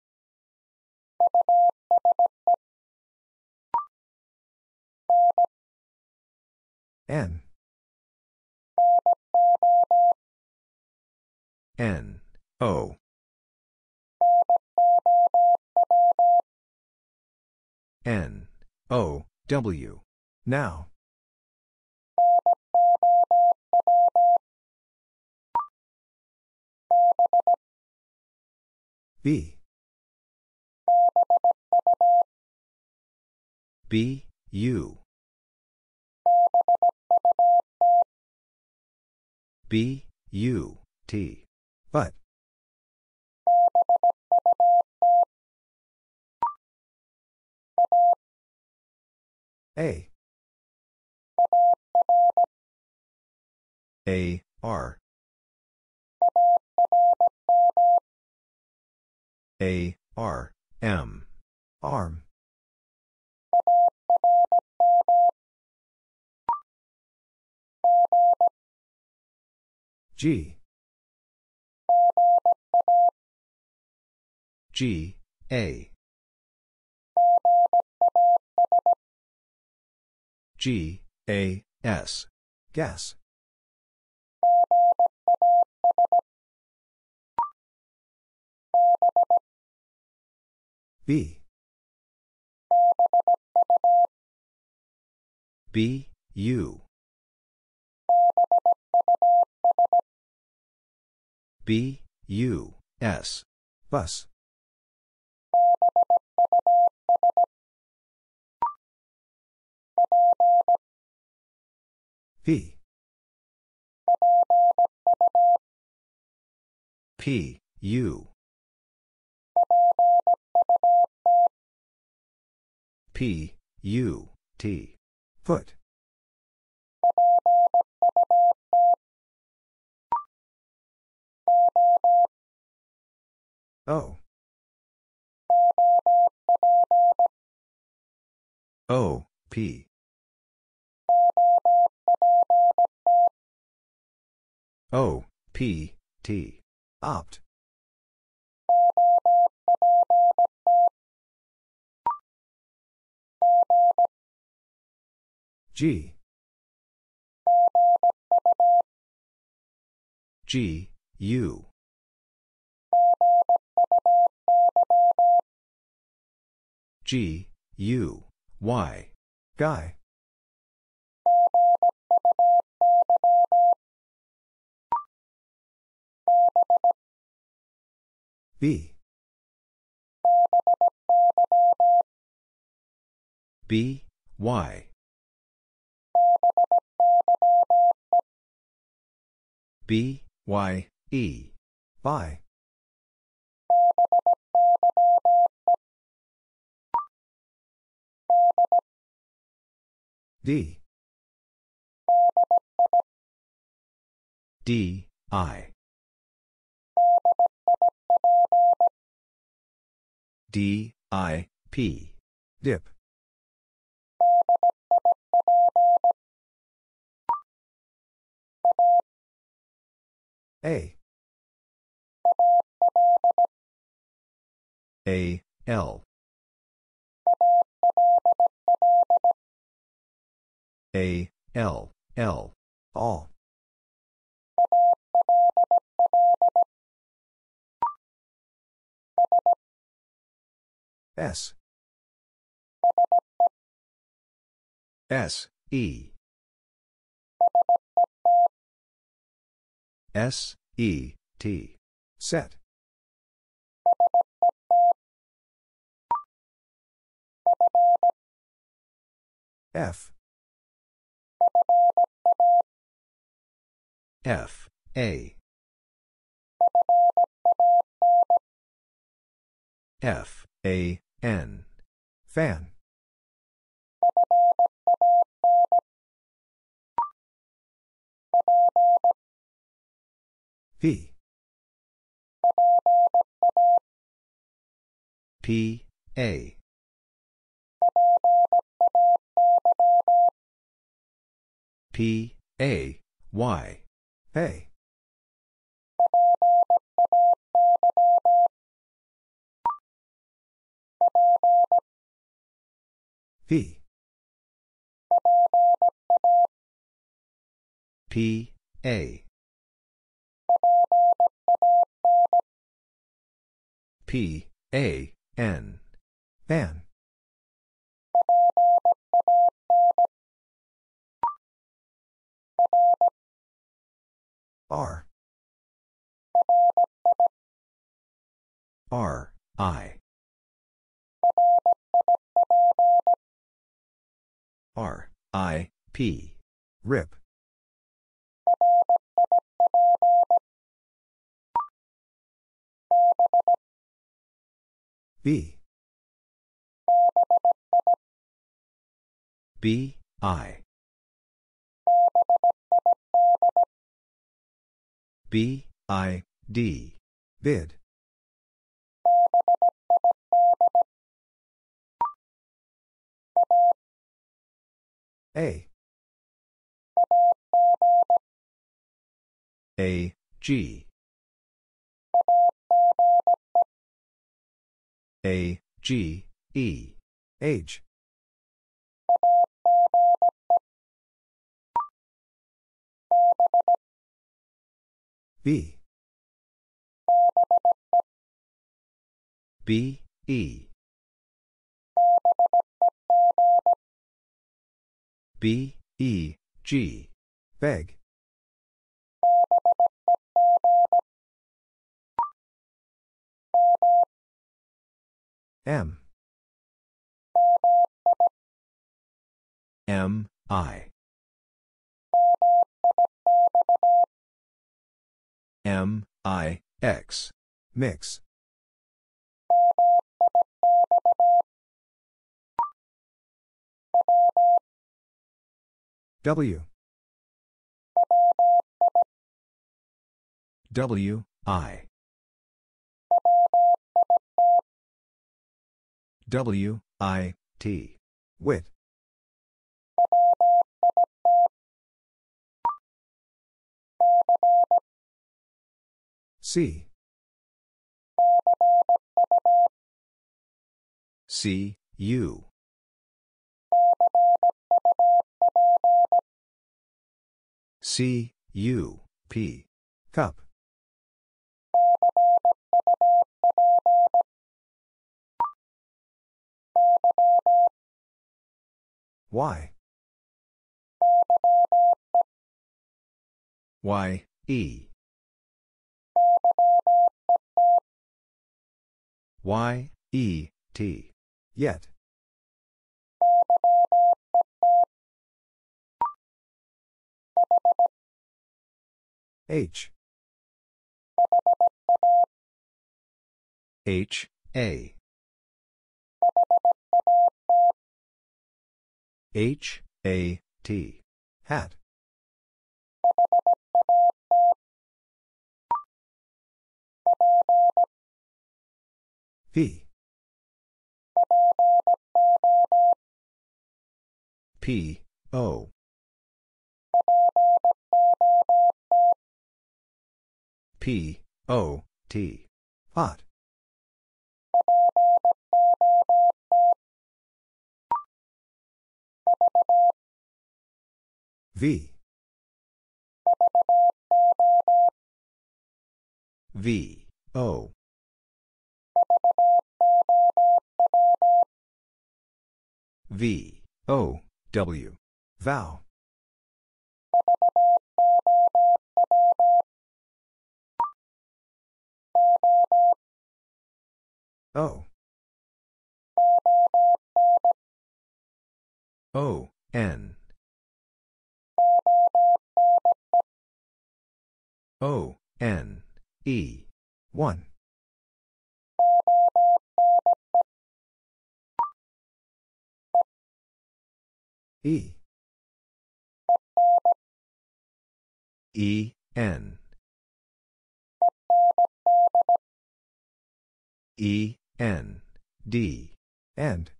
N. N, O. N, O, W. Now. B. B, U. B, U, T. But. A. A, R. A, R, M. Arm. G. G, A. G, A, S. Gas. B. B, U. B, U, S. Bus. P. P, U. P, U, T. Put. O. O, P. O, P, T. Opt. G. G, U. G, U, Y. Guy. B. B, Y. B, Y, E. Bye. D. D, I. D, I, P. Dip. A. A, L. A, L, L, all. S. S, E. S, E, T. Set. F. F, A. F, A, N. Fan. P. P, A. P, A, Y. A. P. P, A. P, A, N. Pan. R. R, I. R, I, P. Rip. B. B, I. B, I, D. Bid. A. A, G. A, G, E. Age. B. B, E. B, E, G. Beg. M. M, I. M, I, X. Mix. W. W, I. W, I, T. Wit. C. C, U. C, U, P. Cup. Y. Y, E. Y, E, T. Yet. H. H, A. H, A, T. Hat. P. P, O. P, O, T. Pot. V. V, O. V, O, W. Vow. O. O, N. O, N, E. One. E. E, N. E, N, D, End.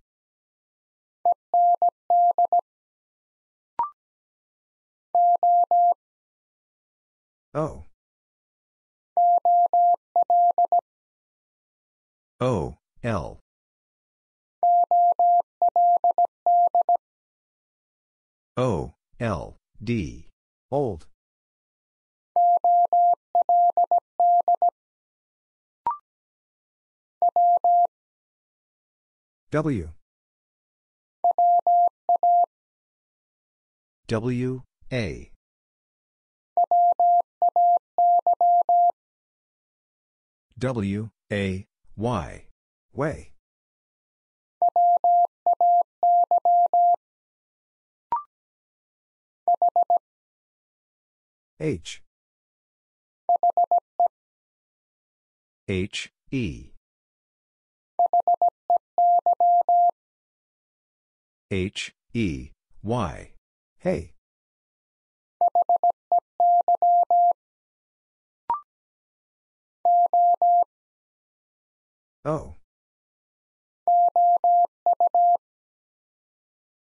O. O, L. O, L, D. Old. W. W, A. W, A, Y. Way. H. H, E. H, E, Y. Hey. O.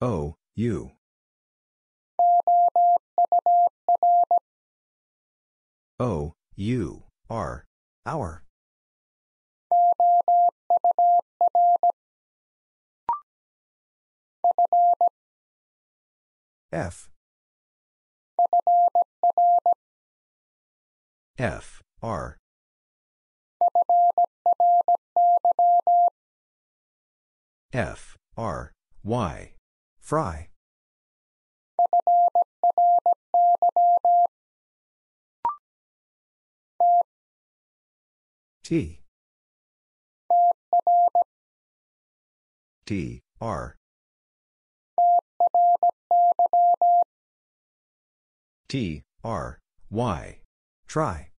O, U. O, U, R. F. F, R. F, R, Y. Fry. T. T, R. T, R, Y. Try.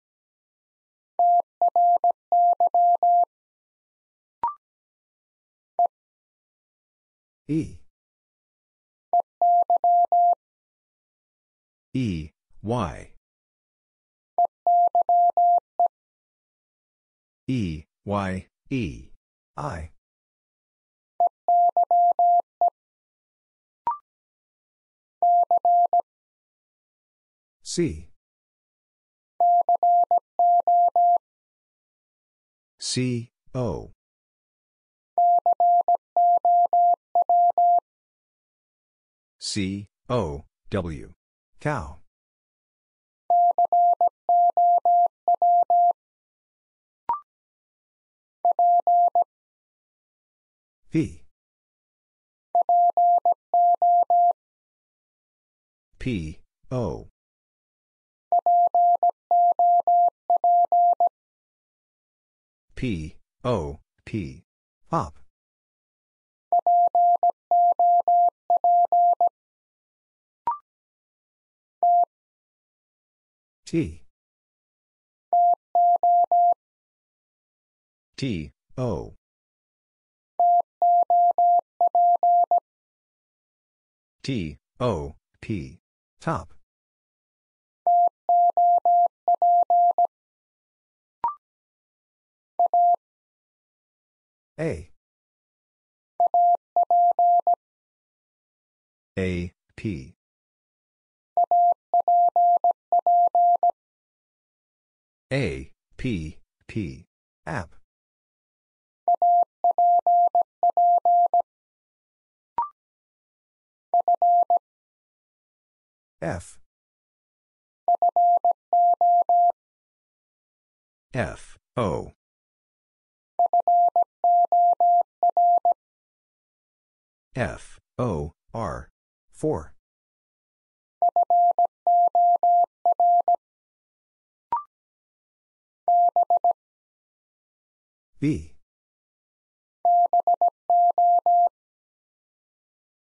E. E, Y. E, Y, E. Eye. C. C, O. C, O, W. Cow. P. P, O. P, O, P. Pop. T. T, O. T, O, P. Top. A. A, P. A, P, P. App. F. F, O. F, O, R. For. B.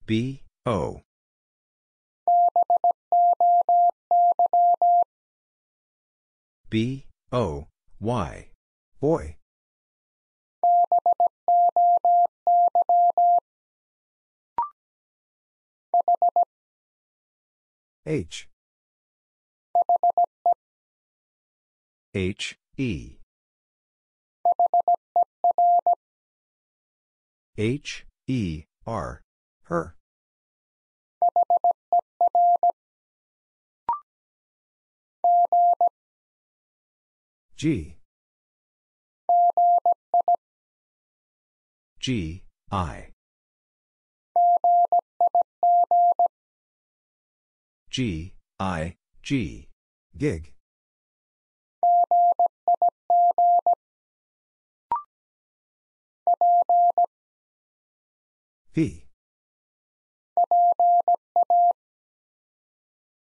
B, O. B, O, Y. Boy. H. H, E. H, E, R. Her. G. G, I. G, I, G. Gig. P.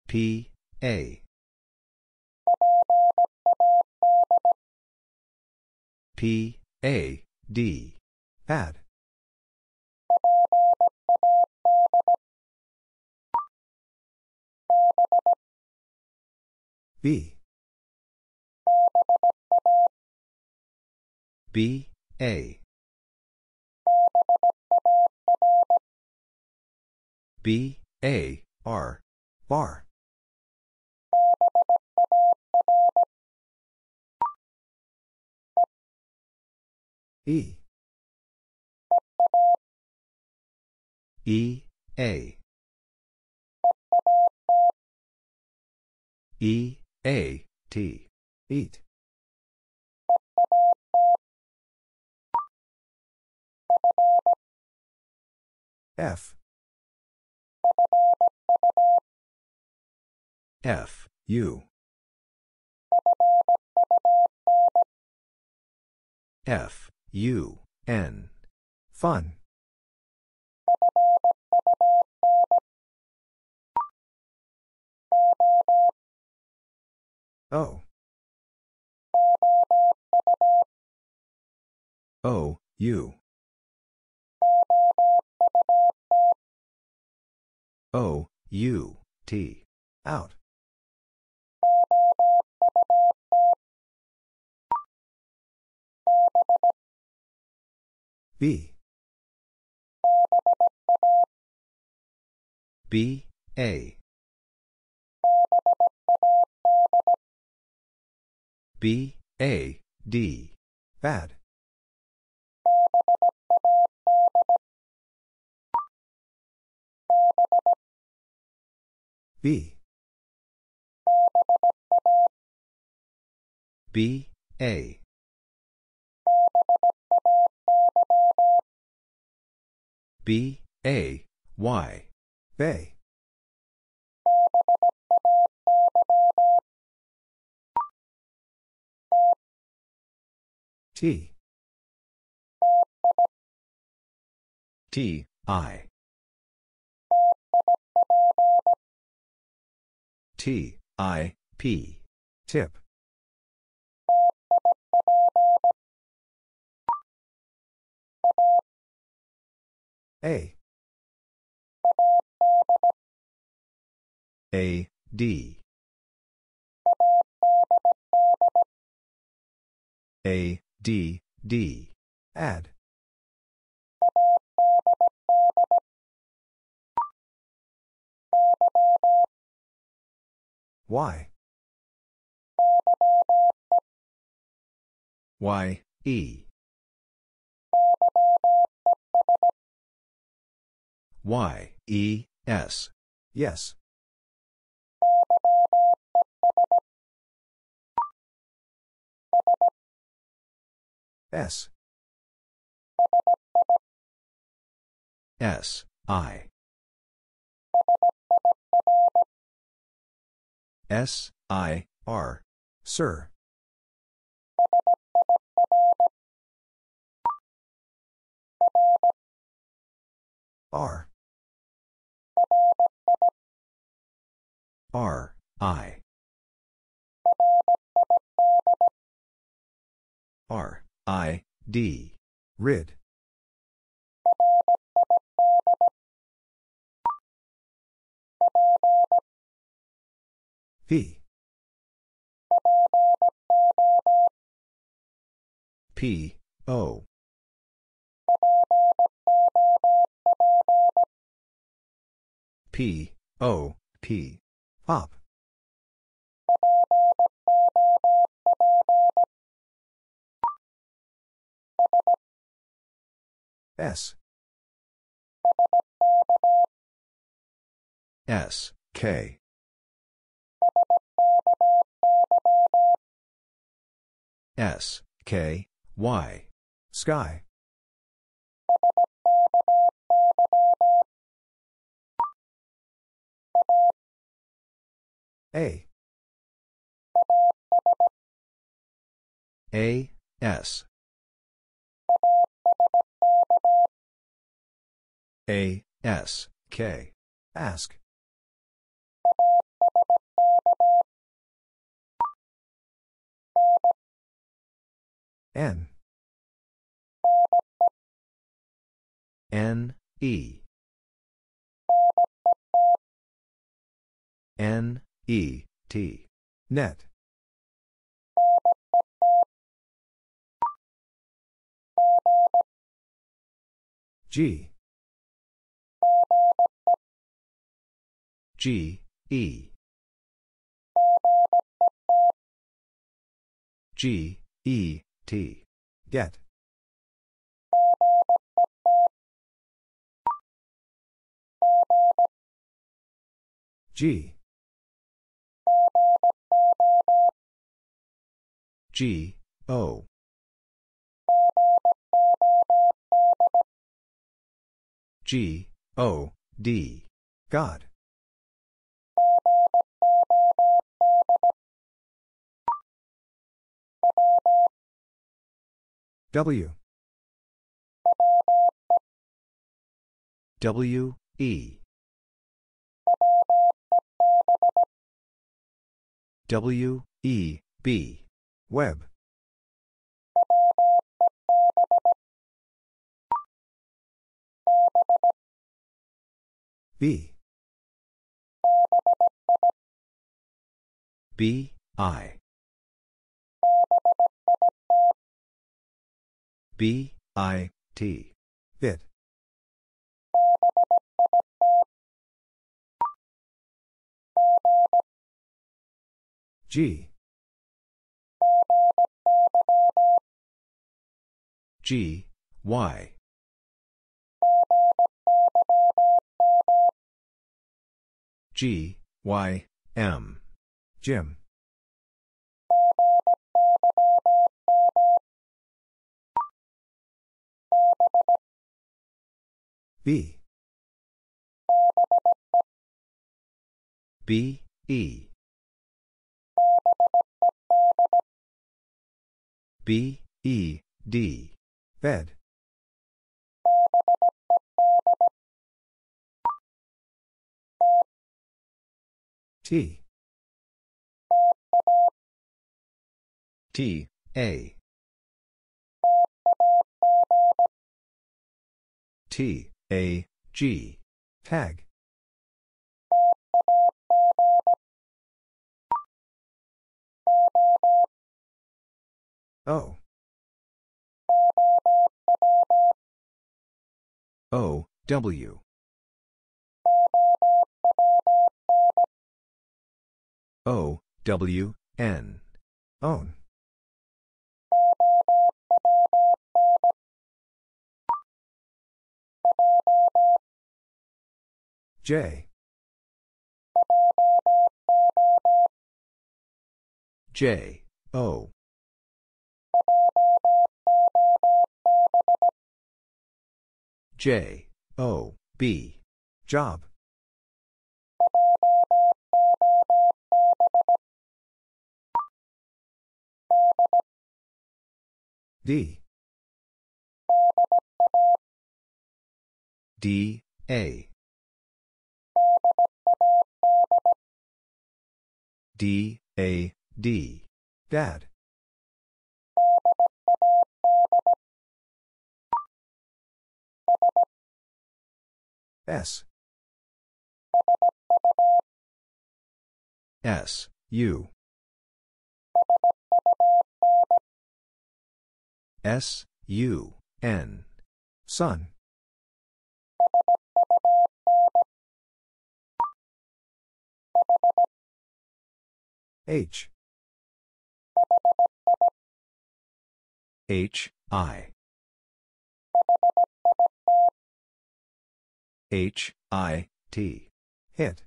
P, A. P, A, D. Pad. B. B, A. B, A, R. Bar. E. E, A. E, A, T. Eat. F. F, U. F, U, N. Fun. O. O, U. O, U, T. Out. B. B, A. B, A, D. Bad. B. B, A. B, A, Y. Bay. T. T, I. T, I, P. Tip. A. A, D. A, D, D. Add. Y. Y, E. Y, E, S. Yes. S. S, I. S, I, R. Sir. R. R, I. R, I, D. Rid. V. P, O. P, O, P. Pop. S. S, K. S, K, Y. Sky. A. A, S. A, S, K. Ask. N. N, E. N, E, T. Net. G. G, E. G, E, T. Get. G. G, O. G, O, D. God. W. W, E. W, E, B. Web. B. B, I. B, I, T. Bit. G. G, Y. G, Y, M. Gym. B. B, E. B, E, D. Bed. T. T, A. T, A, G. Tag. O. O, W. O, W, N. Own. J. J, O. J, O, B. Job. D. D, A. D, A, D. Dad. S. S, U. S, U, N. Sun. H. H, I. H, I, T. Hit.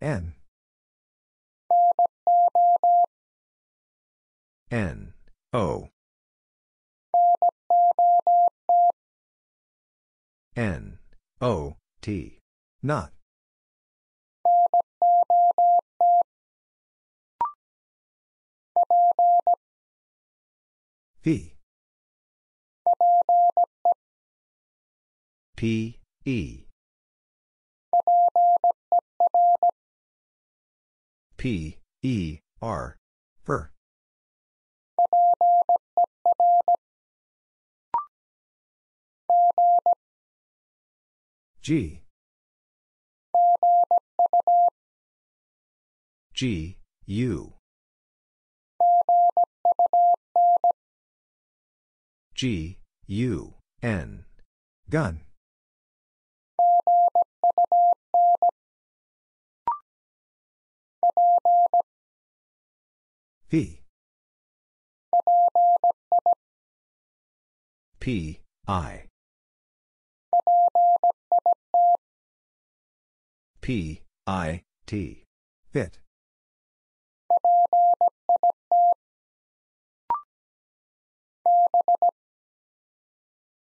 N. N, O. N, O, T. Not. P. P, E. P, E, R. Per. G. G, U. G, U, N. Gun. P. P, I. P, I, T. Pit.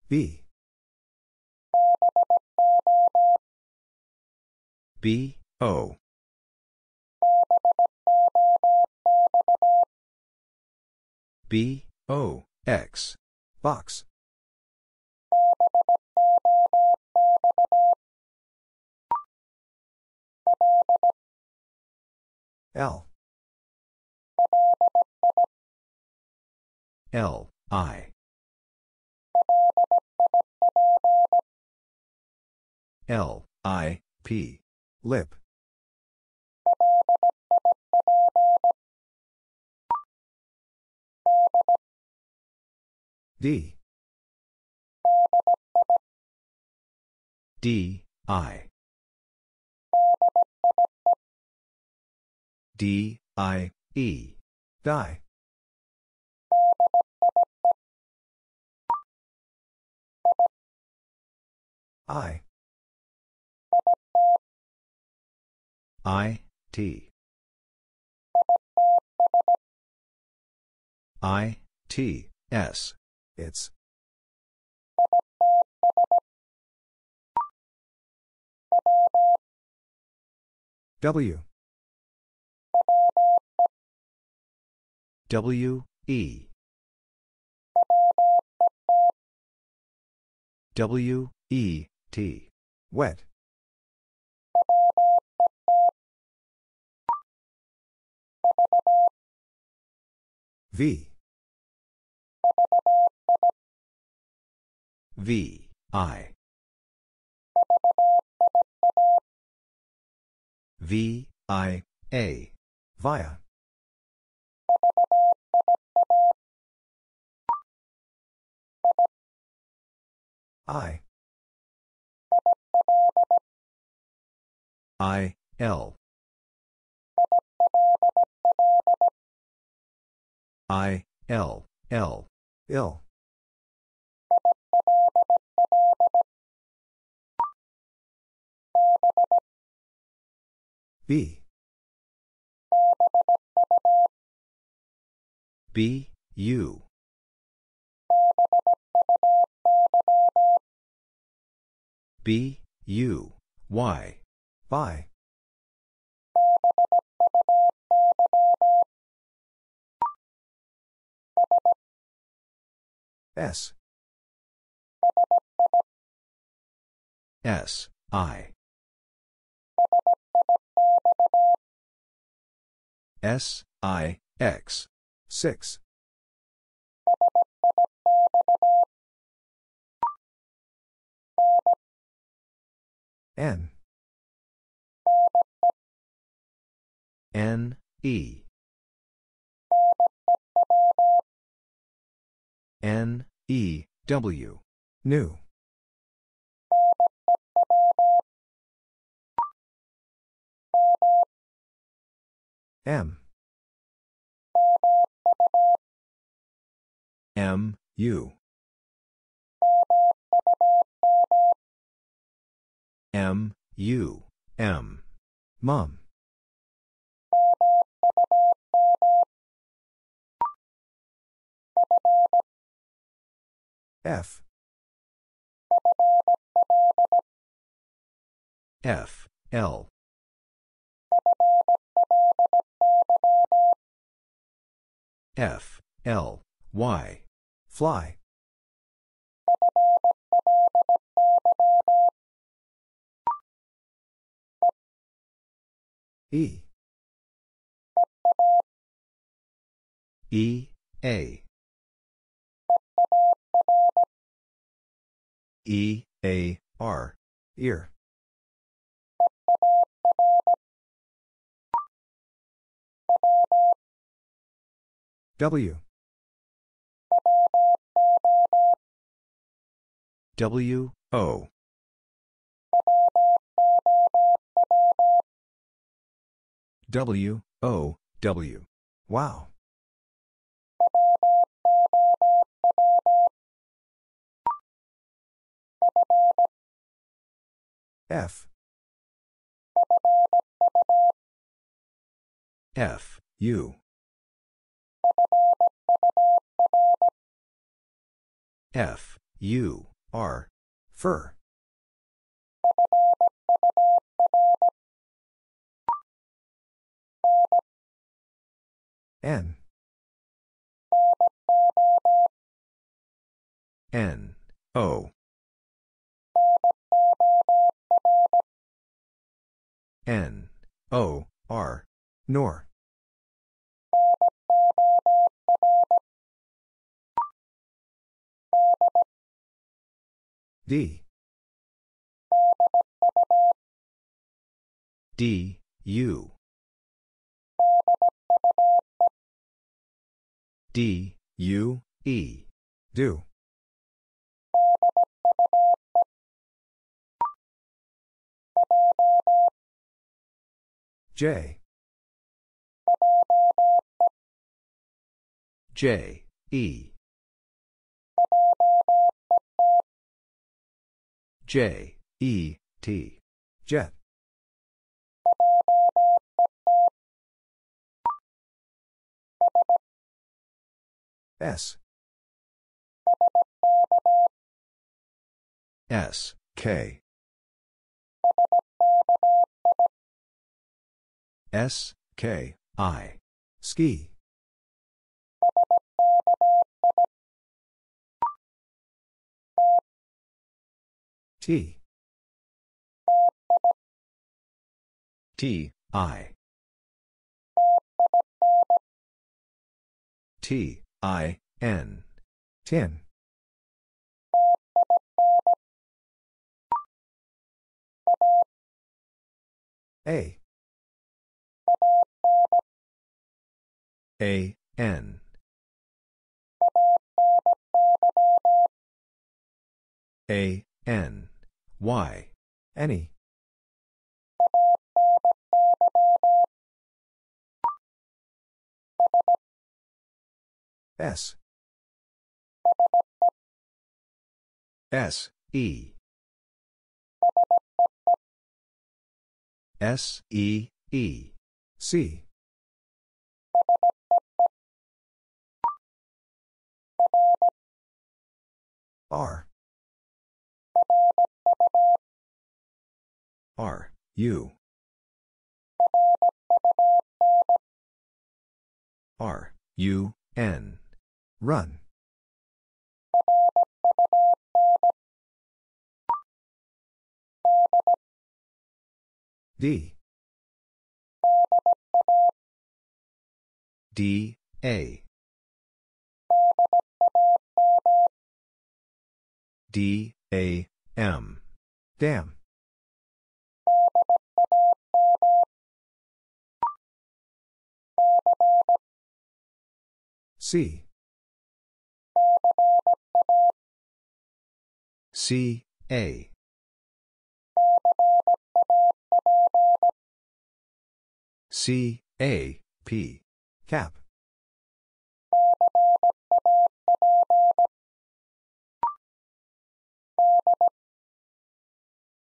B. B, O. B, O, X. Box. L. L, I. L, I, P. Lip. D. D, I. D, I, E. Die. I. I, T. I, T, S. Its. W. W, E. W, E, T. Wet. V. V, I. V, I, A. Via. I. I, L. I, L, L, ill. B. B, U. B, U, Y. Buy. S. S, I. S, I, X. Six. N. N, E. N, E, W. New. M. M, U. M, U, M. Mom. F. F, L. F, L, Y. Fly. E. E, A. E, A, R. Ear. W. W, O. W, O, W. Wow. F. F, U. F, U, R. Fur. N. N, O. N, O, R. Nor. D. D, U. D, U, E. Due. J. J, E. J, E, T. Jet. S. S, K. S, K, I. Ski. T. T, I. T, I, N. Tin. A. A, N. A, N, Y. Any. S. S, E. S, E, E. See. R. R, U. R, U, N. Run. D. D, A. D, A, M. Dam. C. C, A. C, A, P. Cap.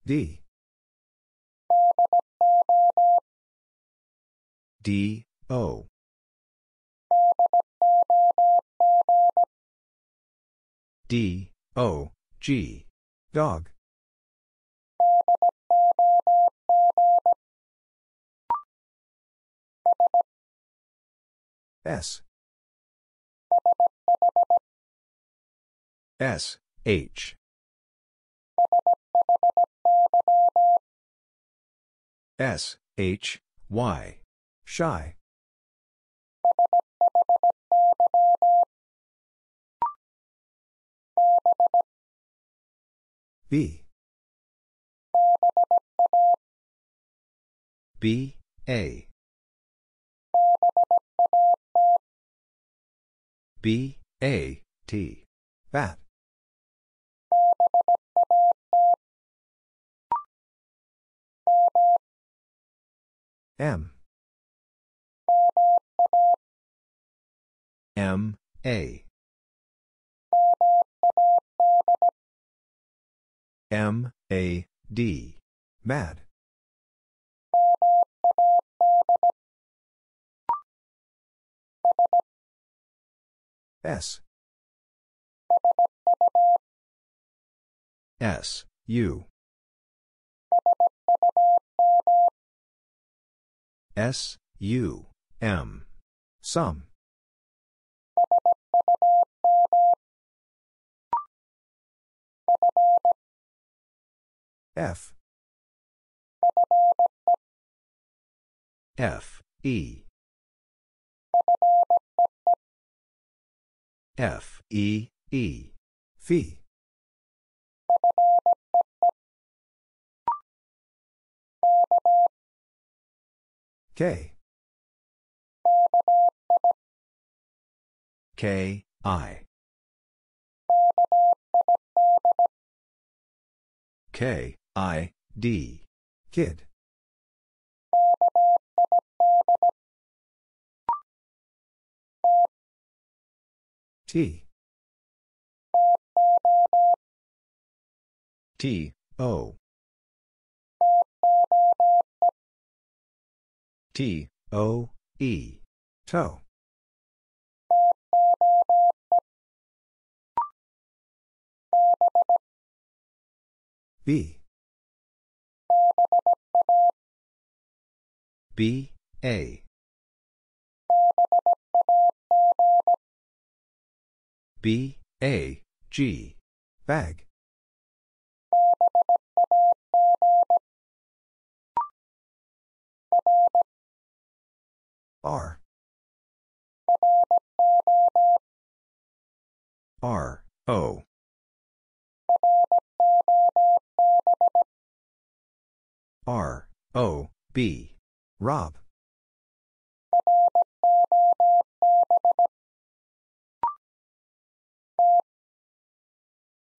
D. D, O. D, O, G. Dog. S. S, H. S, H, Y. Shy. B. B, A. B, A, T. Bat. M. M, A. M, A, D. Mad. S. S, U. S, U, M. Sum. F. F, E. F, E, E. Fee. K. K, I. K, I, D. Kid. T. T, O. T, O, E. Toe. B. B, A. B, A, G. Bag. R. R, O. R, O, B. Rob.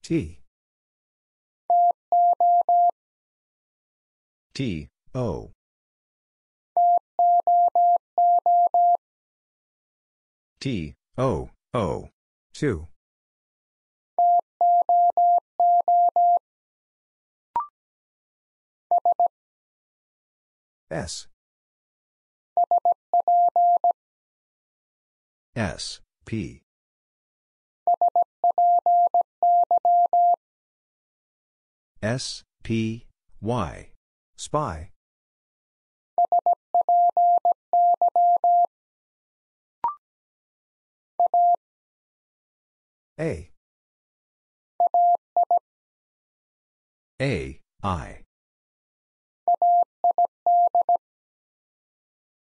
T. T, O. T, O, O, Too. S. S, P. S, P, Y. Spy. A. A, I.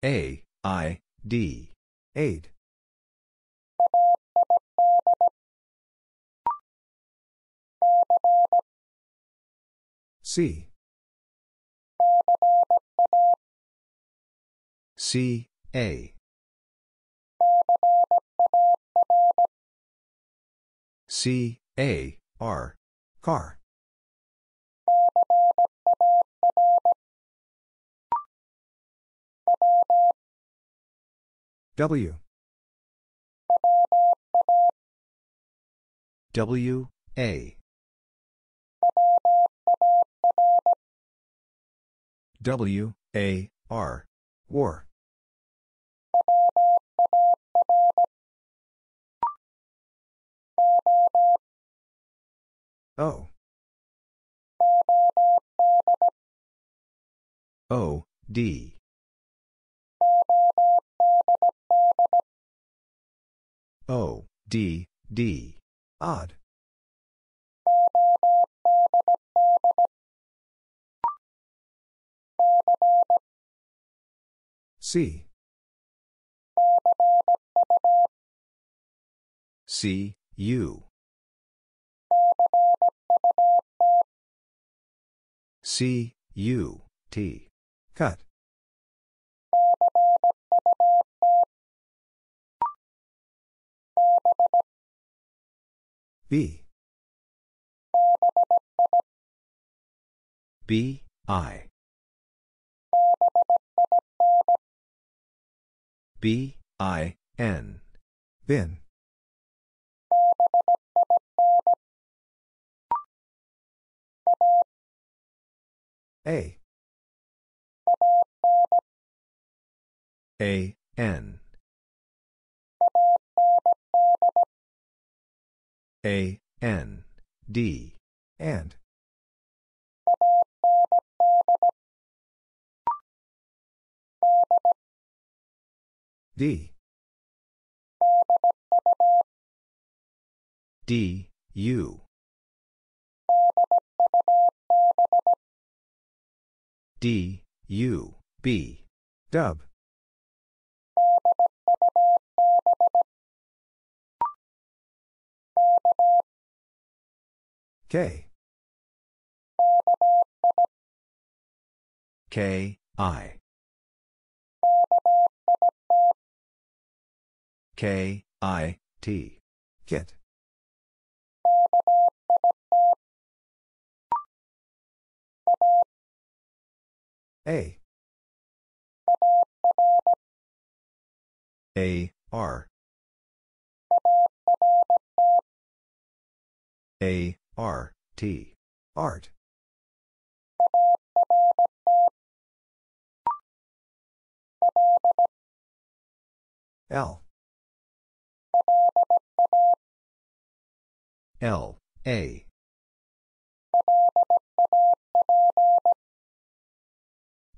A, I, D. Aid. C. C, A. C, A, R. Car. W. W, A. W, A, R. War. O. O, D. O, D, D. Odd. C. C, U. C, U, T. Cut. B. B, I. B, I, N. Bin. A. A, N. A, N, D, and. D. D, U. D, U, B. Dub. K. K, I. K, I, T. Kit. A. A, R. A, R, T. Art. L. L, A.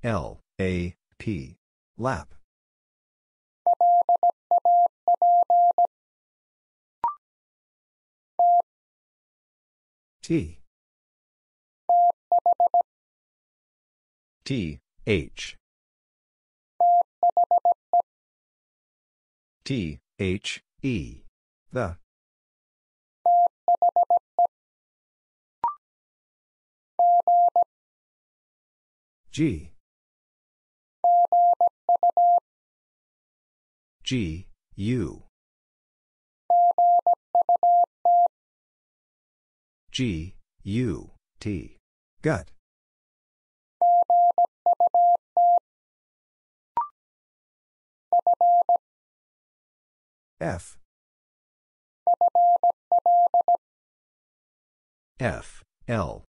L, A, P. Lap. T. T, H. T, H, E. The. G. G, U. G, U, T. Gut. F. F, L.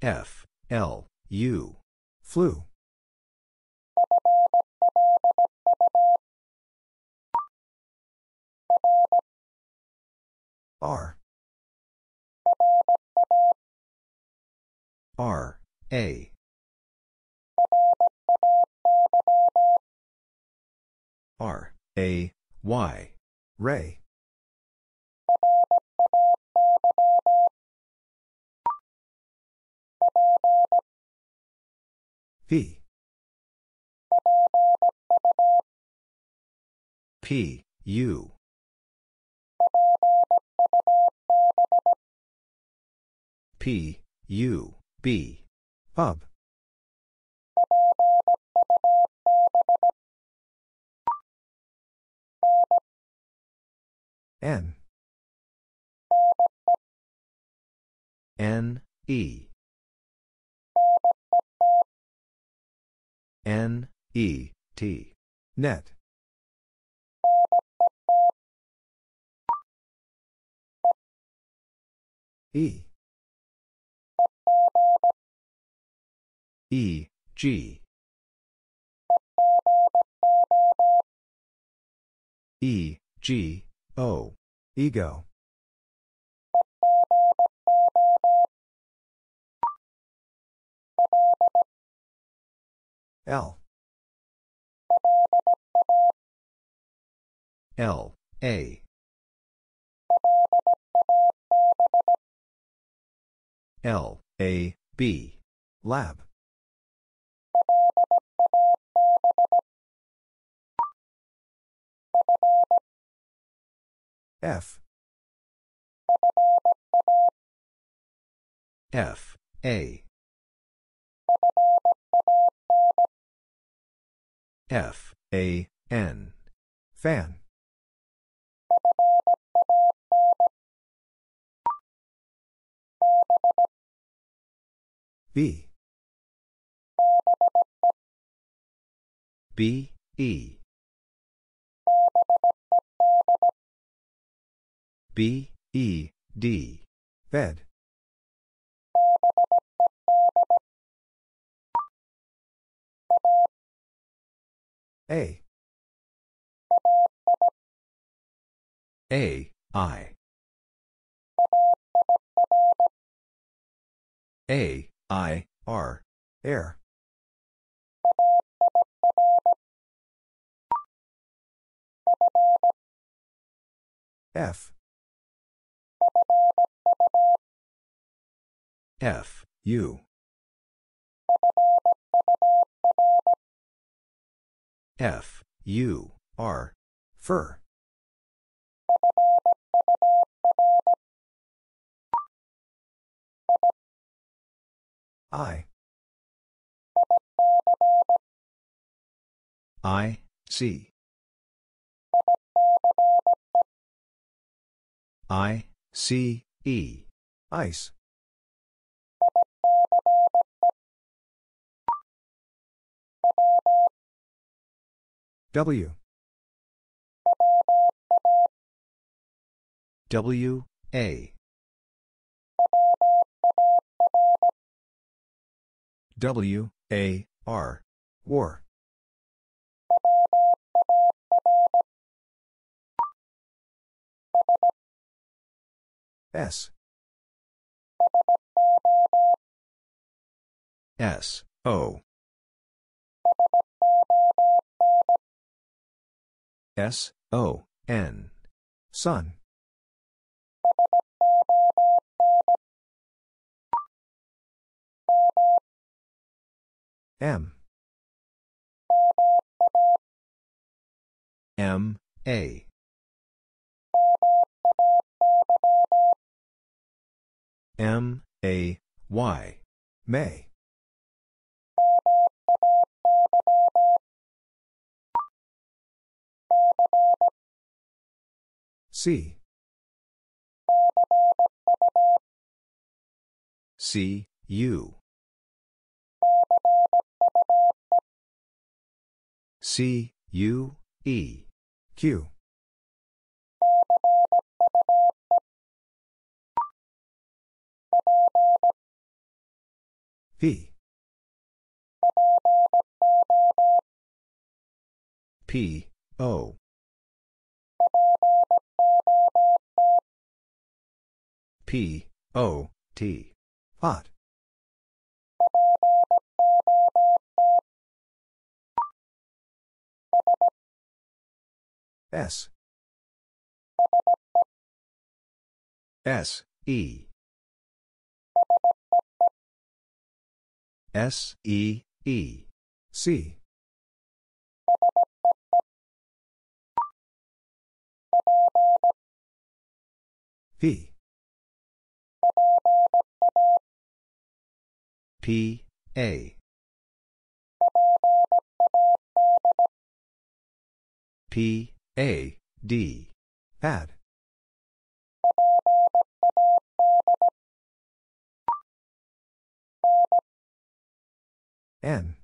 F, L, U. Flu. R. R. A. R. A. Y. Ray. P. P. U. P. U. B. Pub. N. N. E. N. E. T. Net. E. E. G. E. G. O. Ego. L. L. A. L. A. B. Lab. F. F. A. F. A. N. Fan. B. B. E. B. E. D. Bed. A. A. I. A. I. R. Air. F. F. U. F. U. R. Fur. I. I. C. I. C. E. Ice. W. W. A. W. A. R. War. S. S. O. S. O. N. Son. M. M. A. M. A. Y. May. C. C. U. C, U, E, Cue. P. P, O. P, O, T. Pot. S. S, E. S, E, E. See. P. P, A. P, A, D. Add. N.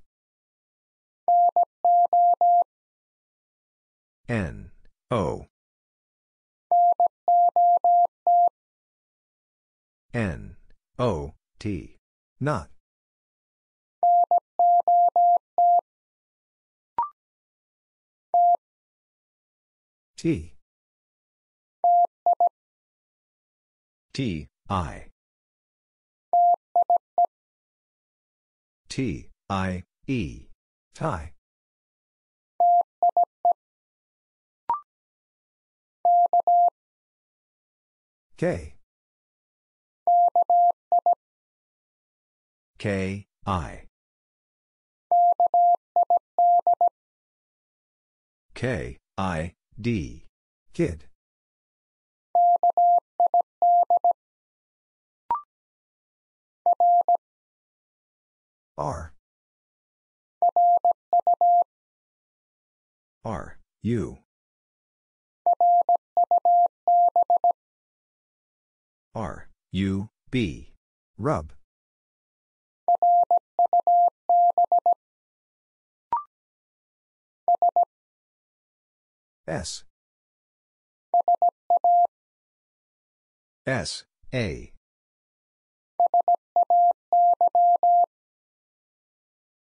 N, O. N, O, T. Not. T. T, I. T, I, E. Tie. K. K, I. K, I, D. Kid. R. R, U. R, U, B. Rub. S. S, A.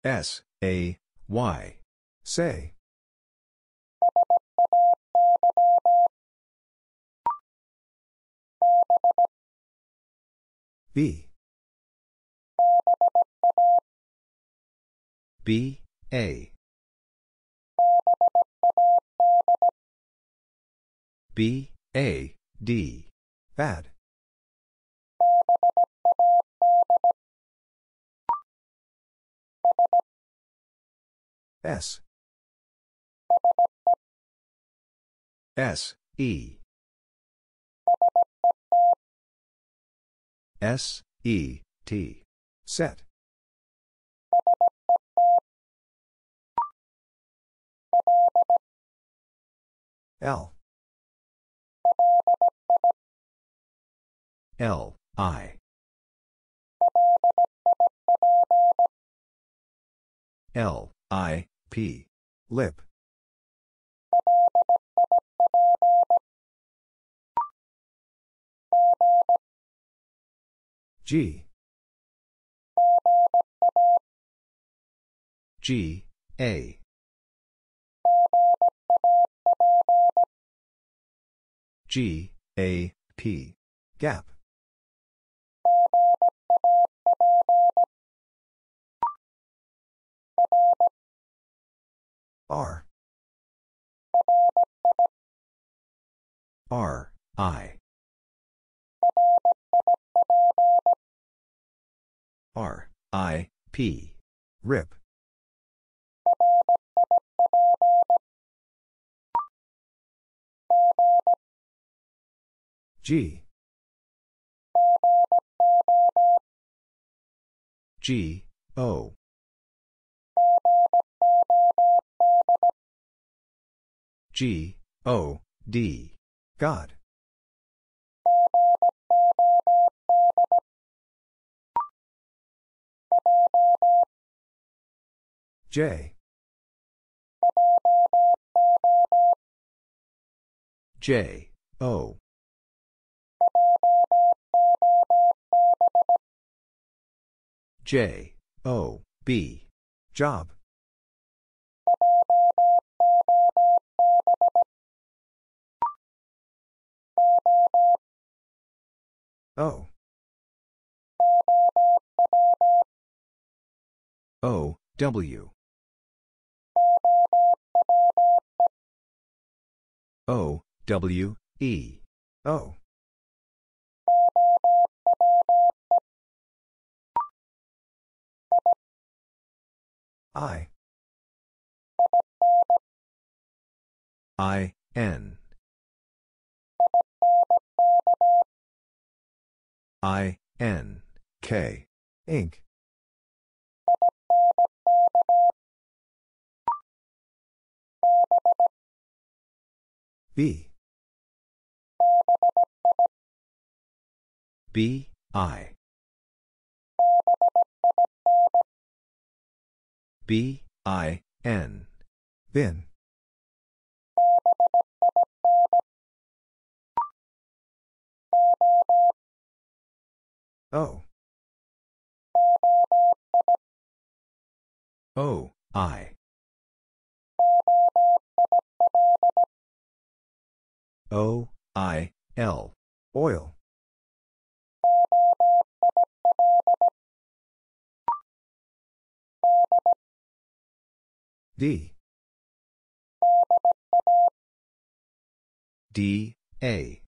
S, A, Y. Say. B. B, A. B, A, D. Bad. S. S, E. S, E, T. Set. L. L, I. L, I, P. Lip. G. G, A. G, A, P. Gap. R. R, I. R, I, P. Rip. G. G, O. G, O, D. God. J. J, O. J, O, B. Job. O. O, W. O, W, E. O. I. I, N. I, N, K. Ink. B. B, I. B, I, N. Bin. O. O, I. O, I, L. Oil. D. D, A.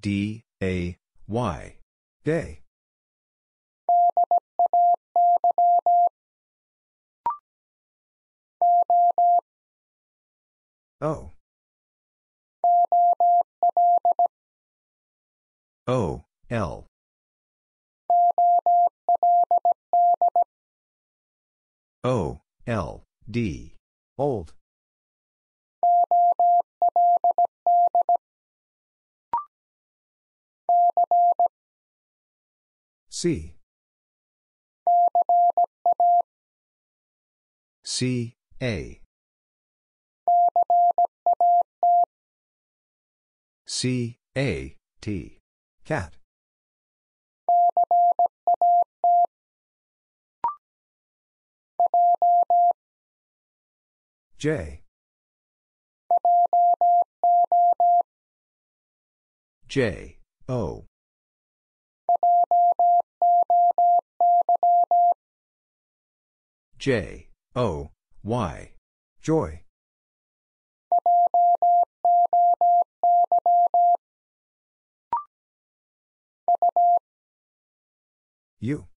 D, A, Y. Day. O. O, L. O, L, D. Old. C. C, A. C, A, T. Cat. J. J, O. J, O, Y. Joy. U.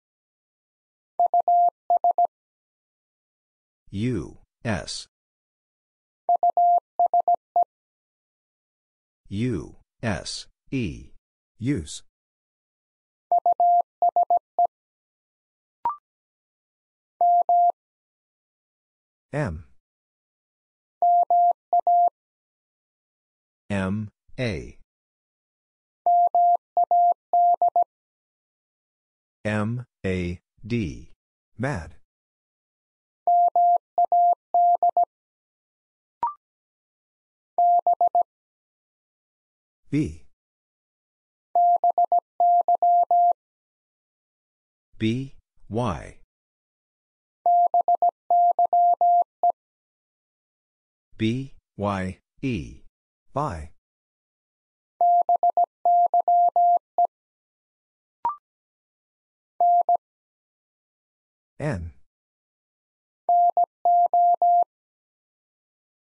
U, S. U, S, E. Use. M. M, A. M, A, D. Mad. B. B, Y. B, Y, E. Bye. N.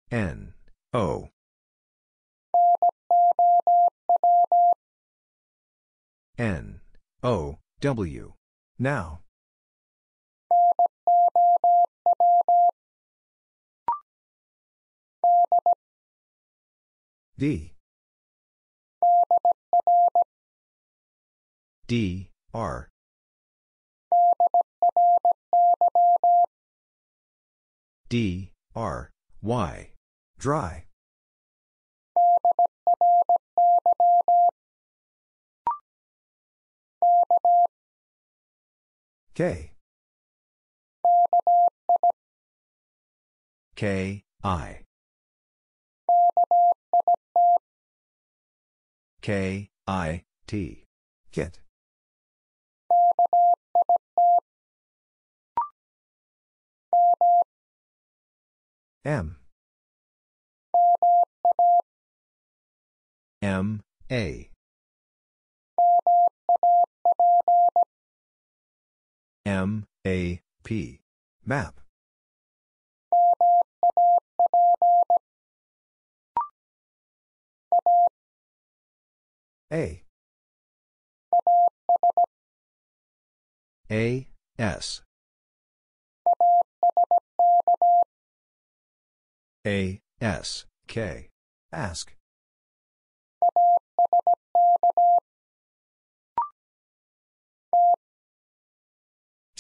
N, O. N, O, W. Now. D. D, R. D, R, Y. Dry. K. K, I. K, I, T. Kit. M. M, A. M, A, P. Map. A. A, S. A, S, K. Ask.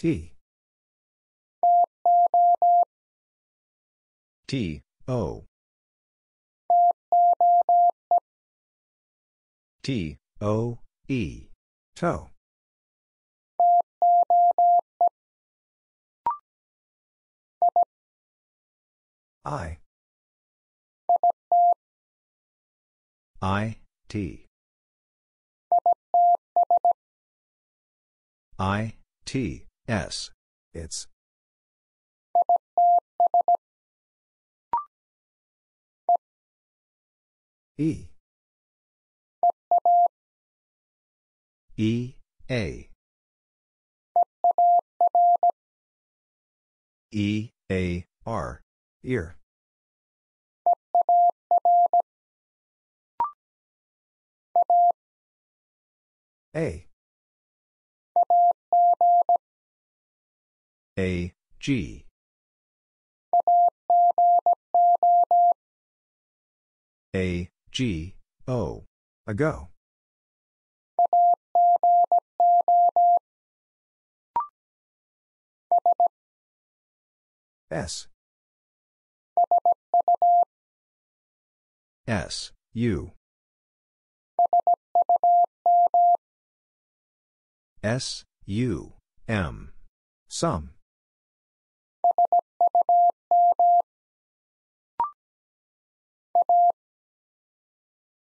T. T, O. T, O, E. Toe. I. I, T. I, T, S. Its. E. E, A. E, A, R. Ear. A. A, G. A, G, O. Ago. S. S, U. S, U, M. Sum.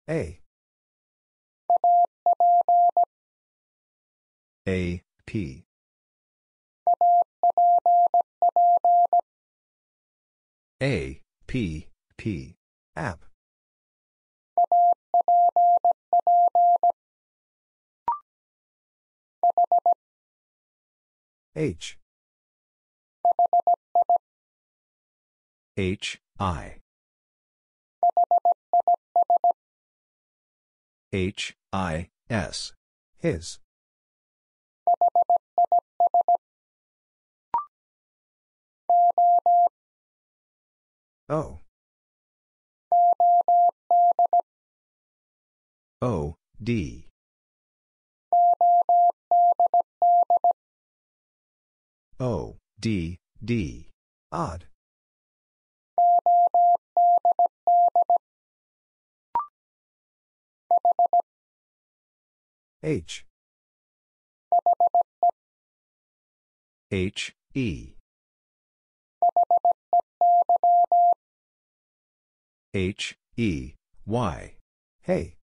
A. A, P. A, P, P. App. H. H, I. H, I, S. His. O. O, D. O, D, D. Odd. H. H, E. H, E, Y. Hey.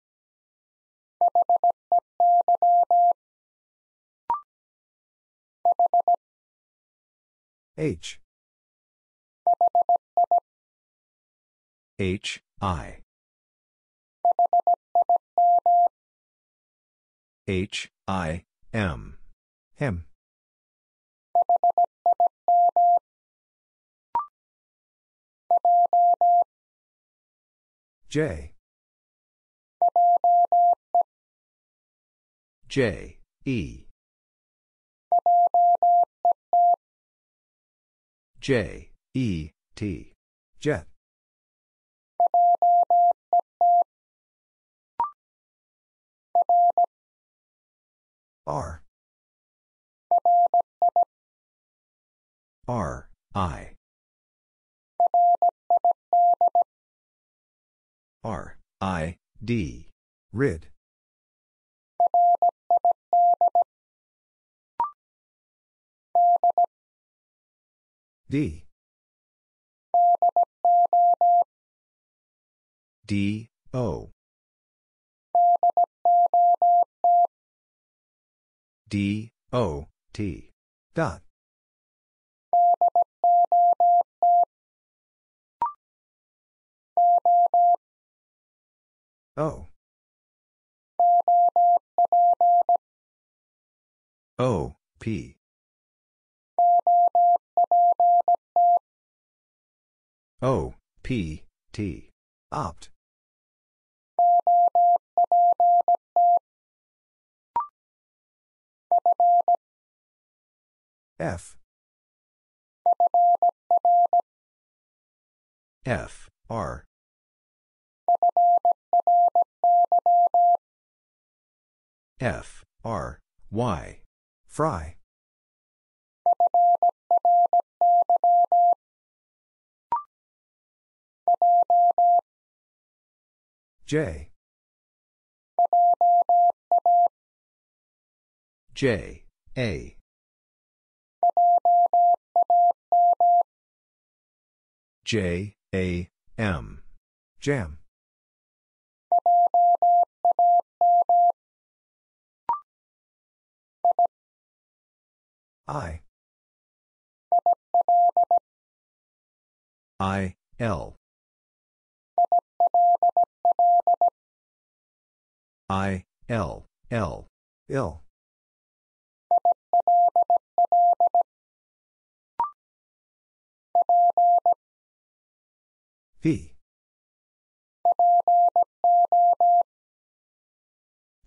H. H, I. H, I, M. Him. J. J, E. J, E, T. Jet. R. R, I. R, I, D. Rid. D. D, O. D, O, T. Dot. O. O, P. O, P, T. Opt. F. F, R. F, R, Y. Fry. J. J, A. J, A, M. Jam. I. I, L. I, L, L, L. P.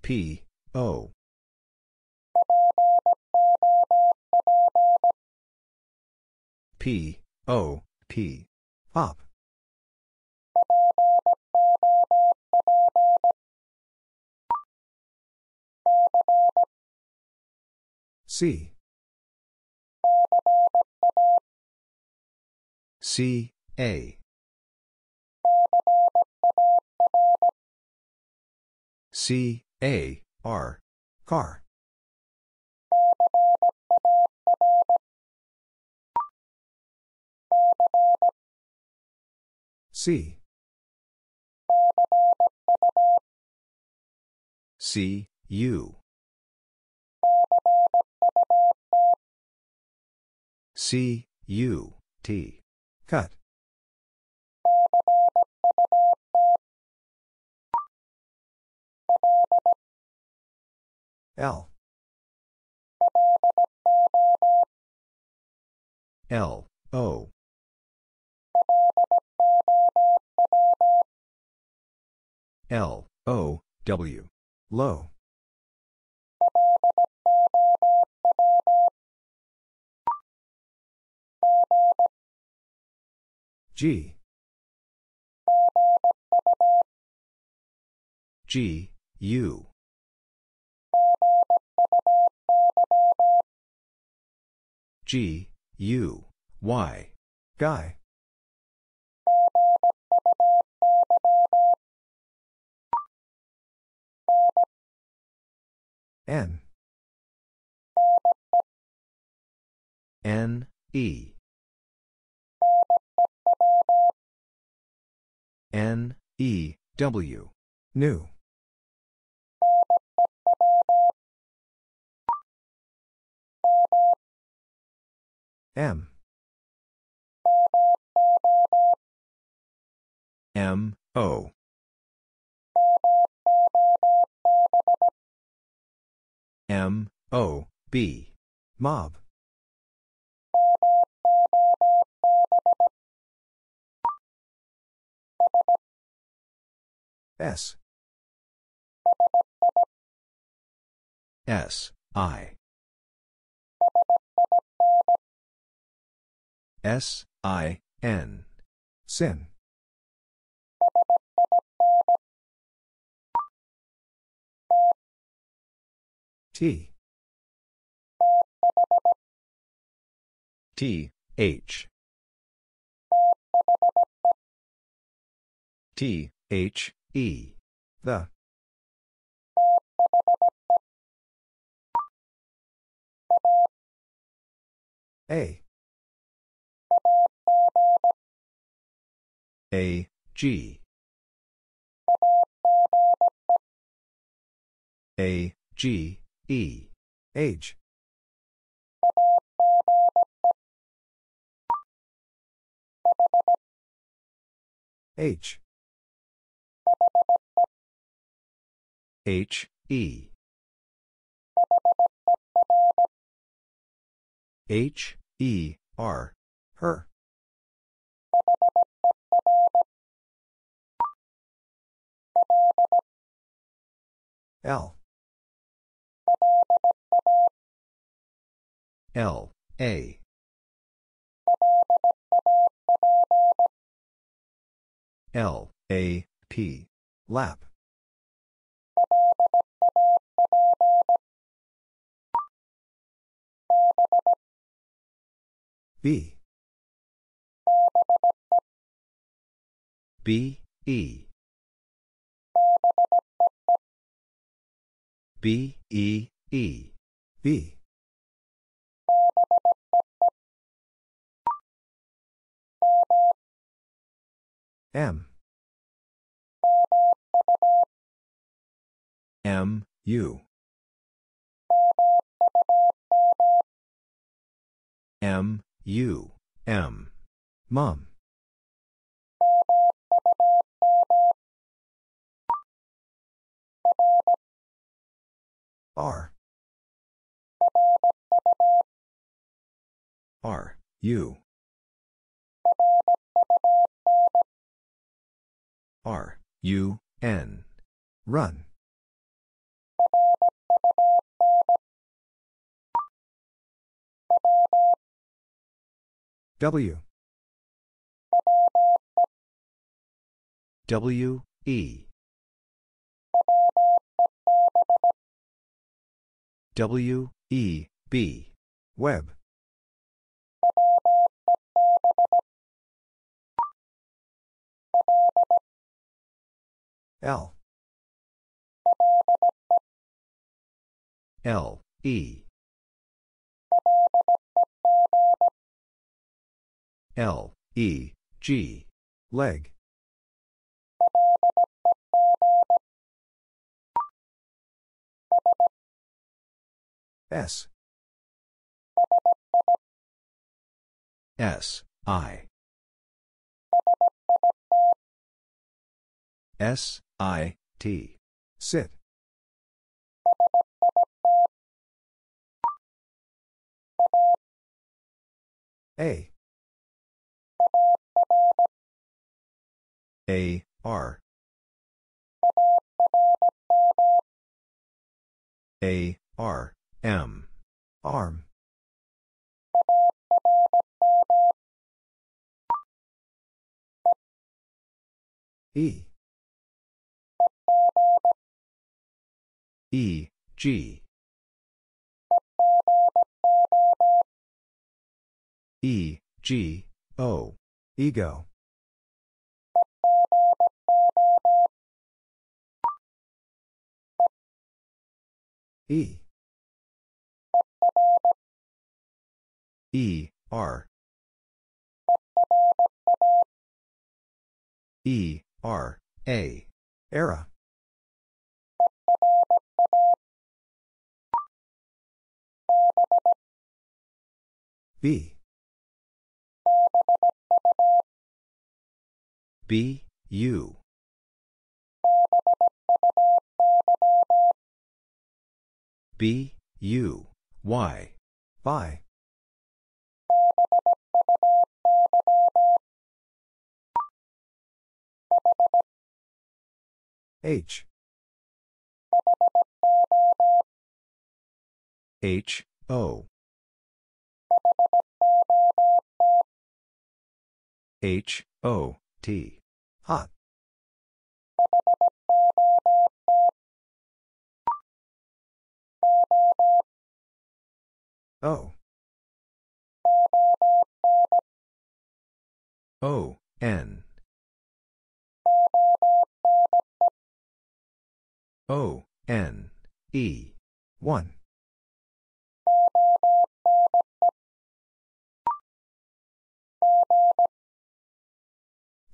P, O. P, O, P. Pop. C. C, A. C, A, R. Car. C. C, U. C, U, T. Cut. L. L, O. L, O, W. Low. G. G, U. G, U, Y. Guy. N. N, E. N, E, W. New. M. M, O. M, O, B. Mob. S. S, I. S, I, N. Sin. T. T, H. T, H, E. The. A. A, G. A, G, E, Age. H. H, E. H, E, R, her. L. L, A. L, A, P. Lap. B. B, E. B, E, E. Bee. M. M, U. M, U, M. Mom. R. R, U. R, U, N. Run. W. W, E. W, E, B. Web. L. L, E. L, E, G. Leg. S. S, I. S, I, T. Sit. A. A, R. A, R, M. Arm. E. E, G. E, G, O. Ego. E. E, R. E, R, A. Era. B. B, U. B, U, Y. Buy. H. H, O. H, O, T. Hot. O. O, N. O, N, E. One.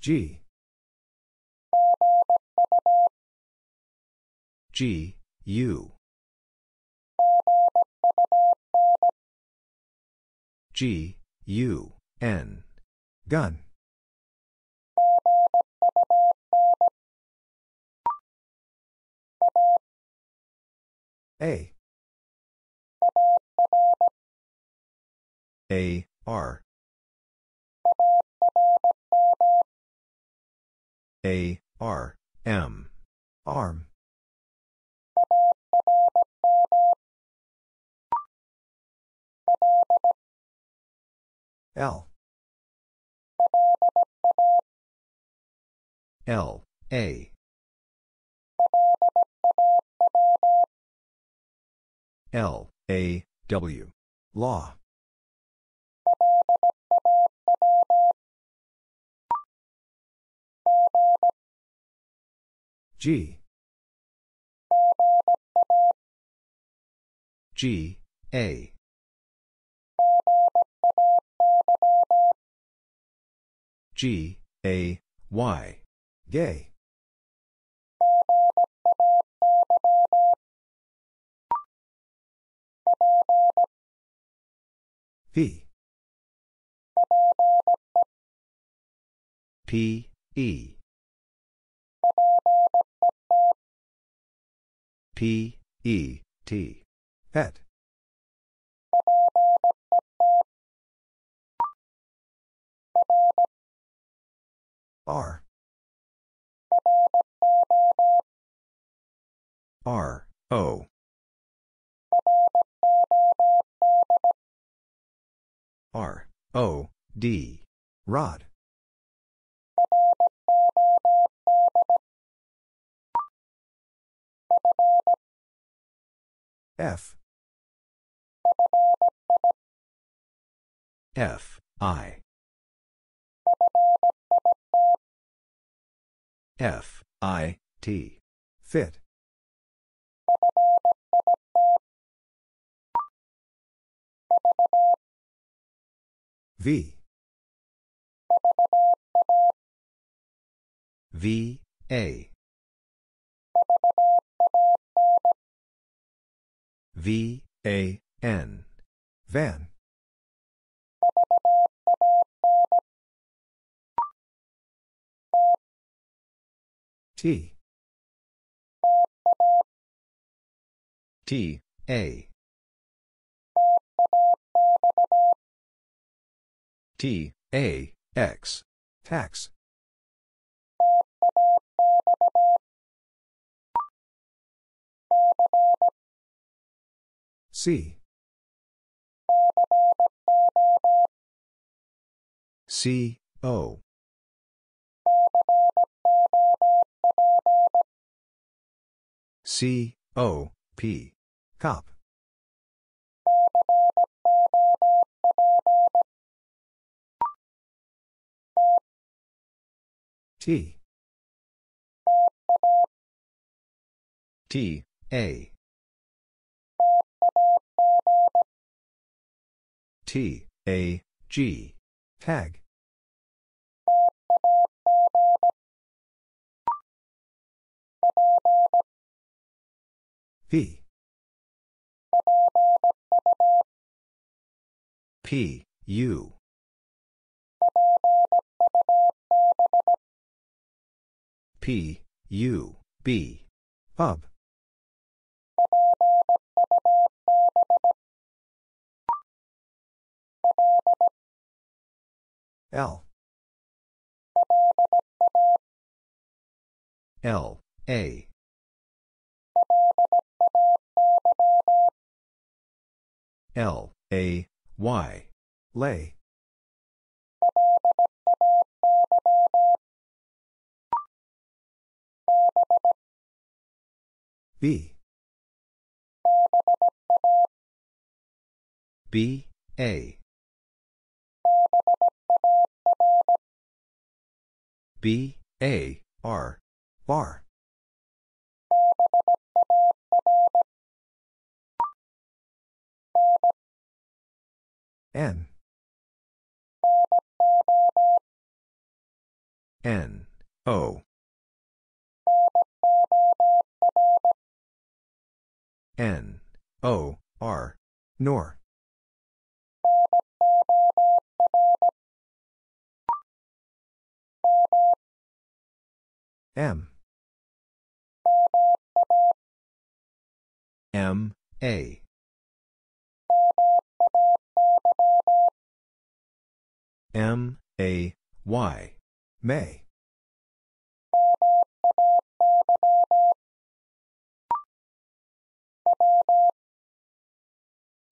G. G, U. G, U, N. Gun. A. A, R. A, R, M. Arm. L. L, A. L, A, W. Law. G. G, A. G, A, Y. Gay. P. P, E. P, E, T. Pet. R. R, O. R, O, D. Rod. F. F, I. F, I, T. Fit. V. V, A. V, A, N. Van. T. T, A. T, A, X. Tax. C. C, O. C, O, P. Cop. T. T, A. T, A, G. Tag. P. P, U. P, U, B. Pub. L. L, A. L, A, Y. Lay. B. B, A. B, A, R. Bar. N. N, O. N, O, R, nor. M. M, A. M, A, Y. May.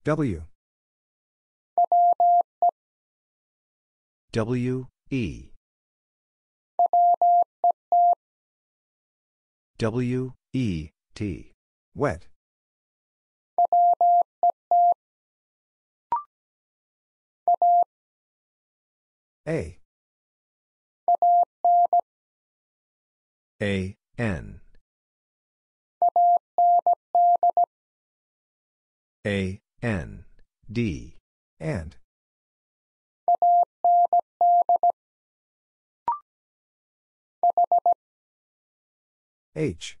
W. W, E. W, E, T. Wet. A. A, N. A, N, D, and. H.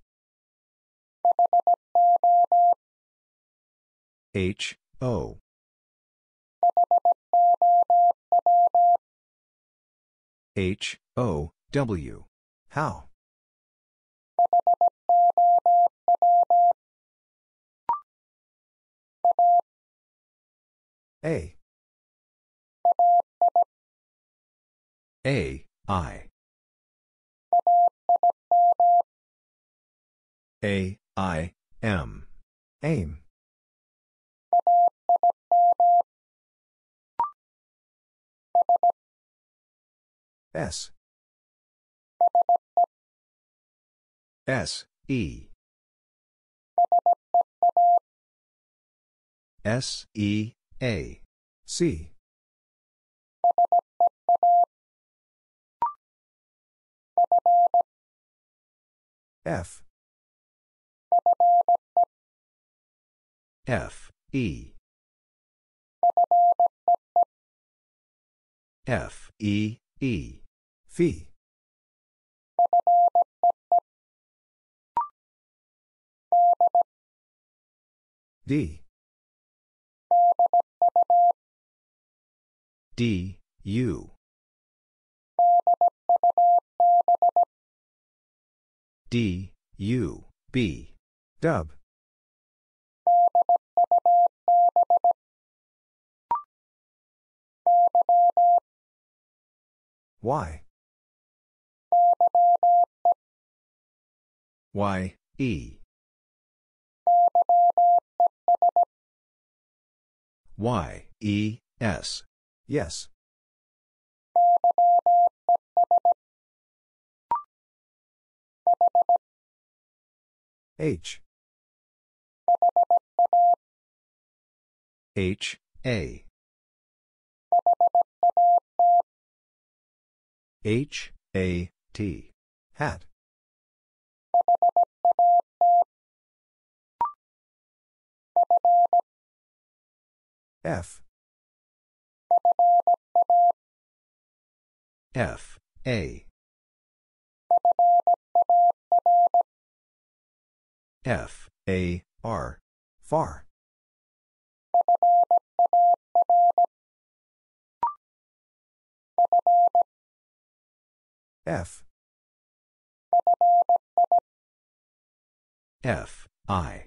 H, O. H, O, W. How? A. A, I. A, I, M. Aim. S. S, E. S, E, A. Sea. F. F, E. F, E, E. Fee. D. D, U. D, U, B. Dub. Y. Y, E. Y, E, S. Yes. H. H, A. H, A, T. Hat. F. F, A. F, A, R. Far. F. F, I.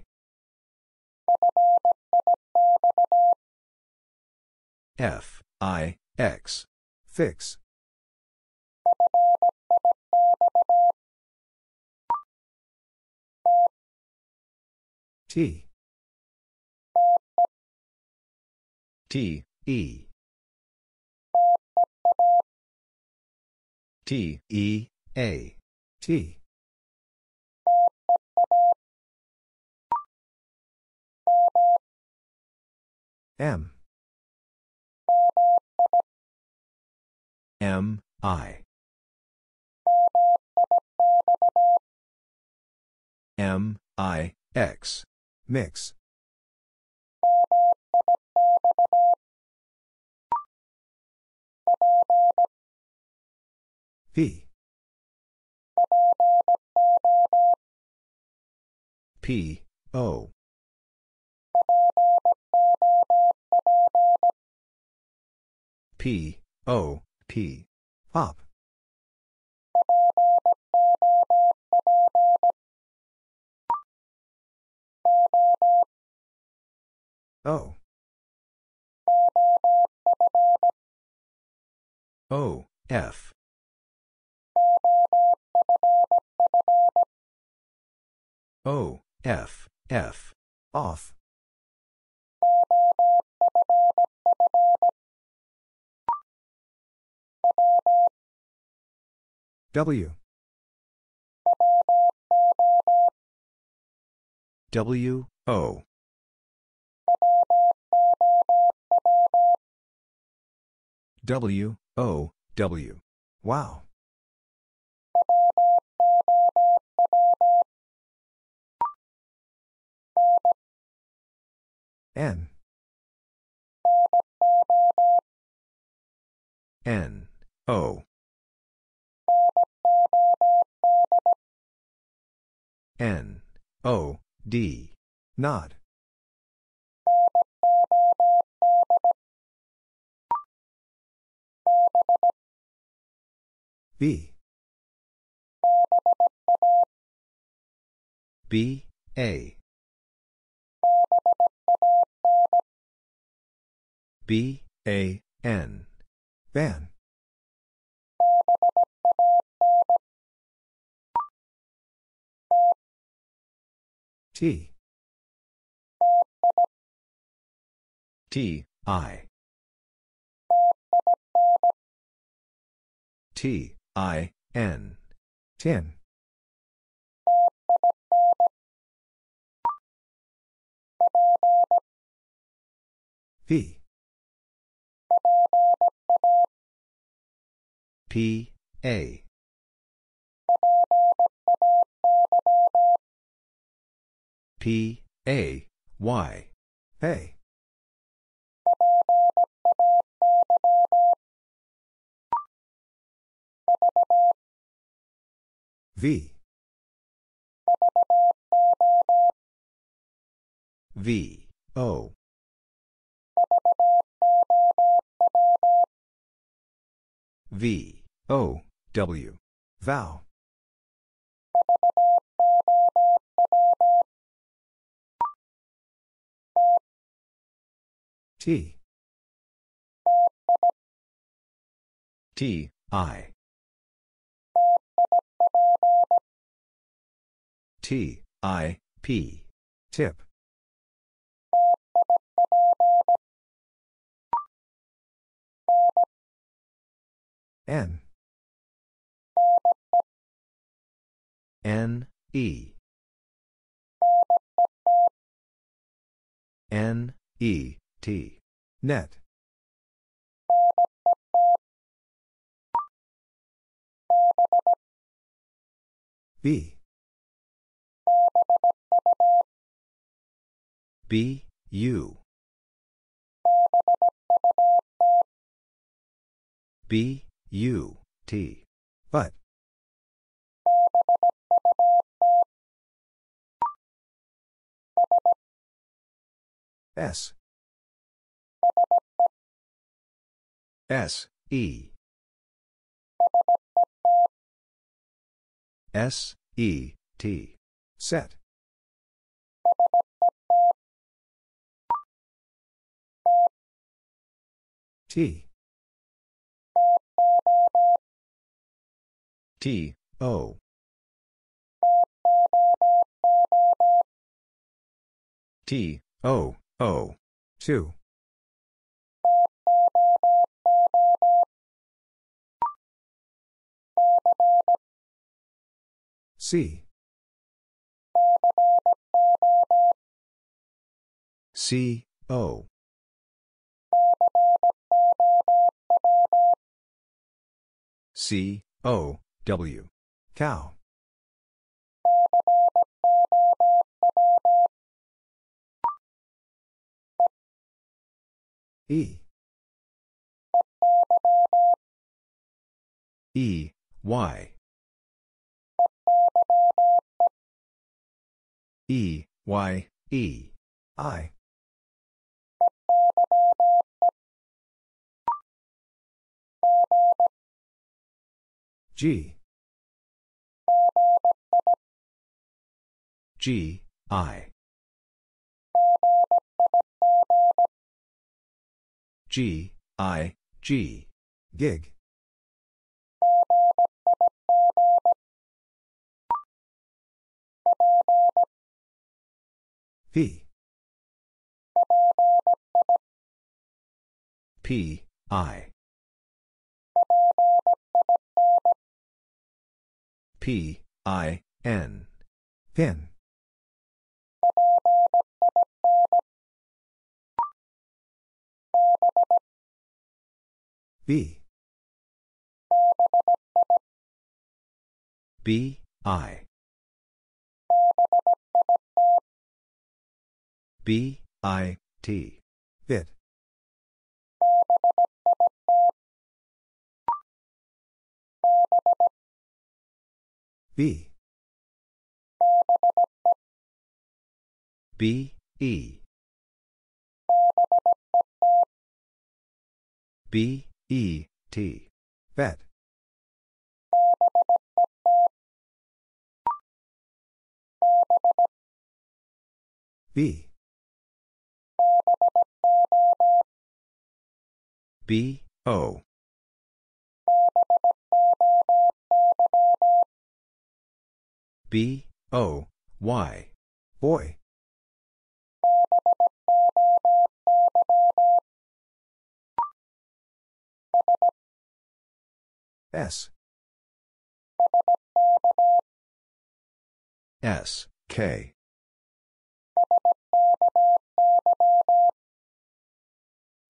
F, I, X. Fix. T. T, E. T, E, A. Tea. M. M, I. M, I, X. Mix. P. P, O. P, O, P. Pop. O. O, F. O, F, F. Off. W. W, O. W, O, W. Wow. N. N, O. N, O, D. Not. B. B, A. B, A, N. Ban. T. T, I. T, I, N. Tin. P. P, A. P, A, Y. A. V. V, O. V, O, W. Vow. T. T, I. T, I, P. Tip. N. N, E. N, E, T. Net. B. B, U. B, U, T. But. S. S, E. S, E, T. Set. T. T, O. T, O, O. Too. C. C, O. C, O, W. Cow. E. E, Y. E, Y, E, Eye. G. G, I. G, I, G. Gig. P. P, I. P, I, N. Pin. B. B, I. B, I, T. Bit. B. B, E. B, E, T. Bet. B. B, O. B, O, Y. Boy. S. S, K.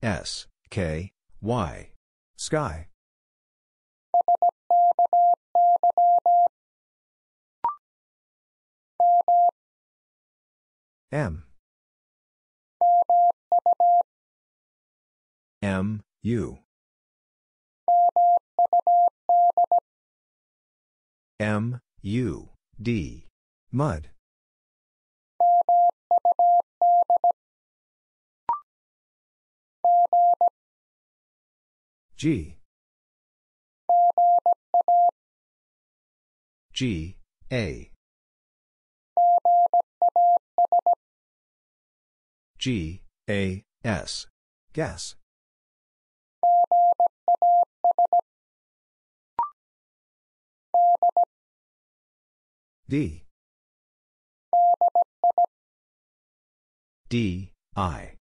S, K, Y. Sky. M. M, U. M, U, D. Mud. G. G, A. G, A, S. Gas. D. D, I.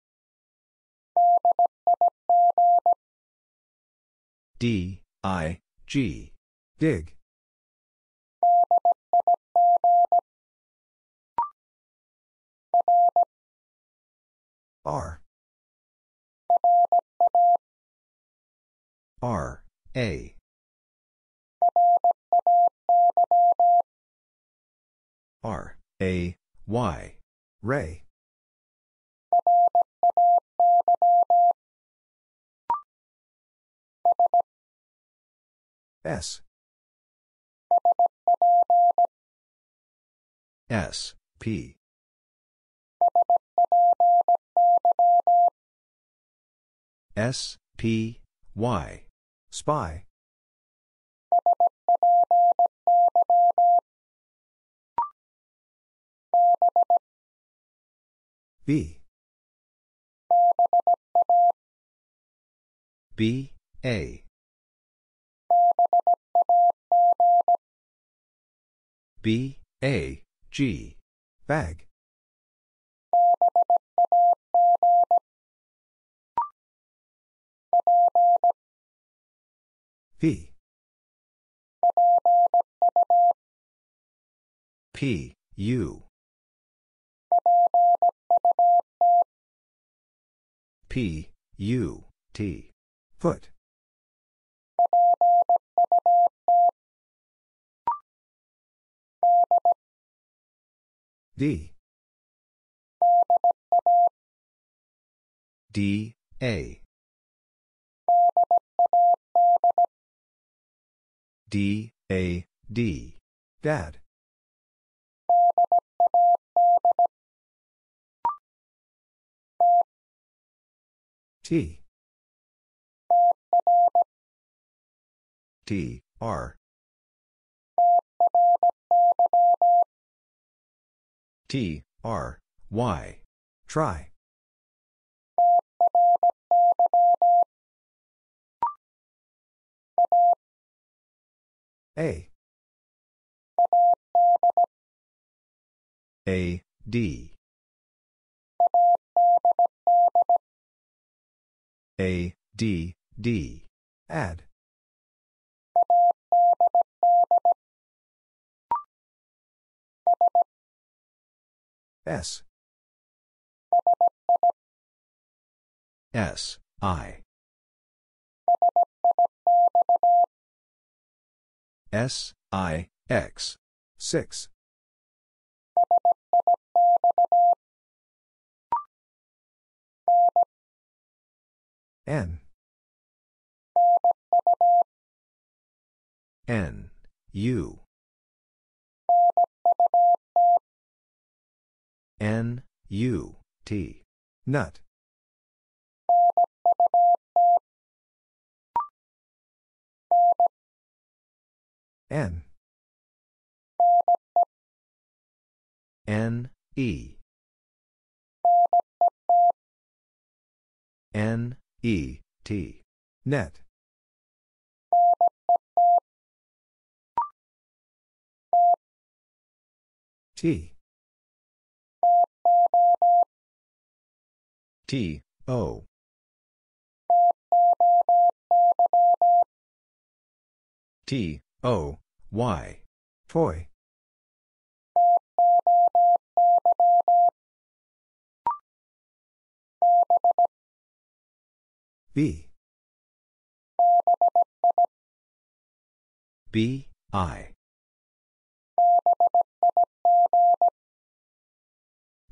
D, I, G. Dig. R. R, A. R, A, Y. Ray. S. S, P. S, P, Y. Spy. B. B, A. B, A, G. Bag. P. P, U. P, U, T. Put. D. D, A. D, A, D. Dad. T. T, R. T, R, Y. Try. A. A, D. A, D, D. Add. S. S, I. S, I, X. Six. N. N, U. N, U, T. Nut. N. N, E. N, E, T. Net. T. T, O. T, O, Y. Toy. B. B, I.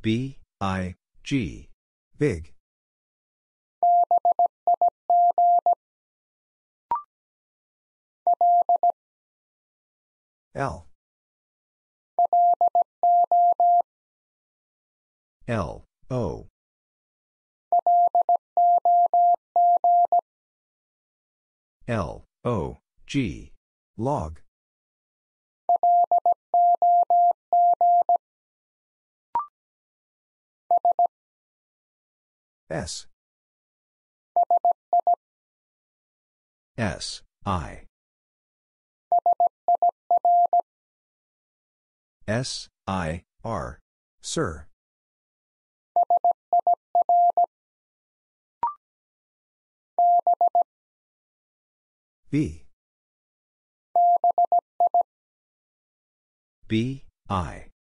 B, I, G. Big. L. L, O. L, O, G. Log. S. S, I. S, I, R. Sir. B. B, I.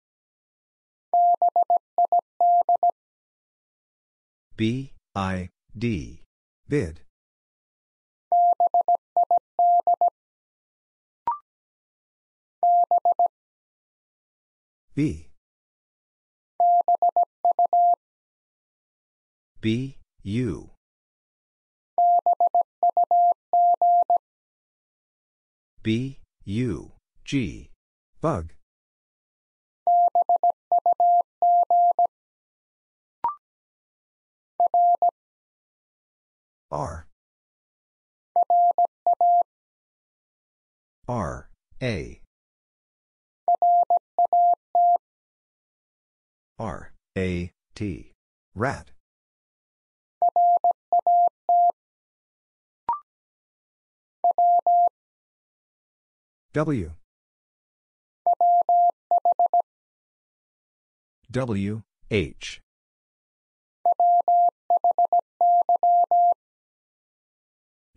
B, I, D. Bid. B. B, U. B, U, G. Bug. R. R, A. R, A, T. Rat. W. W, H.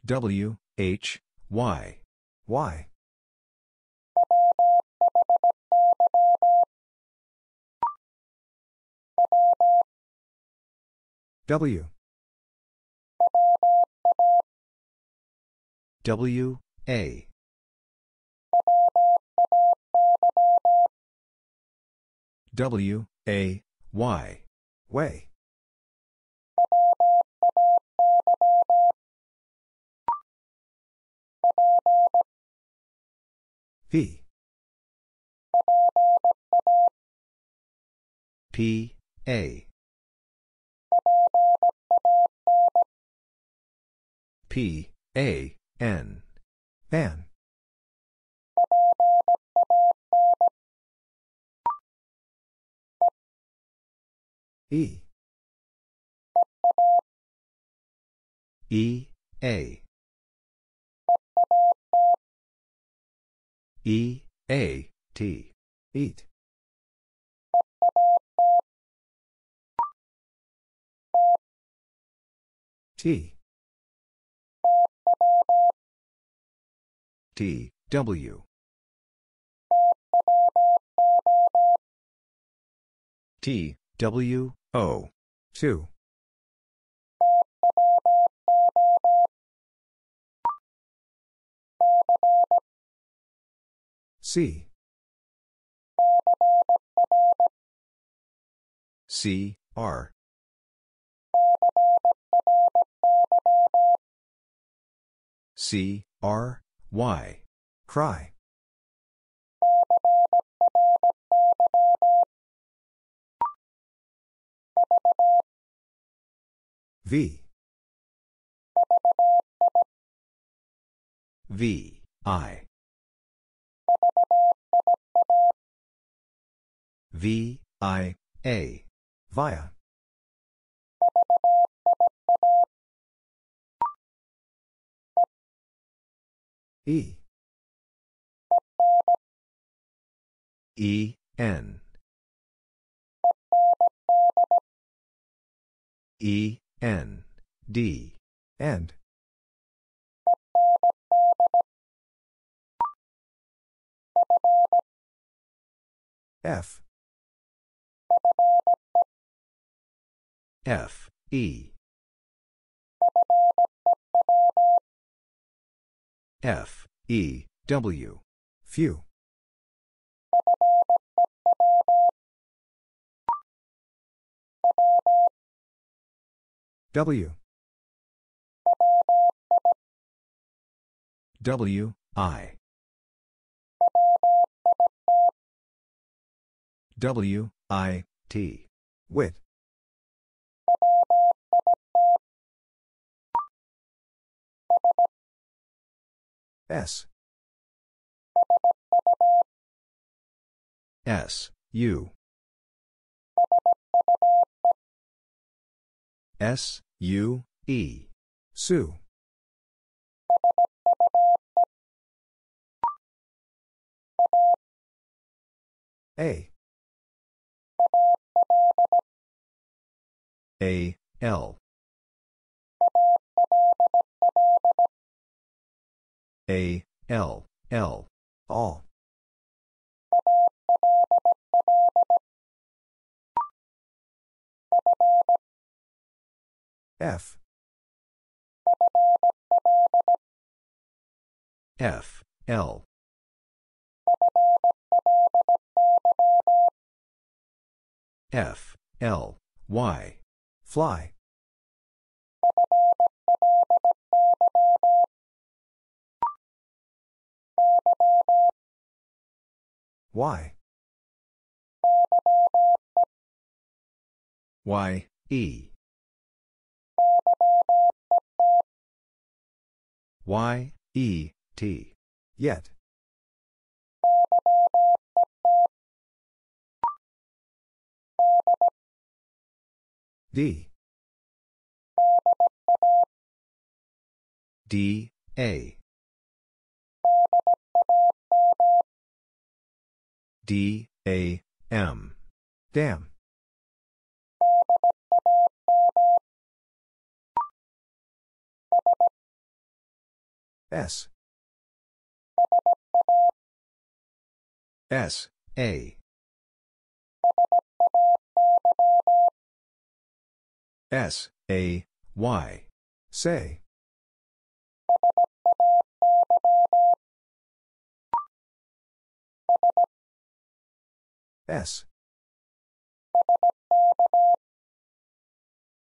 W, H, Y. Y. W. W, A. W, A, Why. Way. P. P, A. P, A, N. Pan. E. E, A. E, A, T. Eat. T. T, W. T, W, O. Two. C. C, R. C, R, Y. Cry. V. V, I. V, I, A. Via. E. E, N. E, N, D, end. F. F, E. F, E, W. Few. W. W, I. W, I, T. Wit. S. S, U. S, U, E. Sue. A. A, L. A, L, L. All. F. F, L. F, L, Y. Fly. Y. Y, E. Y, E, T. Yet. D. D, A. D, A, M. Dam. S. S, A. S, A, Y. Say. S.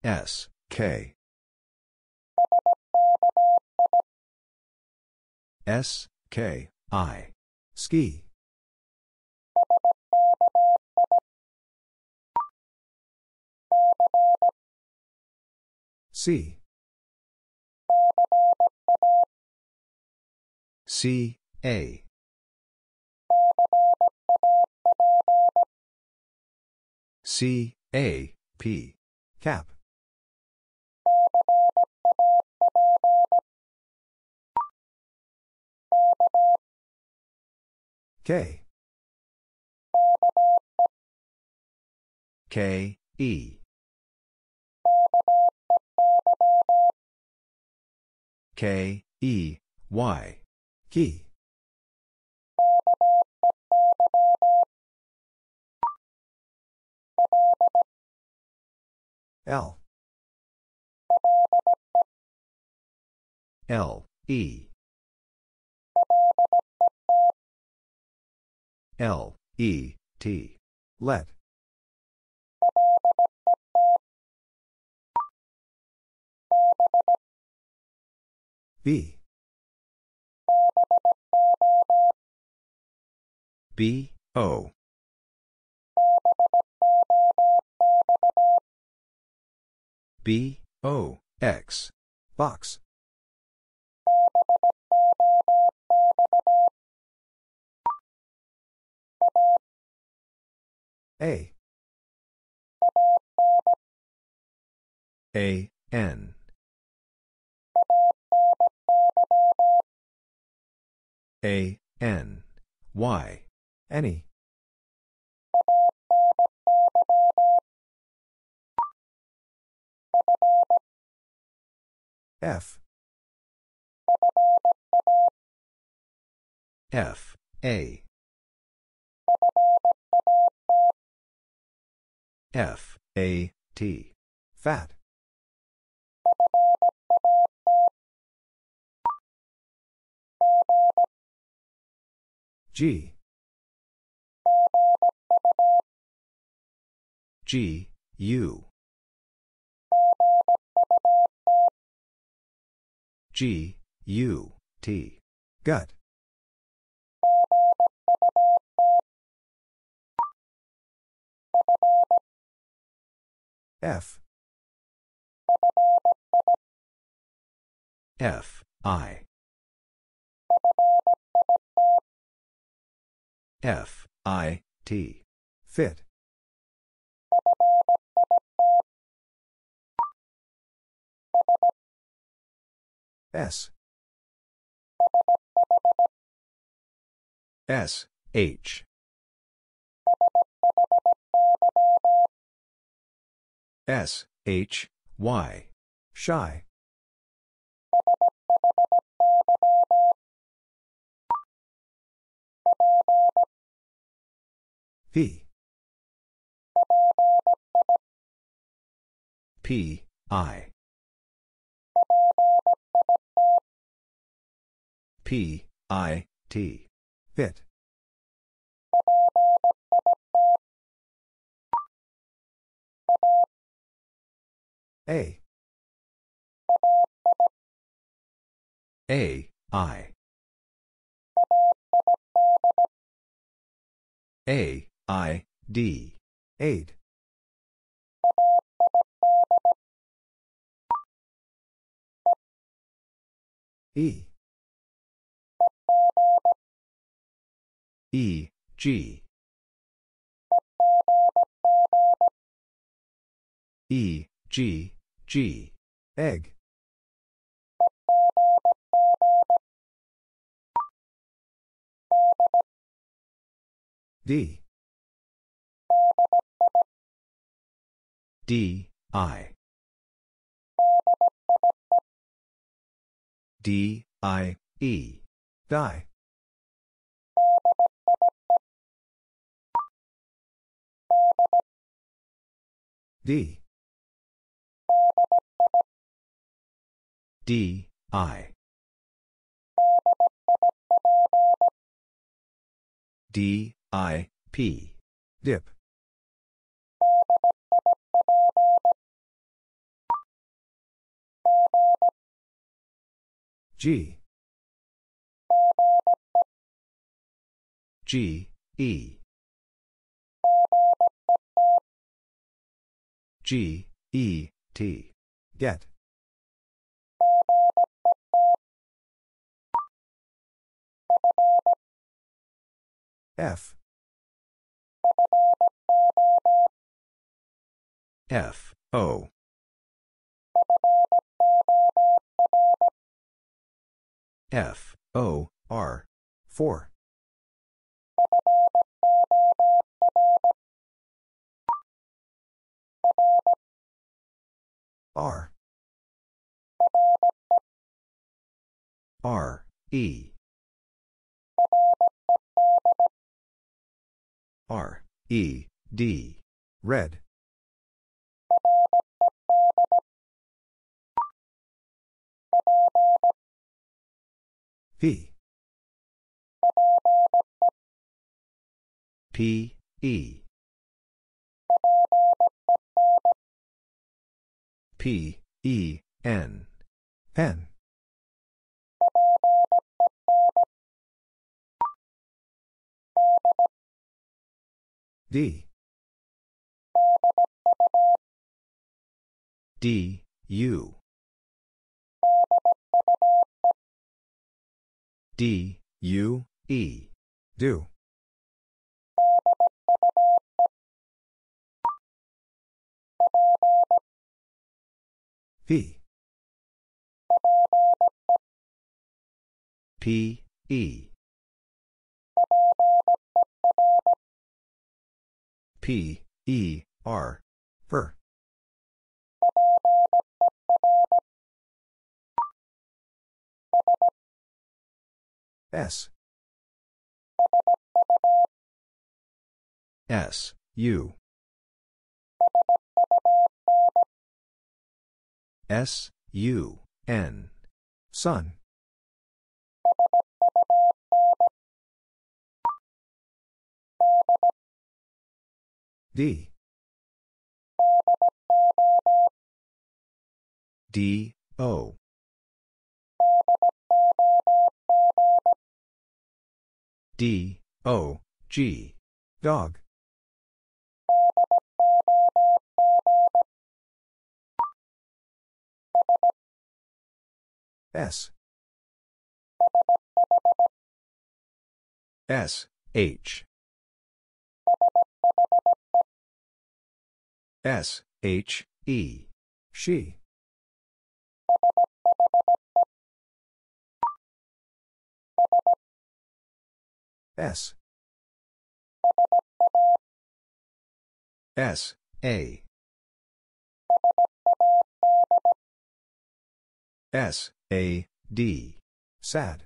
S, K. S, K, I. Ski. C. C, A. C, A, P. Cap. K. K, E. K, E, Y. Key. L. L, E. L, E, T. Let. B. B, O. B, O, X. Box. A. A, N. A, N, Y. Any. F. F, A. F, A, T. Fat. G. G, U. G, U, T. Gut. F. F, I. F, I, T. Fit. S. S, H. S, H, Y. Shy. P. P, I. P, I, T. Pit. A. A, I. A, I, D. Aid. E. E, G. E, G, G. Egg. D. D, I. D, I, E. Die. D. D, I. D, I, P. Dip. G. G, E. G, E, T. Get. F. F, O. F, O, R, For. R. R, E. R, E, D. Red. P. P, E. P, E, N. Pen. D. D, U. D, U, E. Due. P. P, E. P, E, R. Per. S. S, U. S, U, N. Sun. D. D, O. D, O, G. Dog. S. S, H. S, H, E. She. S. S, A. S, A, D. Sad.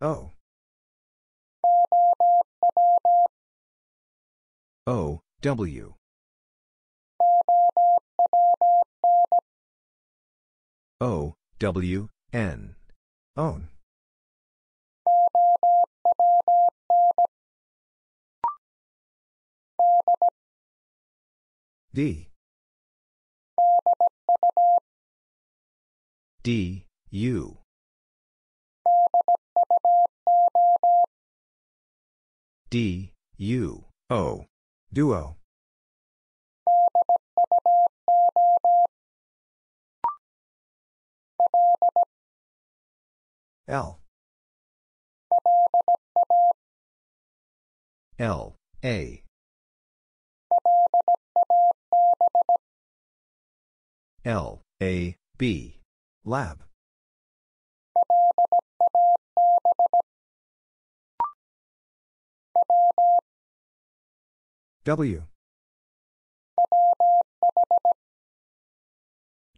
O. O, W. O, W, N. Own. D. D, U. D, U, O. Duo. L. L, A. L, A, B. Lab. W.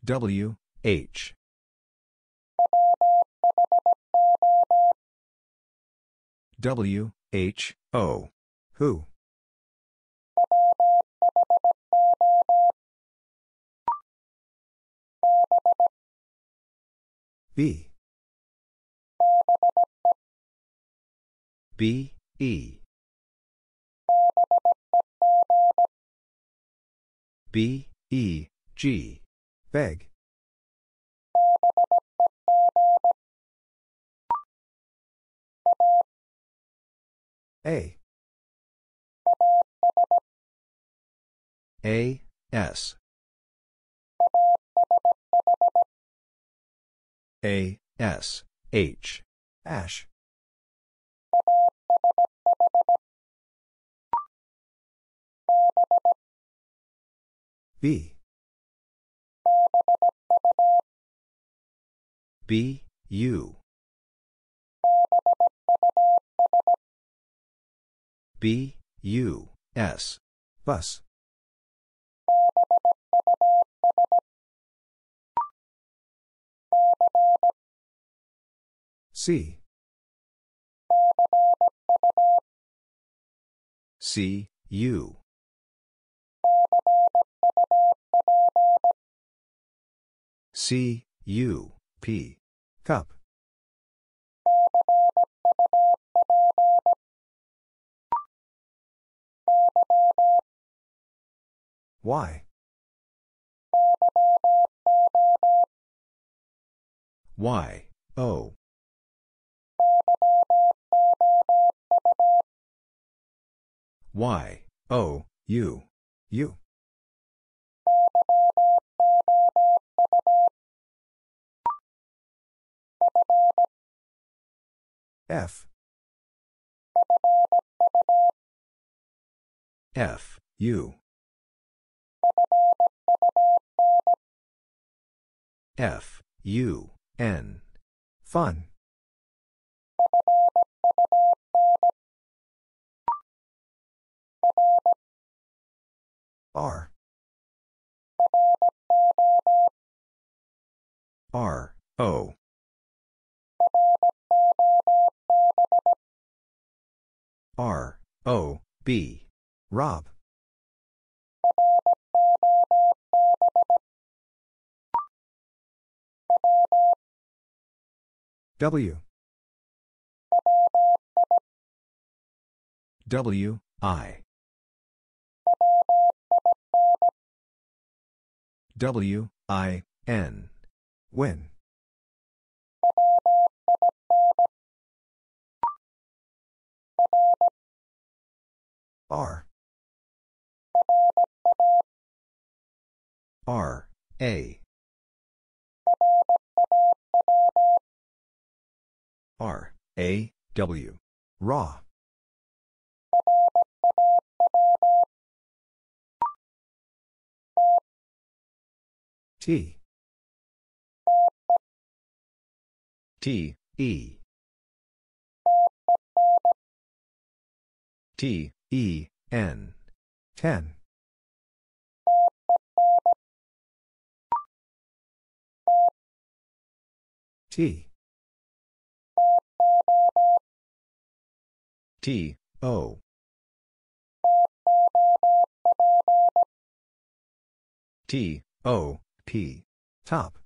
W, H. W, H, O. Who? B. B, E. B, E, G. Beg. A. A, S. A, S, H. Ash. B. B, U. B, U, S. Bus. C. C, U. C, U, P. Cup. Y. Y, O. Y, O, U, You. F. F, U. F, U, N. Fun. R. R, O. R, O, B. Rob. W. W, I. W, I, N. Win. R. R, A. R, A, W. Raw. T. T, E. T, E, N. Ten. T. T, O. T, O, P. Top.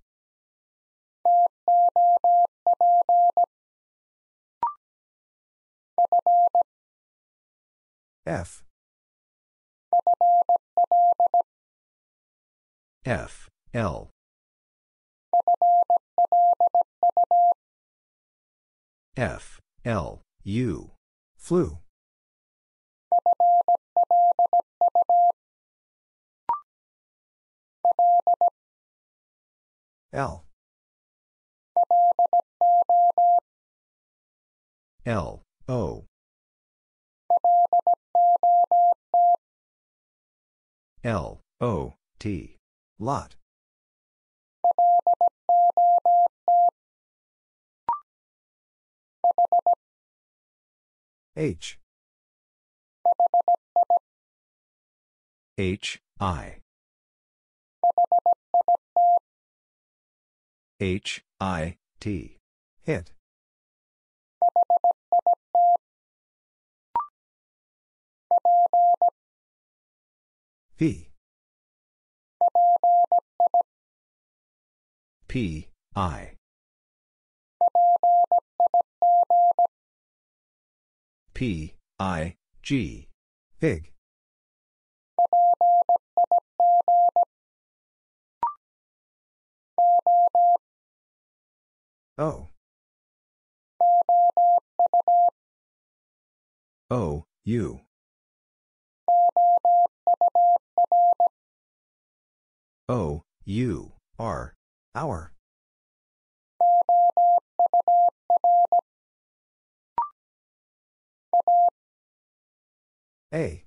F. F, L. F, L, U. Flu. L. L, O. L, O, T. Lot. H. H, I. H, I, T. Hit. P. P, I. P, I, G. Pig. O. O, U. O, U, R, our. A.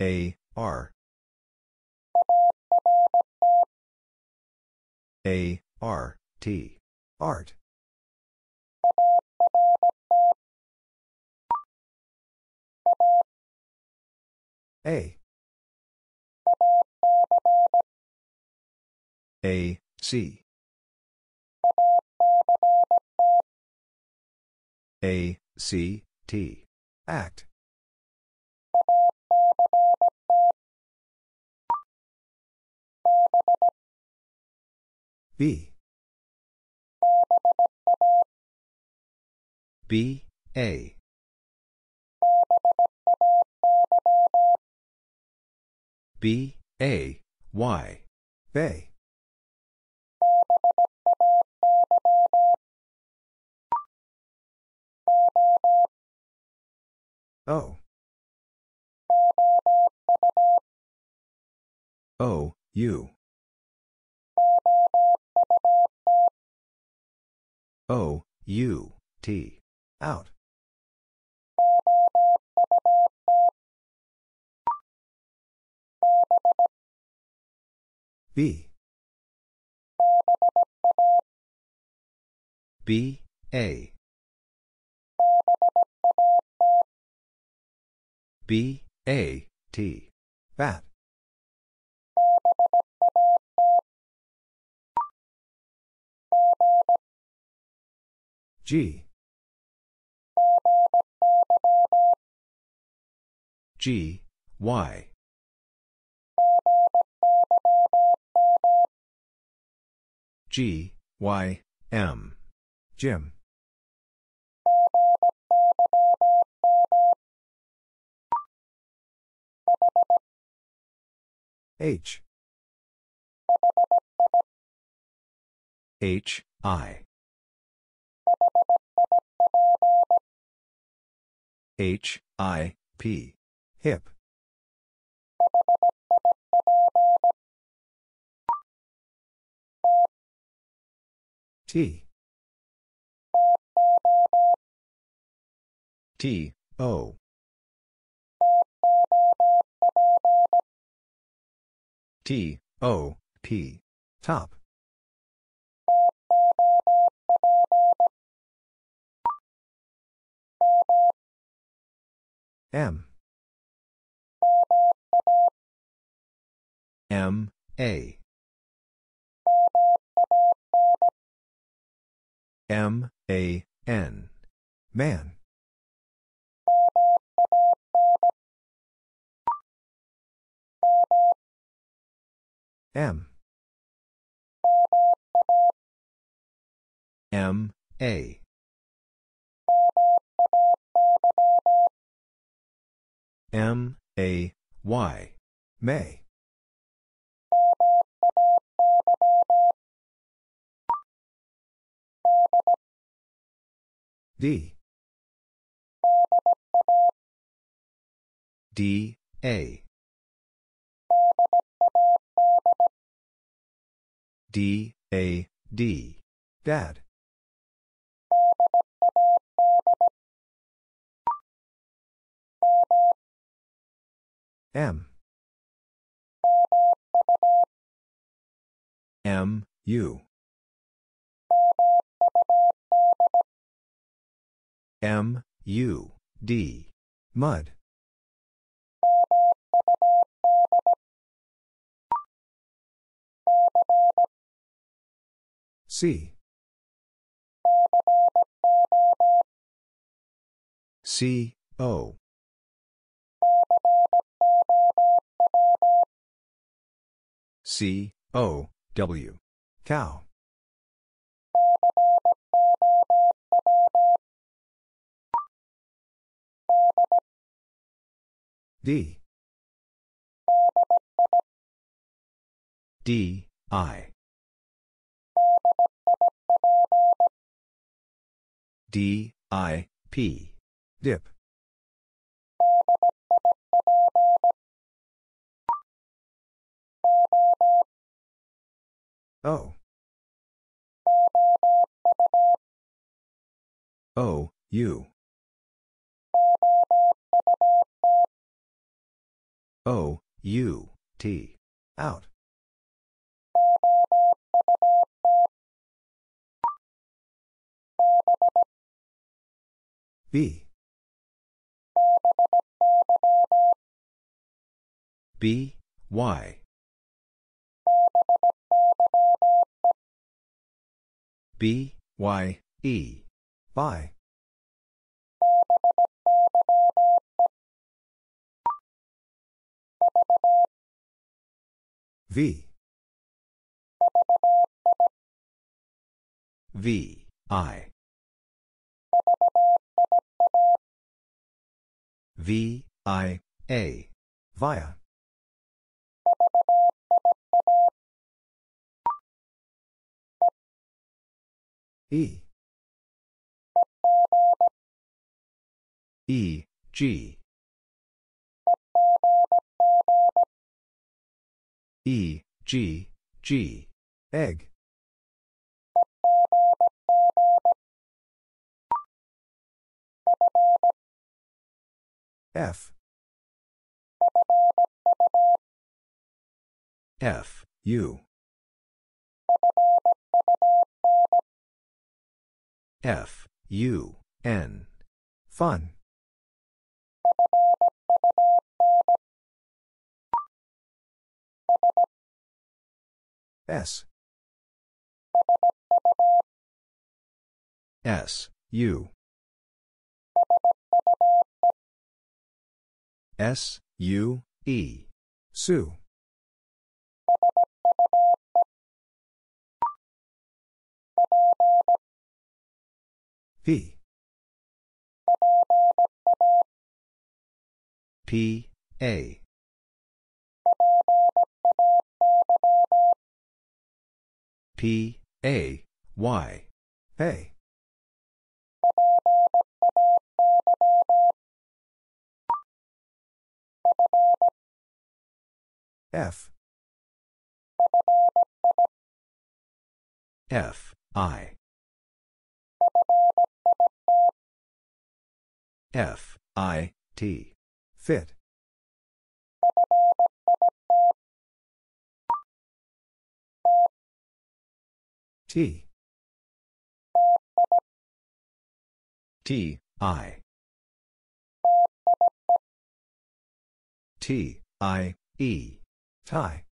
A, R. A, R, T. Art. A. A, C. A, C, T. Act. B. B, A. B, A, Y. Bay. Oh. Oh, o. O, U. O, oh, U, T. Out. B. B, A. B, A, T. Bat. G. G, Y. G, Y, M. Gym. H. H, I. H, I, P. Hip. T. T, O. T, O, P. Top. M. M, A. M, A, N. Man. M. M, A. M, A, Y. May. D. D, A. D, A, D. Dad. M. M, U. M, U, D. Mud. C. C, O. C, O, W. Cow. D. D, I. D, I, P. Dip. O. O, U. O, U, T. Out. B. B, Y. B, Y, E. Bye. V. V, I. V, I, A. Via. E. E, G. E, G, G. Egg. F. F, U. F, U, N. Fun. S. S, U. S, U, E. Sue. P. P, A. P, A, Y. A. F. F, I. F, I, T. Fit. T. T, I. T, I, E. Tie.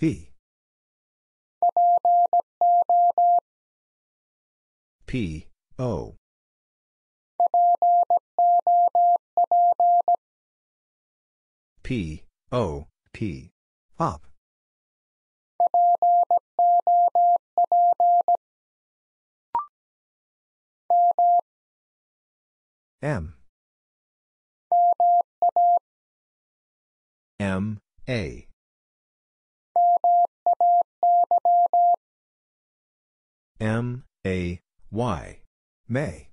P. P, O. P, O, P. Pop. M. M, A. M, A, Y. May.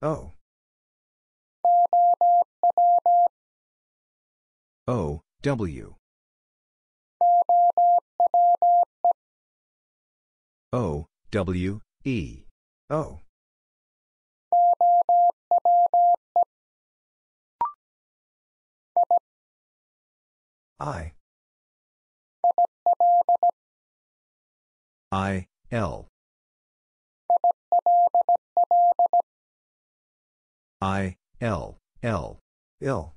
O. O, W. O, W, E. Owe. I. I, L. I, L, L, L.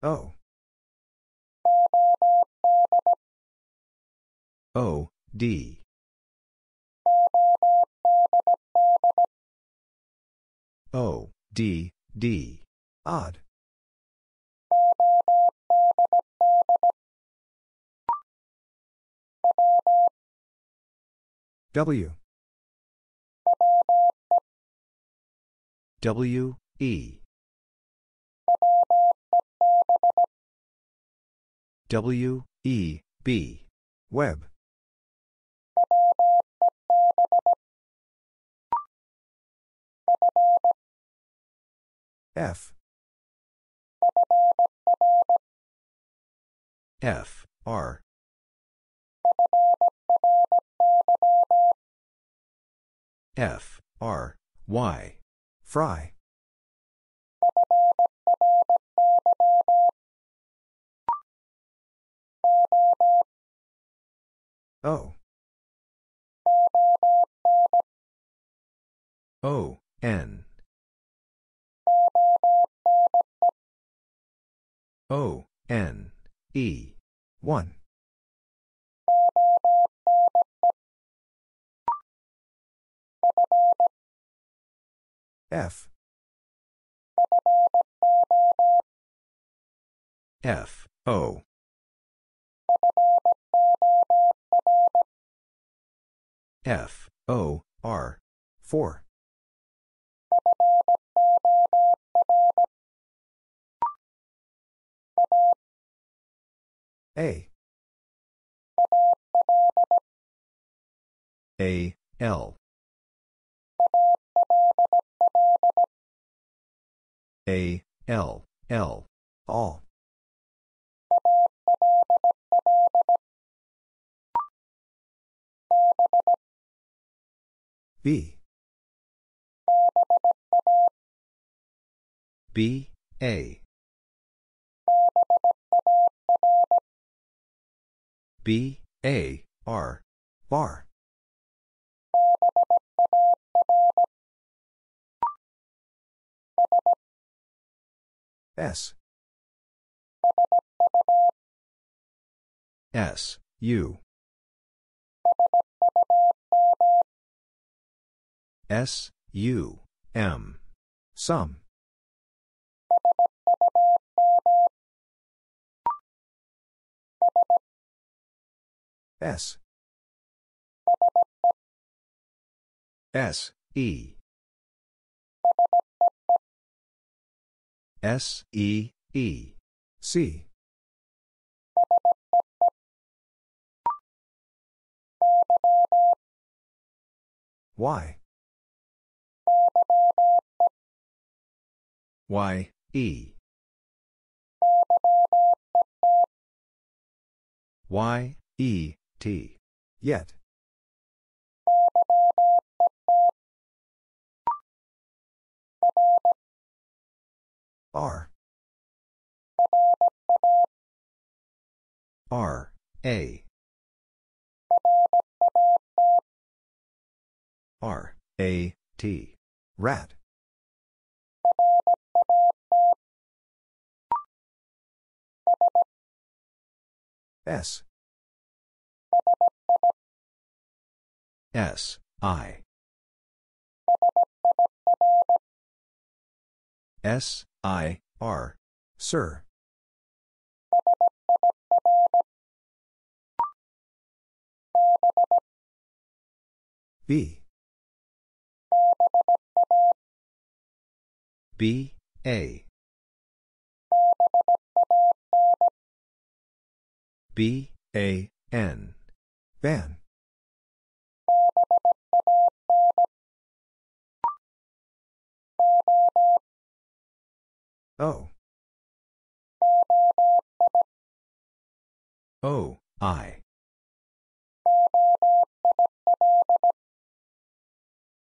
O. O, D. O, D, D. Odd. W. W, E. W, E, B. Web. F. F, R. F, R, Y. Fry. O. O, N. O, N, E. One. F. F, O. F, O, R. For. A. A, L. A, L, L. All. B. B, A. B, A, R. Bar. S. S, U. S, U, M. Sum. S. S, E. S, E, E. See. Y. Y, E. Y, E, T. Yet. R. R, A. R, A, T. Rat. S. S, I. S, I, R. Sir. B. B, A. B, A, N. Ban. O. O, I.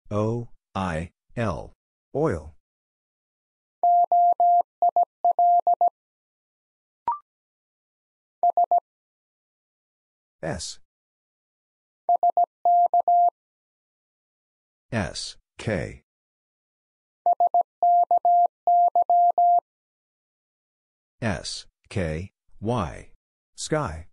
O, I, L. Oil. S. S, K. S, K, Y. Sky.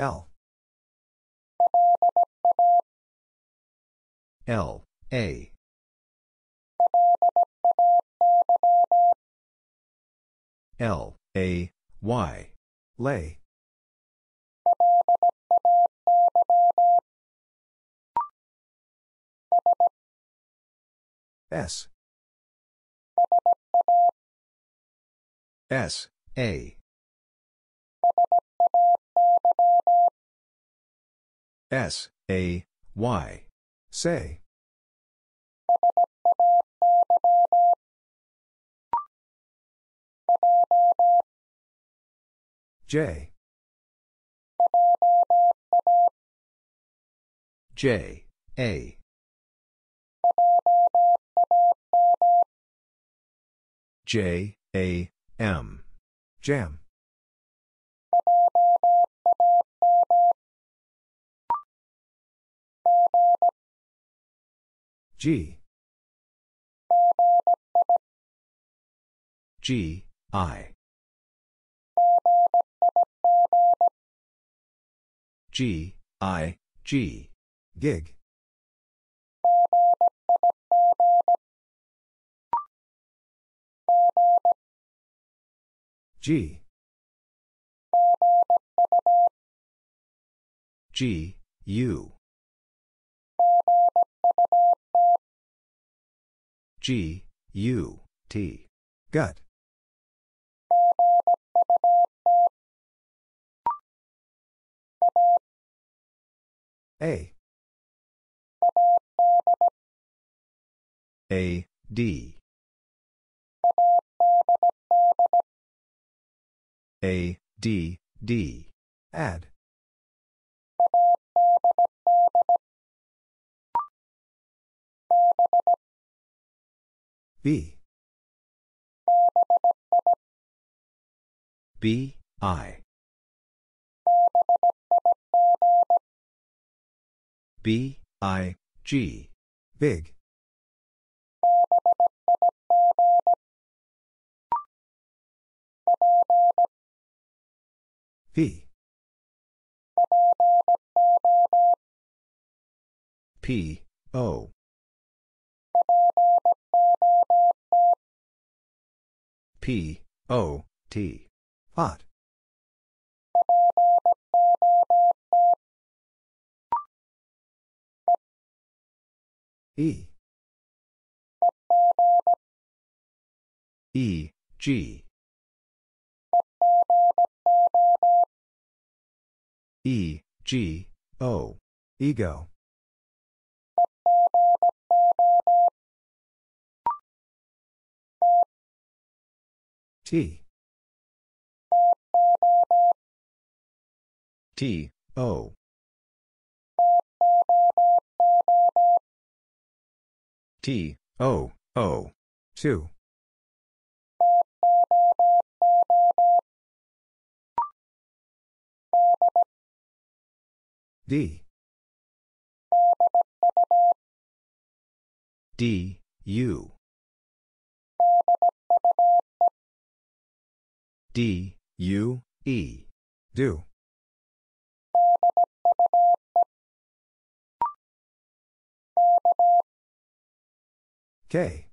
L. L, A. L, A, Y. Lay. S. S, A. S, A, Y. Say. J. J, A. J, A, M. Jam. G. G, I. G, I, G. Gig. G. G, U. G, U, T. Gut. A. A, D. A, D, D. Add. B. B, I. B, I, G. Big. P. P, O. P, O, T. Pot. E. E, G. E, G, O. Ego. T. T, O. T, O, O. Too. D. D, U. D, U, E. Due. K.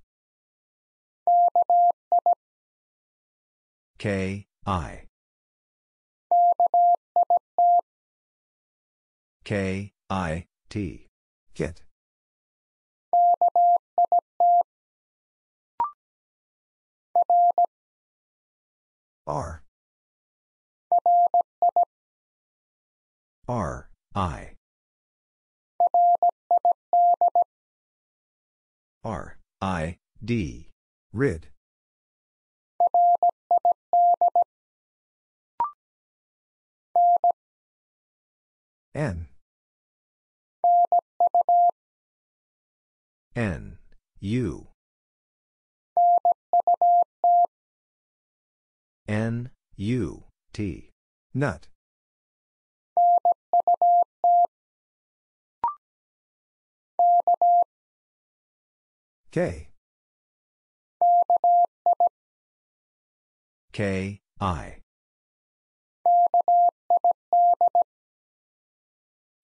K, I. K, I, T. Kit. R. R, I. R, I, D. Rid. N. N, U. N, U, T. Nut. K. K, I.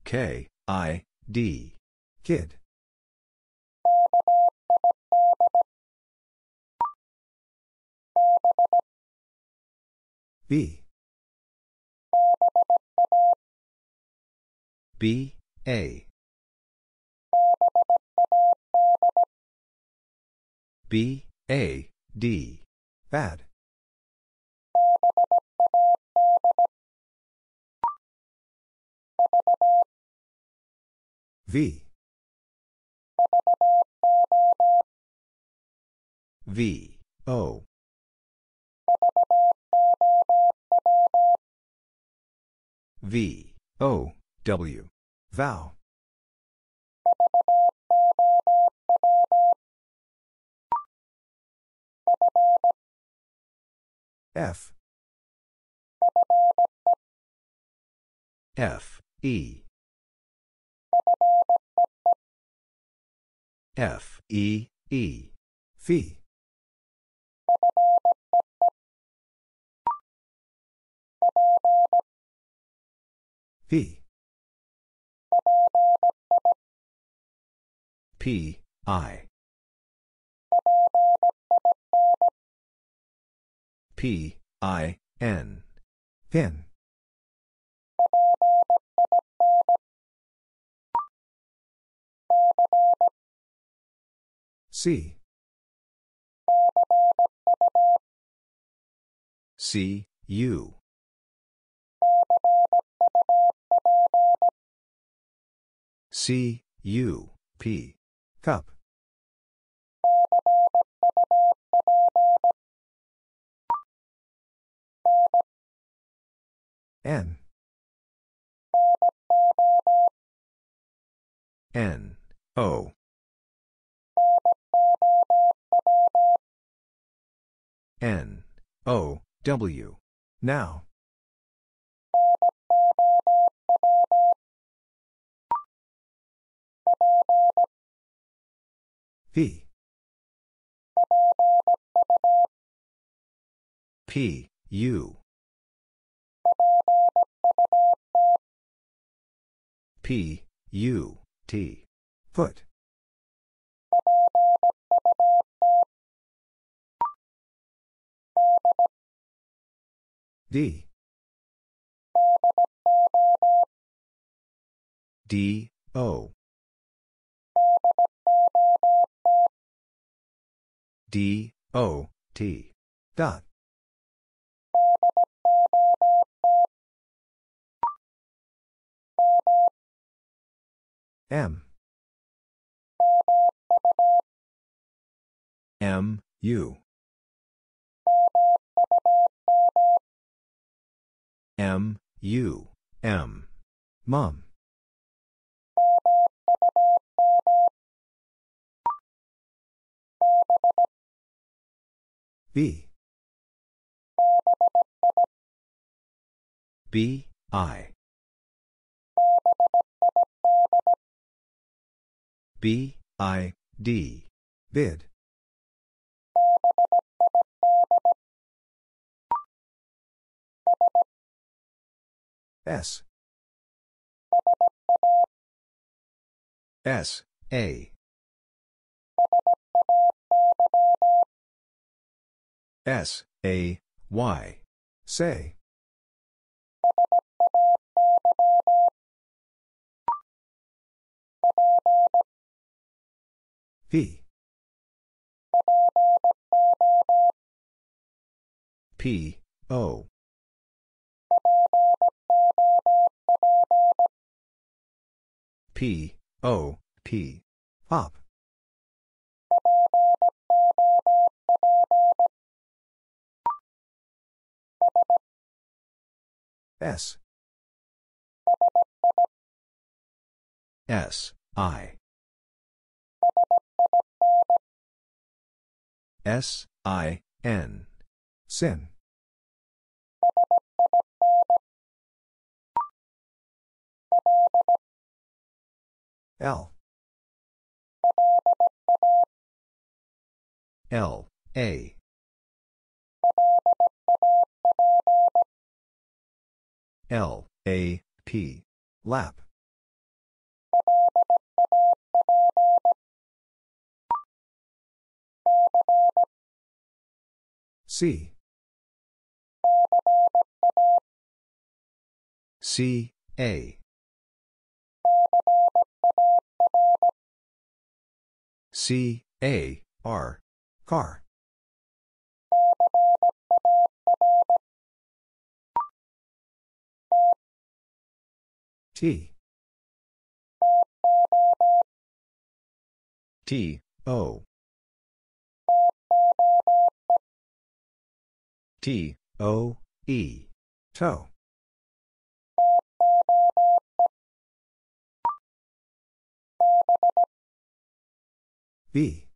K, I, D. Kid. B. B, A. B, A, D. Bad. V. V. O. V. O. W. Vow. F. F. E. F. E. E. Fee. P. I. P. I. N. Pin. C. C. U. C. U. P. Cup. N. N. O. N. O. W. Now. P. P. U. P. U. T. Put. D. D. O. D. O. T. Dot. M. M. U. M. U. M. Mom. B. B. I. B. I. D. Bid. S. S. A. S. A. Y. Say. P. P. O. P. O. P. Pop. S. S. I. S. I. N. Sin. L. L. A. L. A. P. Lap. C. C. A. C. A. R. Car. T. T, O. T, O, E. Toe. B.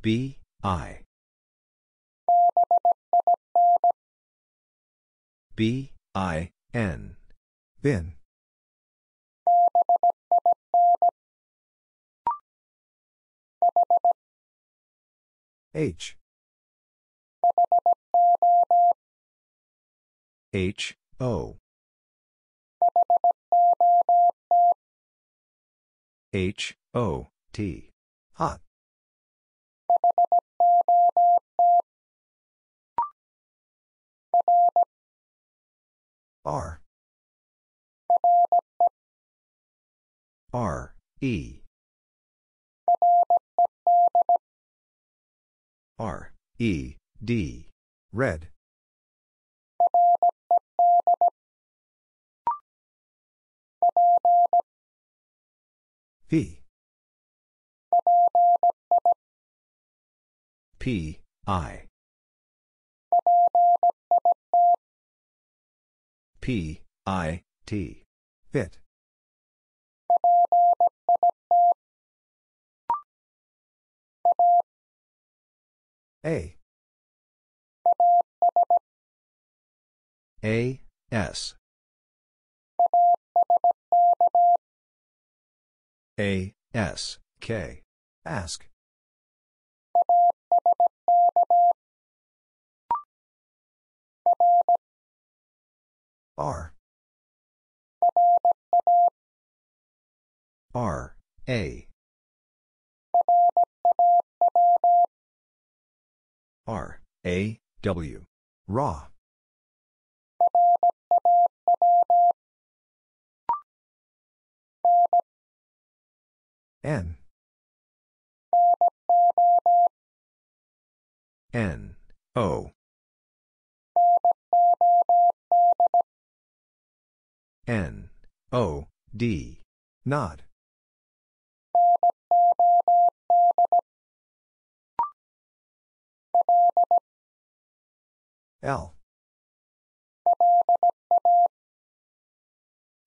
B, I. B, I, N. Bin. H. H, O. H, O, T. Hot. R. R, E. R, E, D. Red. P. P, I. P, I, T. Pit. A. A, S. A, S, K. Ask. R. R, A. R, A, W. Raw. N. N, O. N, O, D. Nod. L.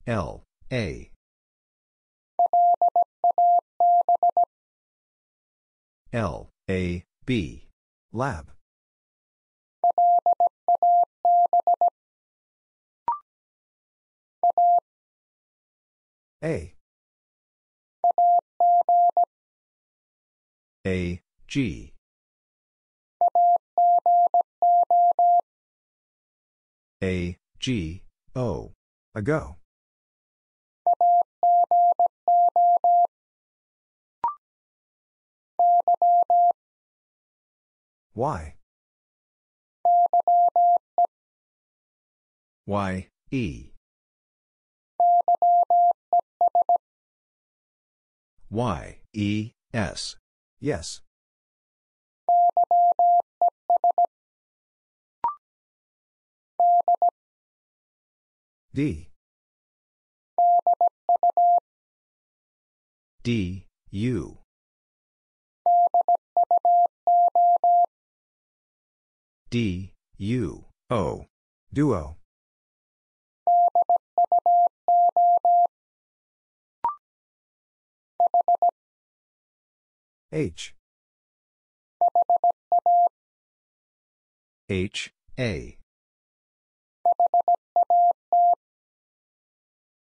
L, A. L, A, B. Lab. A. A, G. A, G, O. Ago. Y. Y, E. Y, E, S. Yes. D. D, U. D, U, O. Duo. H. H, A.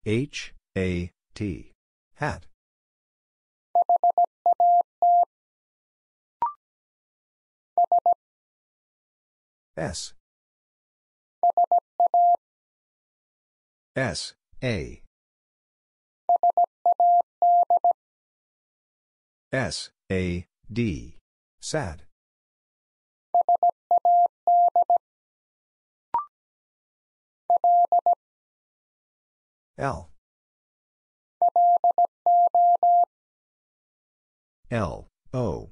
H, A, T. Hat. S. S, A. S, A, D. Sad. L. L, O.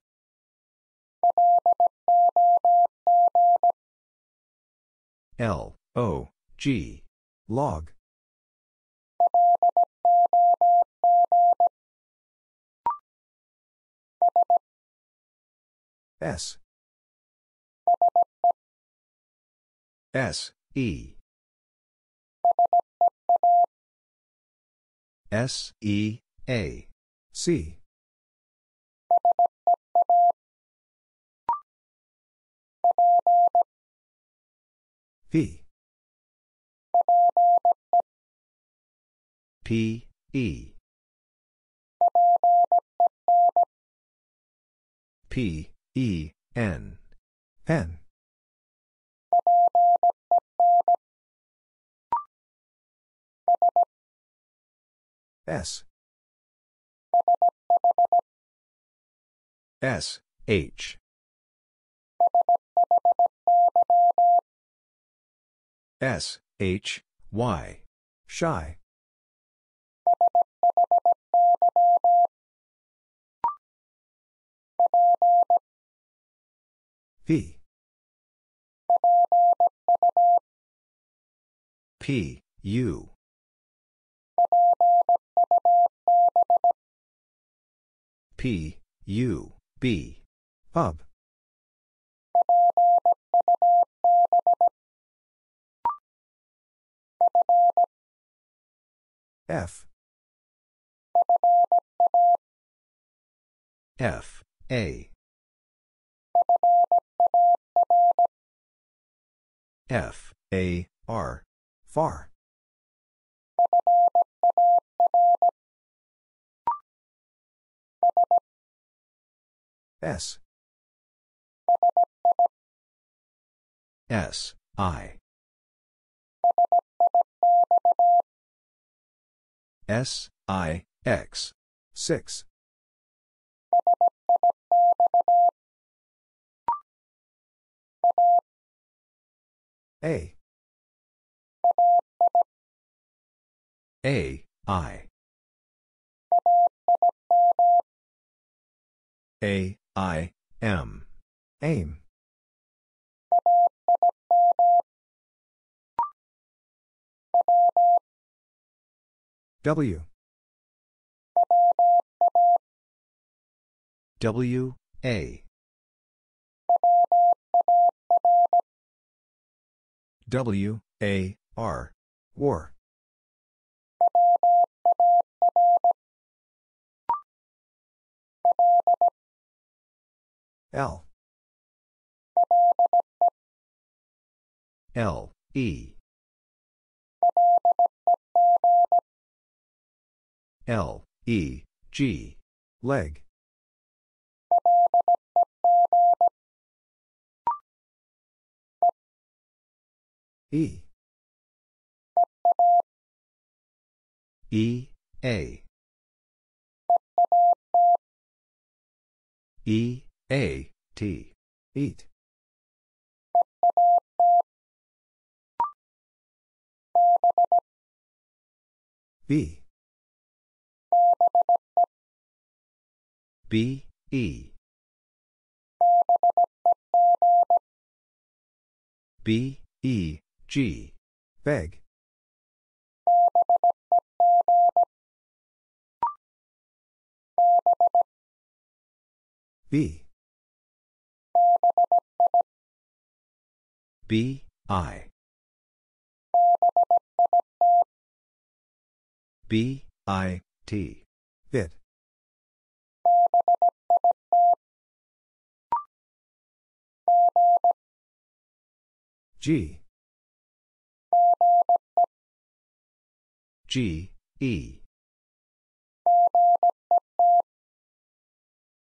L, O, G. Log. S. S, E. S, E, A. Sea. P. P, E. P, E, N. N. S. S, H. S, H, Y. Shy. P. P, U. P, U, B. Pub. F. F, A. F, A, R. Far. S. S, I. S, I, X. Six. A. A, I. A, I, M. Aim. W. W, A. W, A, R. War. L. L, E. L, E, G. Leg. E. E, A. E, A, T. Eat. B. B, E. B, E, G. Beg. B. B, I. B, I, T. Bit. G. G, E.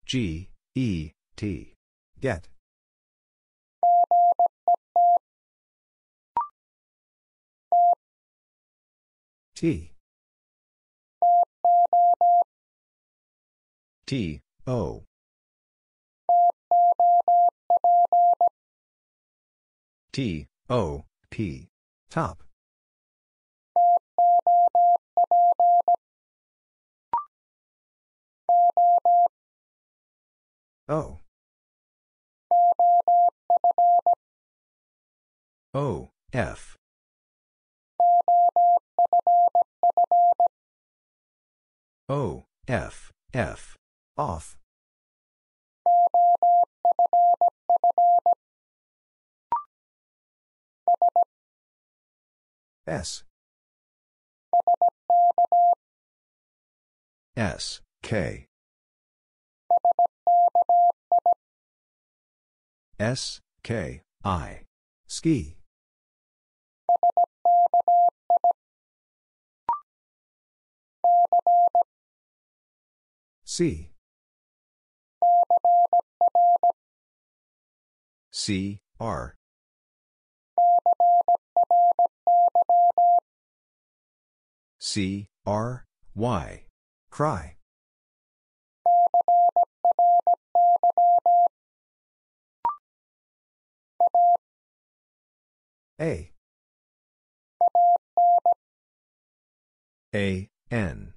G, E, T. Get. T. T, O. T, O, P. Top. O. O, F. O, F, F. Off. S. S, K. S, K, I. Ski. C. C, R. C, R, Y. Cry. A. A, N.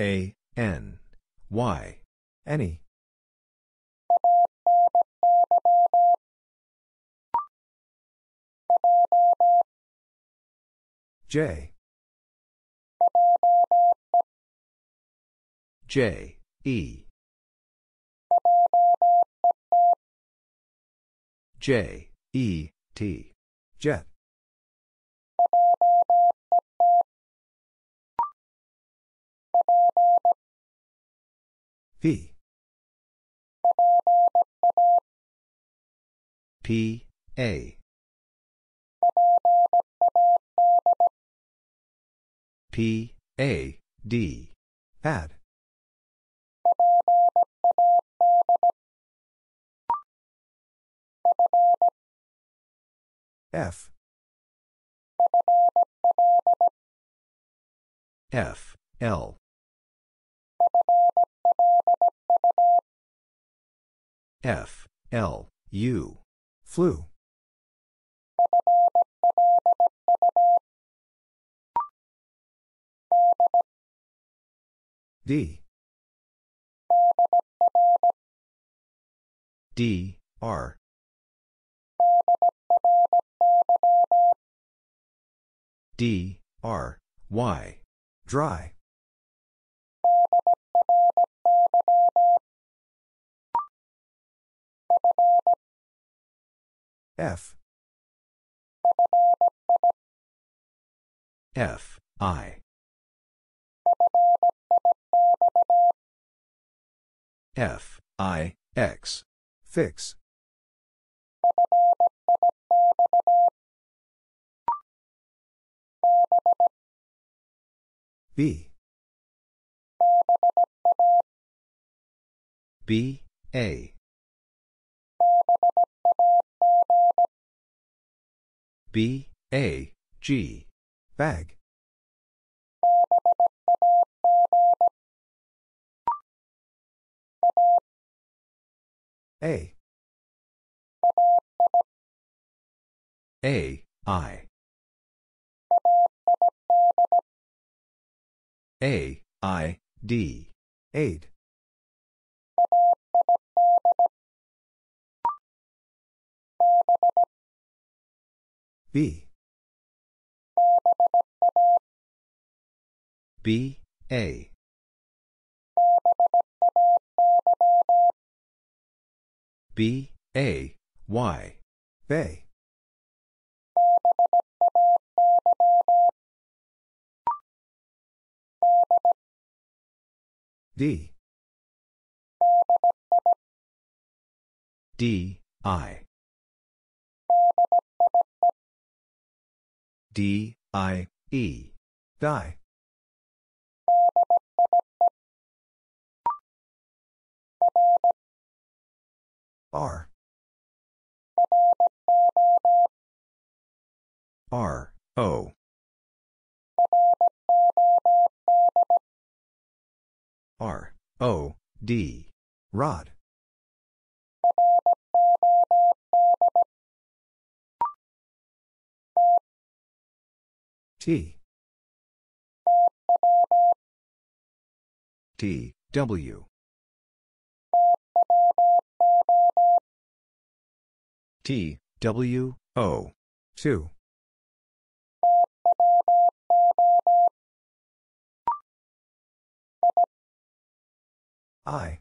A, N, Y. Any. J. J, E. J, E, T. Jet. P. P, A. P, A, D. Pad. F. F, L. F, L, U. Flu. D. D, R. D, R, Y. Dry. F. F, I. F, I, X. Fix. B. B, A. B, A, G. Bag. A. A, I. A, I, D. Aid. B. B, A. B, A, Y. Bay. D. D, I. D, I, E. Die. R. R, O. R, O, D. Rod. T. T, W. T, W, O. Two. I.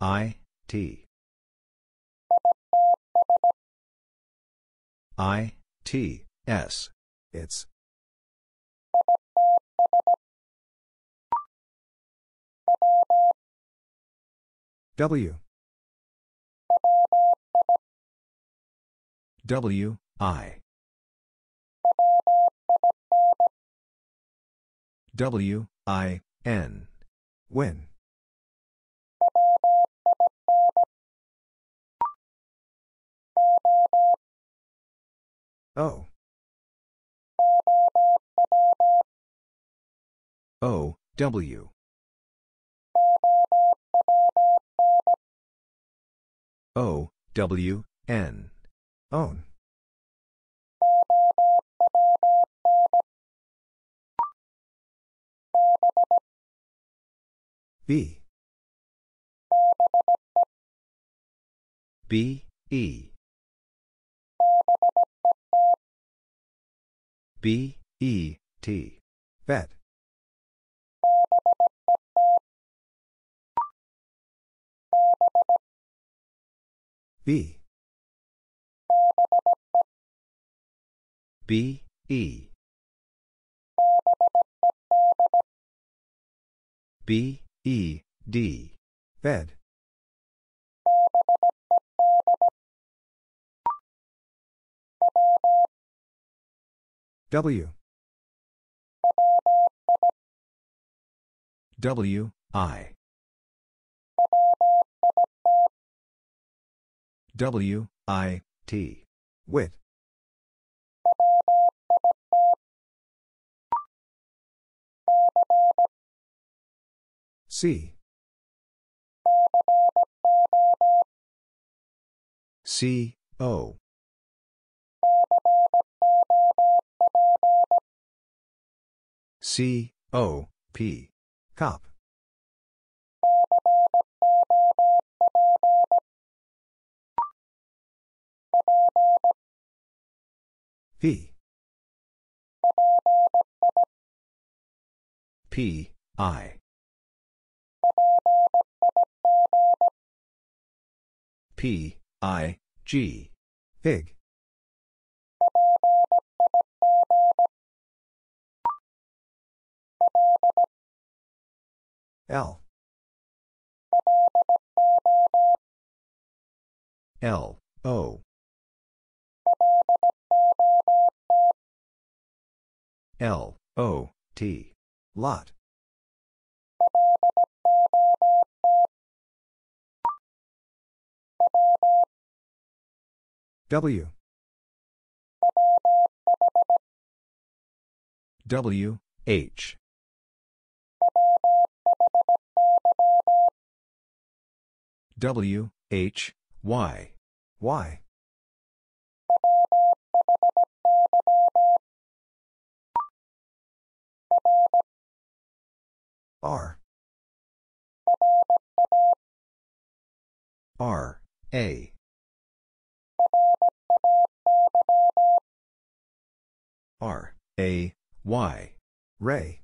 I, T. I, T, S. Its. W. W, I. W, I, N. Win. O. O, W. O, W, N. Own. B. B, E. B, E, T. Bet. B. B, E. B, E, D. Bed. W. W, I. W, I, T. Wit. C. C, O. C, O, P. Cop. P. P, I. P, I, G. Pig. L. L, O. L, O, T. Lot. W. W, H. W, H, Y. Why. R. R. A. R. A. Y. Ray.